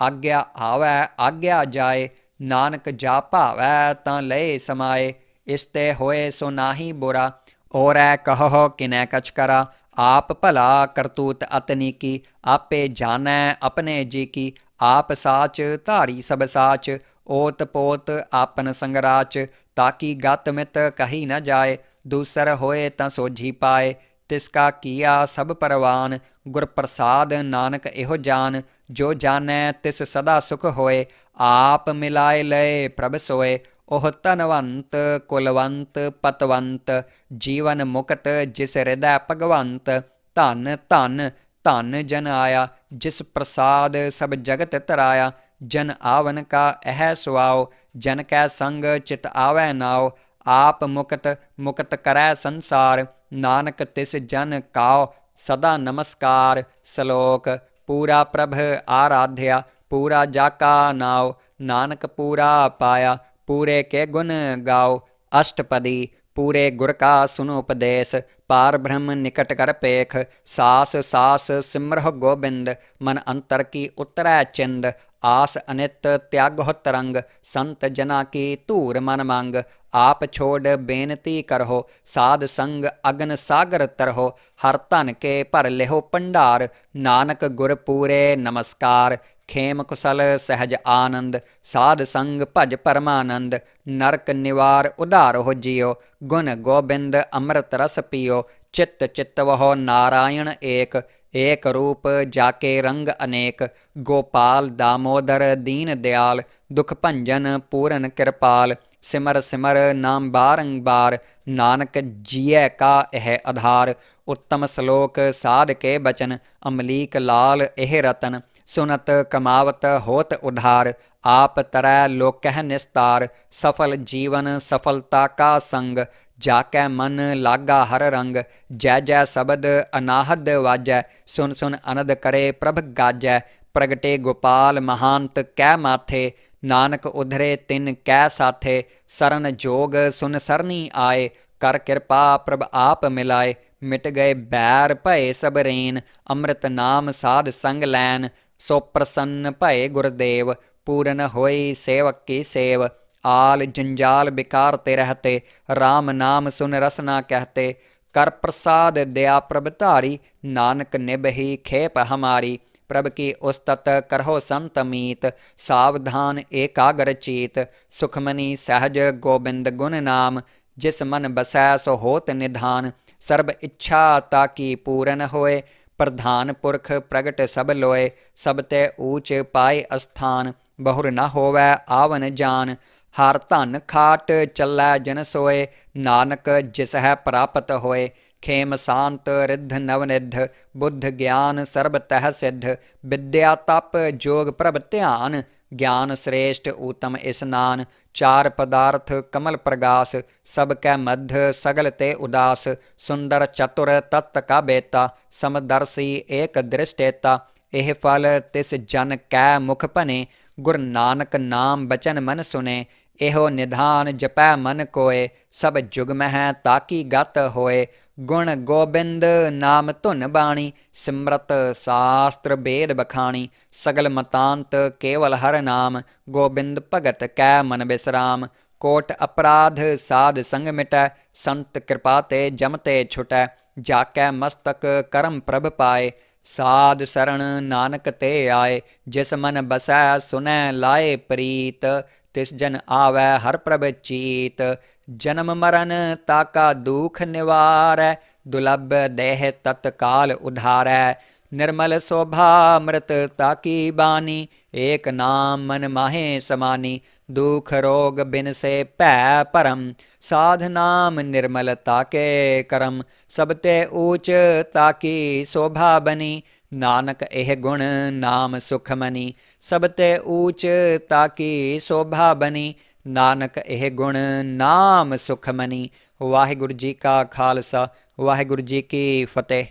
आज्ञा आवै, आज्ञा जाए, नानक जा भावै तां ले समाए, इस ते होए सो नाही बुरा। और ऐ कह किनै कछ करा, आप भला करतूत अतनी की, आपे जानै अपने जी की, आप साच धारी सब साच, ओत पोत आपन संगराच, ताकि गत मित कही न जाए, दूसर होए त सोझी पाए, तिसका किया सब परवान गुर प्रसाद नानक एहो जान, जो जानै तिस सदा सुख होए, आप मिलाए लय प्रभ सोए ओहतनवंत कुलवंत पतवंत जीवन मुकत जिस हृदय भगवंत धन धन धन जन आया, जिस प्रसाद सब जगत तराया, जन आवन का अह सुआओ, जन कै संग चित आवै नाओ, आप मुकत मुकत करै संसार, नानक तिस जन काओ, सदा नमस्कार श्लोक पूरा प्रभ आराध्या, पूरा जाका नाओ, नानक पूरा पाया पूरे के गुण गाओ। अष्टपदी, पूरे गुर का सुनो उपदेश पार ब्रह्म निकट कर पेख। सास सास, सिमरह गोबिंद। मन अंतर की उत्तरा चिंद। आस अनित त्याग हो तरंग संत जना की तूर मन मांग। आप छोड़ बेनती करहो। साध संग अग्न सागर तरहो। हर तन के पर लेहो भंडार नानक गुर पूरे नमस्कार। ਖੇਮ ਕੁਸਲ, ਸਹਿਜ ਆਨੰਦ, ਸਾਧ ਸੰਗ ਭਜ ਪਰਮਾਨੰਦ, ਨਰਕ ਨਿਵਾਰ ਉਧਾਰ ਹੋ ਜਿਓ ਗੁਣ ਗੋਬਿੰਦ ਅੰਮ੍ਰਿਤ ਰਸ ਪੀਓ, ਚਿੱਤ ਚਿੱਤ ਵਹੁ ਨਾਰਾਇਣ ਏਕ ਏਕ ਰੂਪ ਜਾਕੇ ਰੰਗ ਅਨੇਕ, ਗੋਪਾਲ ਦਾਮੋਦਰ ਦੀਨ ਦਿਆਲ, ਦੁਖ ਭੰਜਨ ਪੂਰਨ ਕਿਰਪਾਲ, ਸਿਮਰ ਸਿਮਰ ਨਾਮ ਬਾਰੰਬਾਰ ਨਾਨਕ ਜੀਐ ਕਾ ਇਹ ਆਧਾਰ ਉੱਤਮ ਸ਼ਲੋਕ ਸਾਧ ਕੇ ਬਚਨ, ਅਮਲੀਕ ਲਾਲ ਇਹ ਰਤਨ सुनत कमावत होत उधार, आप तरह लोग निस्तार। सफल जीवन सफलता का संग, जाके मन लागा हर रंग। जय जय शबद अनाहद वाजै, सुन सुन अनद करे प्रभ गाजै। प्रगटे गोपाल महांत कै माथे, नानक उधरे तिन कै साथे। सरन जोग सुन सरनी आए, कर कृपा प्रभ आप मिलाए। मिट गए बैर भय सब रेन, अमृत नाम साध संग लैन। ਸੋ ਪ੍ਰਸੰਨ ਭਏ ਗੁਰਦੇਵ, ਪੂਰਨ ਹੋਈ ਸੇਵਕ ਕੀ ਸੇਵ, ਆਲ ਜੰਜਾਲ ਬਿਕਾਰ ਤੇ ਰਹਤੇ RAM ਨਾਮ ਸੁਨ ਰਸਨਾ ਕਹਤੇ, ਕਰ ਪ੍ਰਸਾਦ ਦਿਆ ਪ੍ਰਭ ਧਾਰੀ, ਨਾਨਕ ਨਿਭਹੀ ਖੇਪ ਹਮਾਰੀ, ਪ੍ਰਭ ਕੀ ਉਸਤਤ ਕਰਹੋ ਸੰਤਮੀਤ ਸਾਵਧਾਨ ਏਕਾਗਰ ਚੀਤ, ਸੁਖਮਨੀ ਸਹਜ ਗੋਬਿੰਦ ਗੁਣ ਨਾਮ, ਜਿਸ ਮਨ ਬਸੈ ਸੋ ਹੋਤ ਨਿਧਾਨ, ਸਰਬ ਇੱਛਾ ਤਾਕੀ ਪੂਰਨ ਹੋਏ ਪ੍ਰਧਾਨ ਪੁਰਖ ਪ੍ਰਗਟ ਸਭ ਲੋਏ, ਸਭ ਤੇ ਊਚ ਪਾਏ ਅਸਥਾਨ, ਬਹੁਰ ਨ ਹੋਵੈ ਆਵਨ ਜਾਨ। ਹਰ ਧਨ ਖਾਟ ਚੱਲੈ ਜਨ ਸੋਏ, ਨਾਨਕ ਜਿਸ ਹੈ ਪ੍ਰਾਪਤ ਹੋਏ। ਖੇਮ ਸ਼ਾਂਤ ਰਿੱਧ ਨਵਨਿਧ ਬੁੱਧ ਗਿਆਨ ਸਰਬ ਤਹ ਸਿੱਧ। ਵਿਦਿਆ ਤਪ ਜੋਗ ਪ੍ਰਭ ਧਿਆਨ ज्ञान श्रेष्ठ उत्तम स्नान चार पदार्थ कमल प्रगास, सबके मध्य सगल ते उदास, सुंदर चतुर तत्त का बेता, समदर्शी एक दृष्टेता एह फल तिस जन कै मुख भने गुरु नानक नाम बचन मन सुने एहो निधान जपै मन कोय सब जुग मह ताकि गत होए। ਗੁਣ ਗੋਬਿੰਦ ਨਾਮ ਧੁਨ ਬਾਣੀ, ਸਿਮਰਤ ਸਾਸਤਰ ਬੇਦ ਬਖਾਣੀ, ਸਗਲ ਮਤਾਂਤ ਕੇਵਲ ਹਰ ਨਾਮ, ਗੋਬਿੰਦ ਭਗਤ ਕੈ ਮਨ ਬਿਸਰਾਮ, ਕੋਟ ਅਪਰਾਧ ਸਾਧ ਸੰਗ ਮਿਟੈ, ਸੰਤ ਕਿਰਪਾ ਤੇ ਜਮਤੇ ਛੁਟੈ ਜਾ ਕੈ ਮਸਤਕ ਕਰਮ ਪ੍ਰਭ ਪਾਏ, ਸਾਧ ਸਰਣ ਨਾਨਕ ਤੇ ਆਏ, ਜਿਸ ਮਨ ਬਸੈ ਸੁਨੈ ਲਾਏ ਪ੍ਰੀਤ, ਤਿਸ ਜਨ ਆਵੈ ਹਰ ਪ੍ਰਭ ਚੀਤ जन्म मरण ताका दुख निवार दुर्लभ देह तत्काल उधार निर्मल शोभा मृत ताकी बानी, एक नाम मन माहे समानी। दुख रोग बिन से पै परम, साध नाम निर्मल ताके करम। सबते ऊच ताकी शोभा बनी, नानक एह गुण नाम सुखमनी सबते ऊच ताकी शोभा बनी ਨਾਨਕ ਇਹ ਗੁਣ ਨਾਮ ਸੁਖਮਨੀ। ਵਾਹਿਗੁਰੂ ਜੀ ਕਾ ਖਾਲਸਾ ਵਾਹਿਗੁਰੂ ਜੀ ਕੀ ਫਤਿਹ।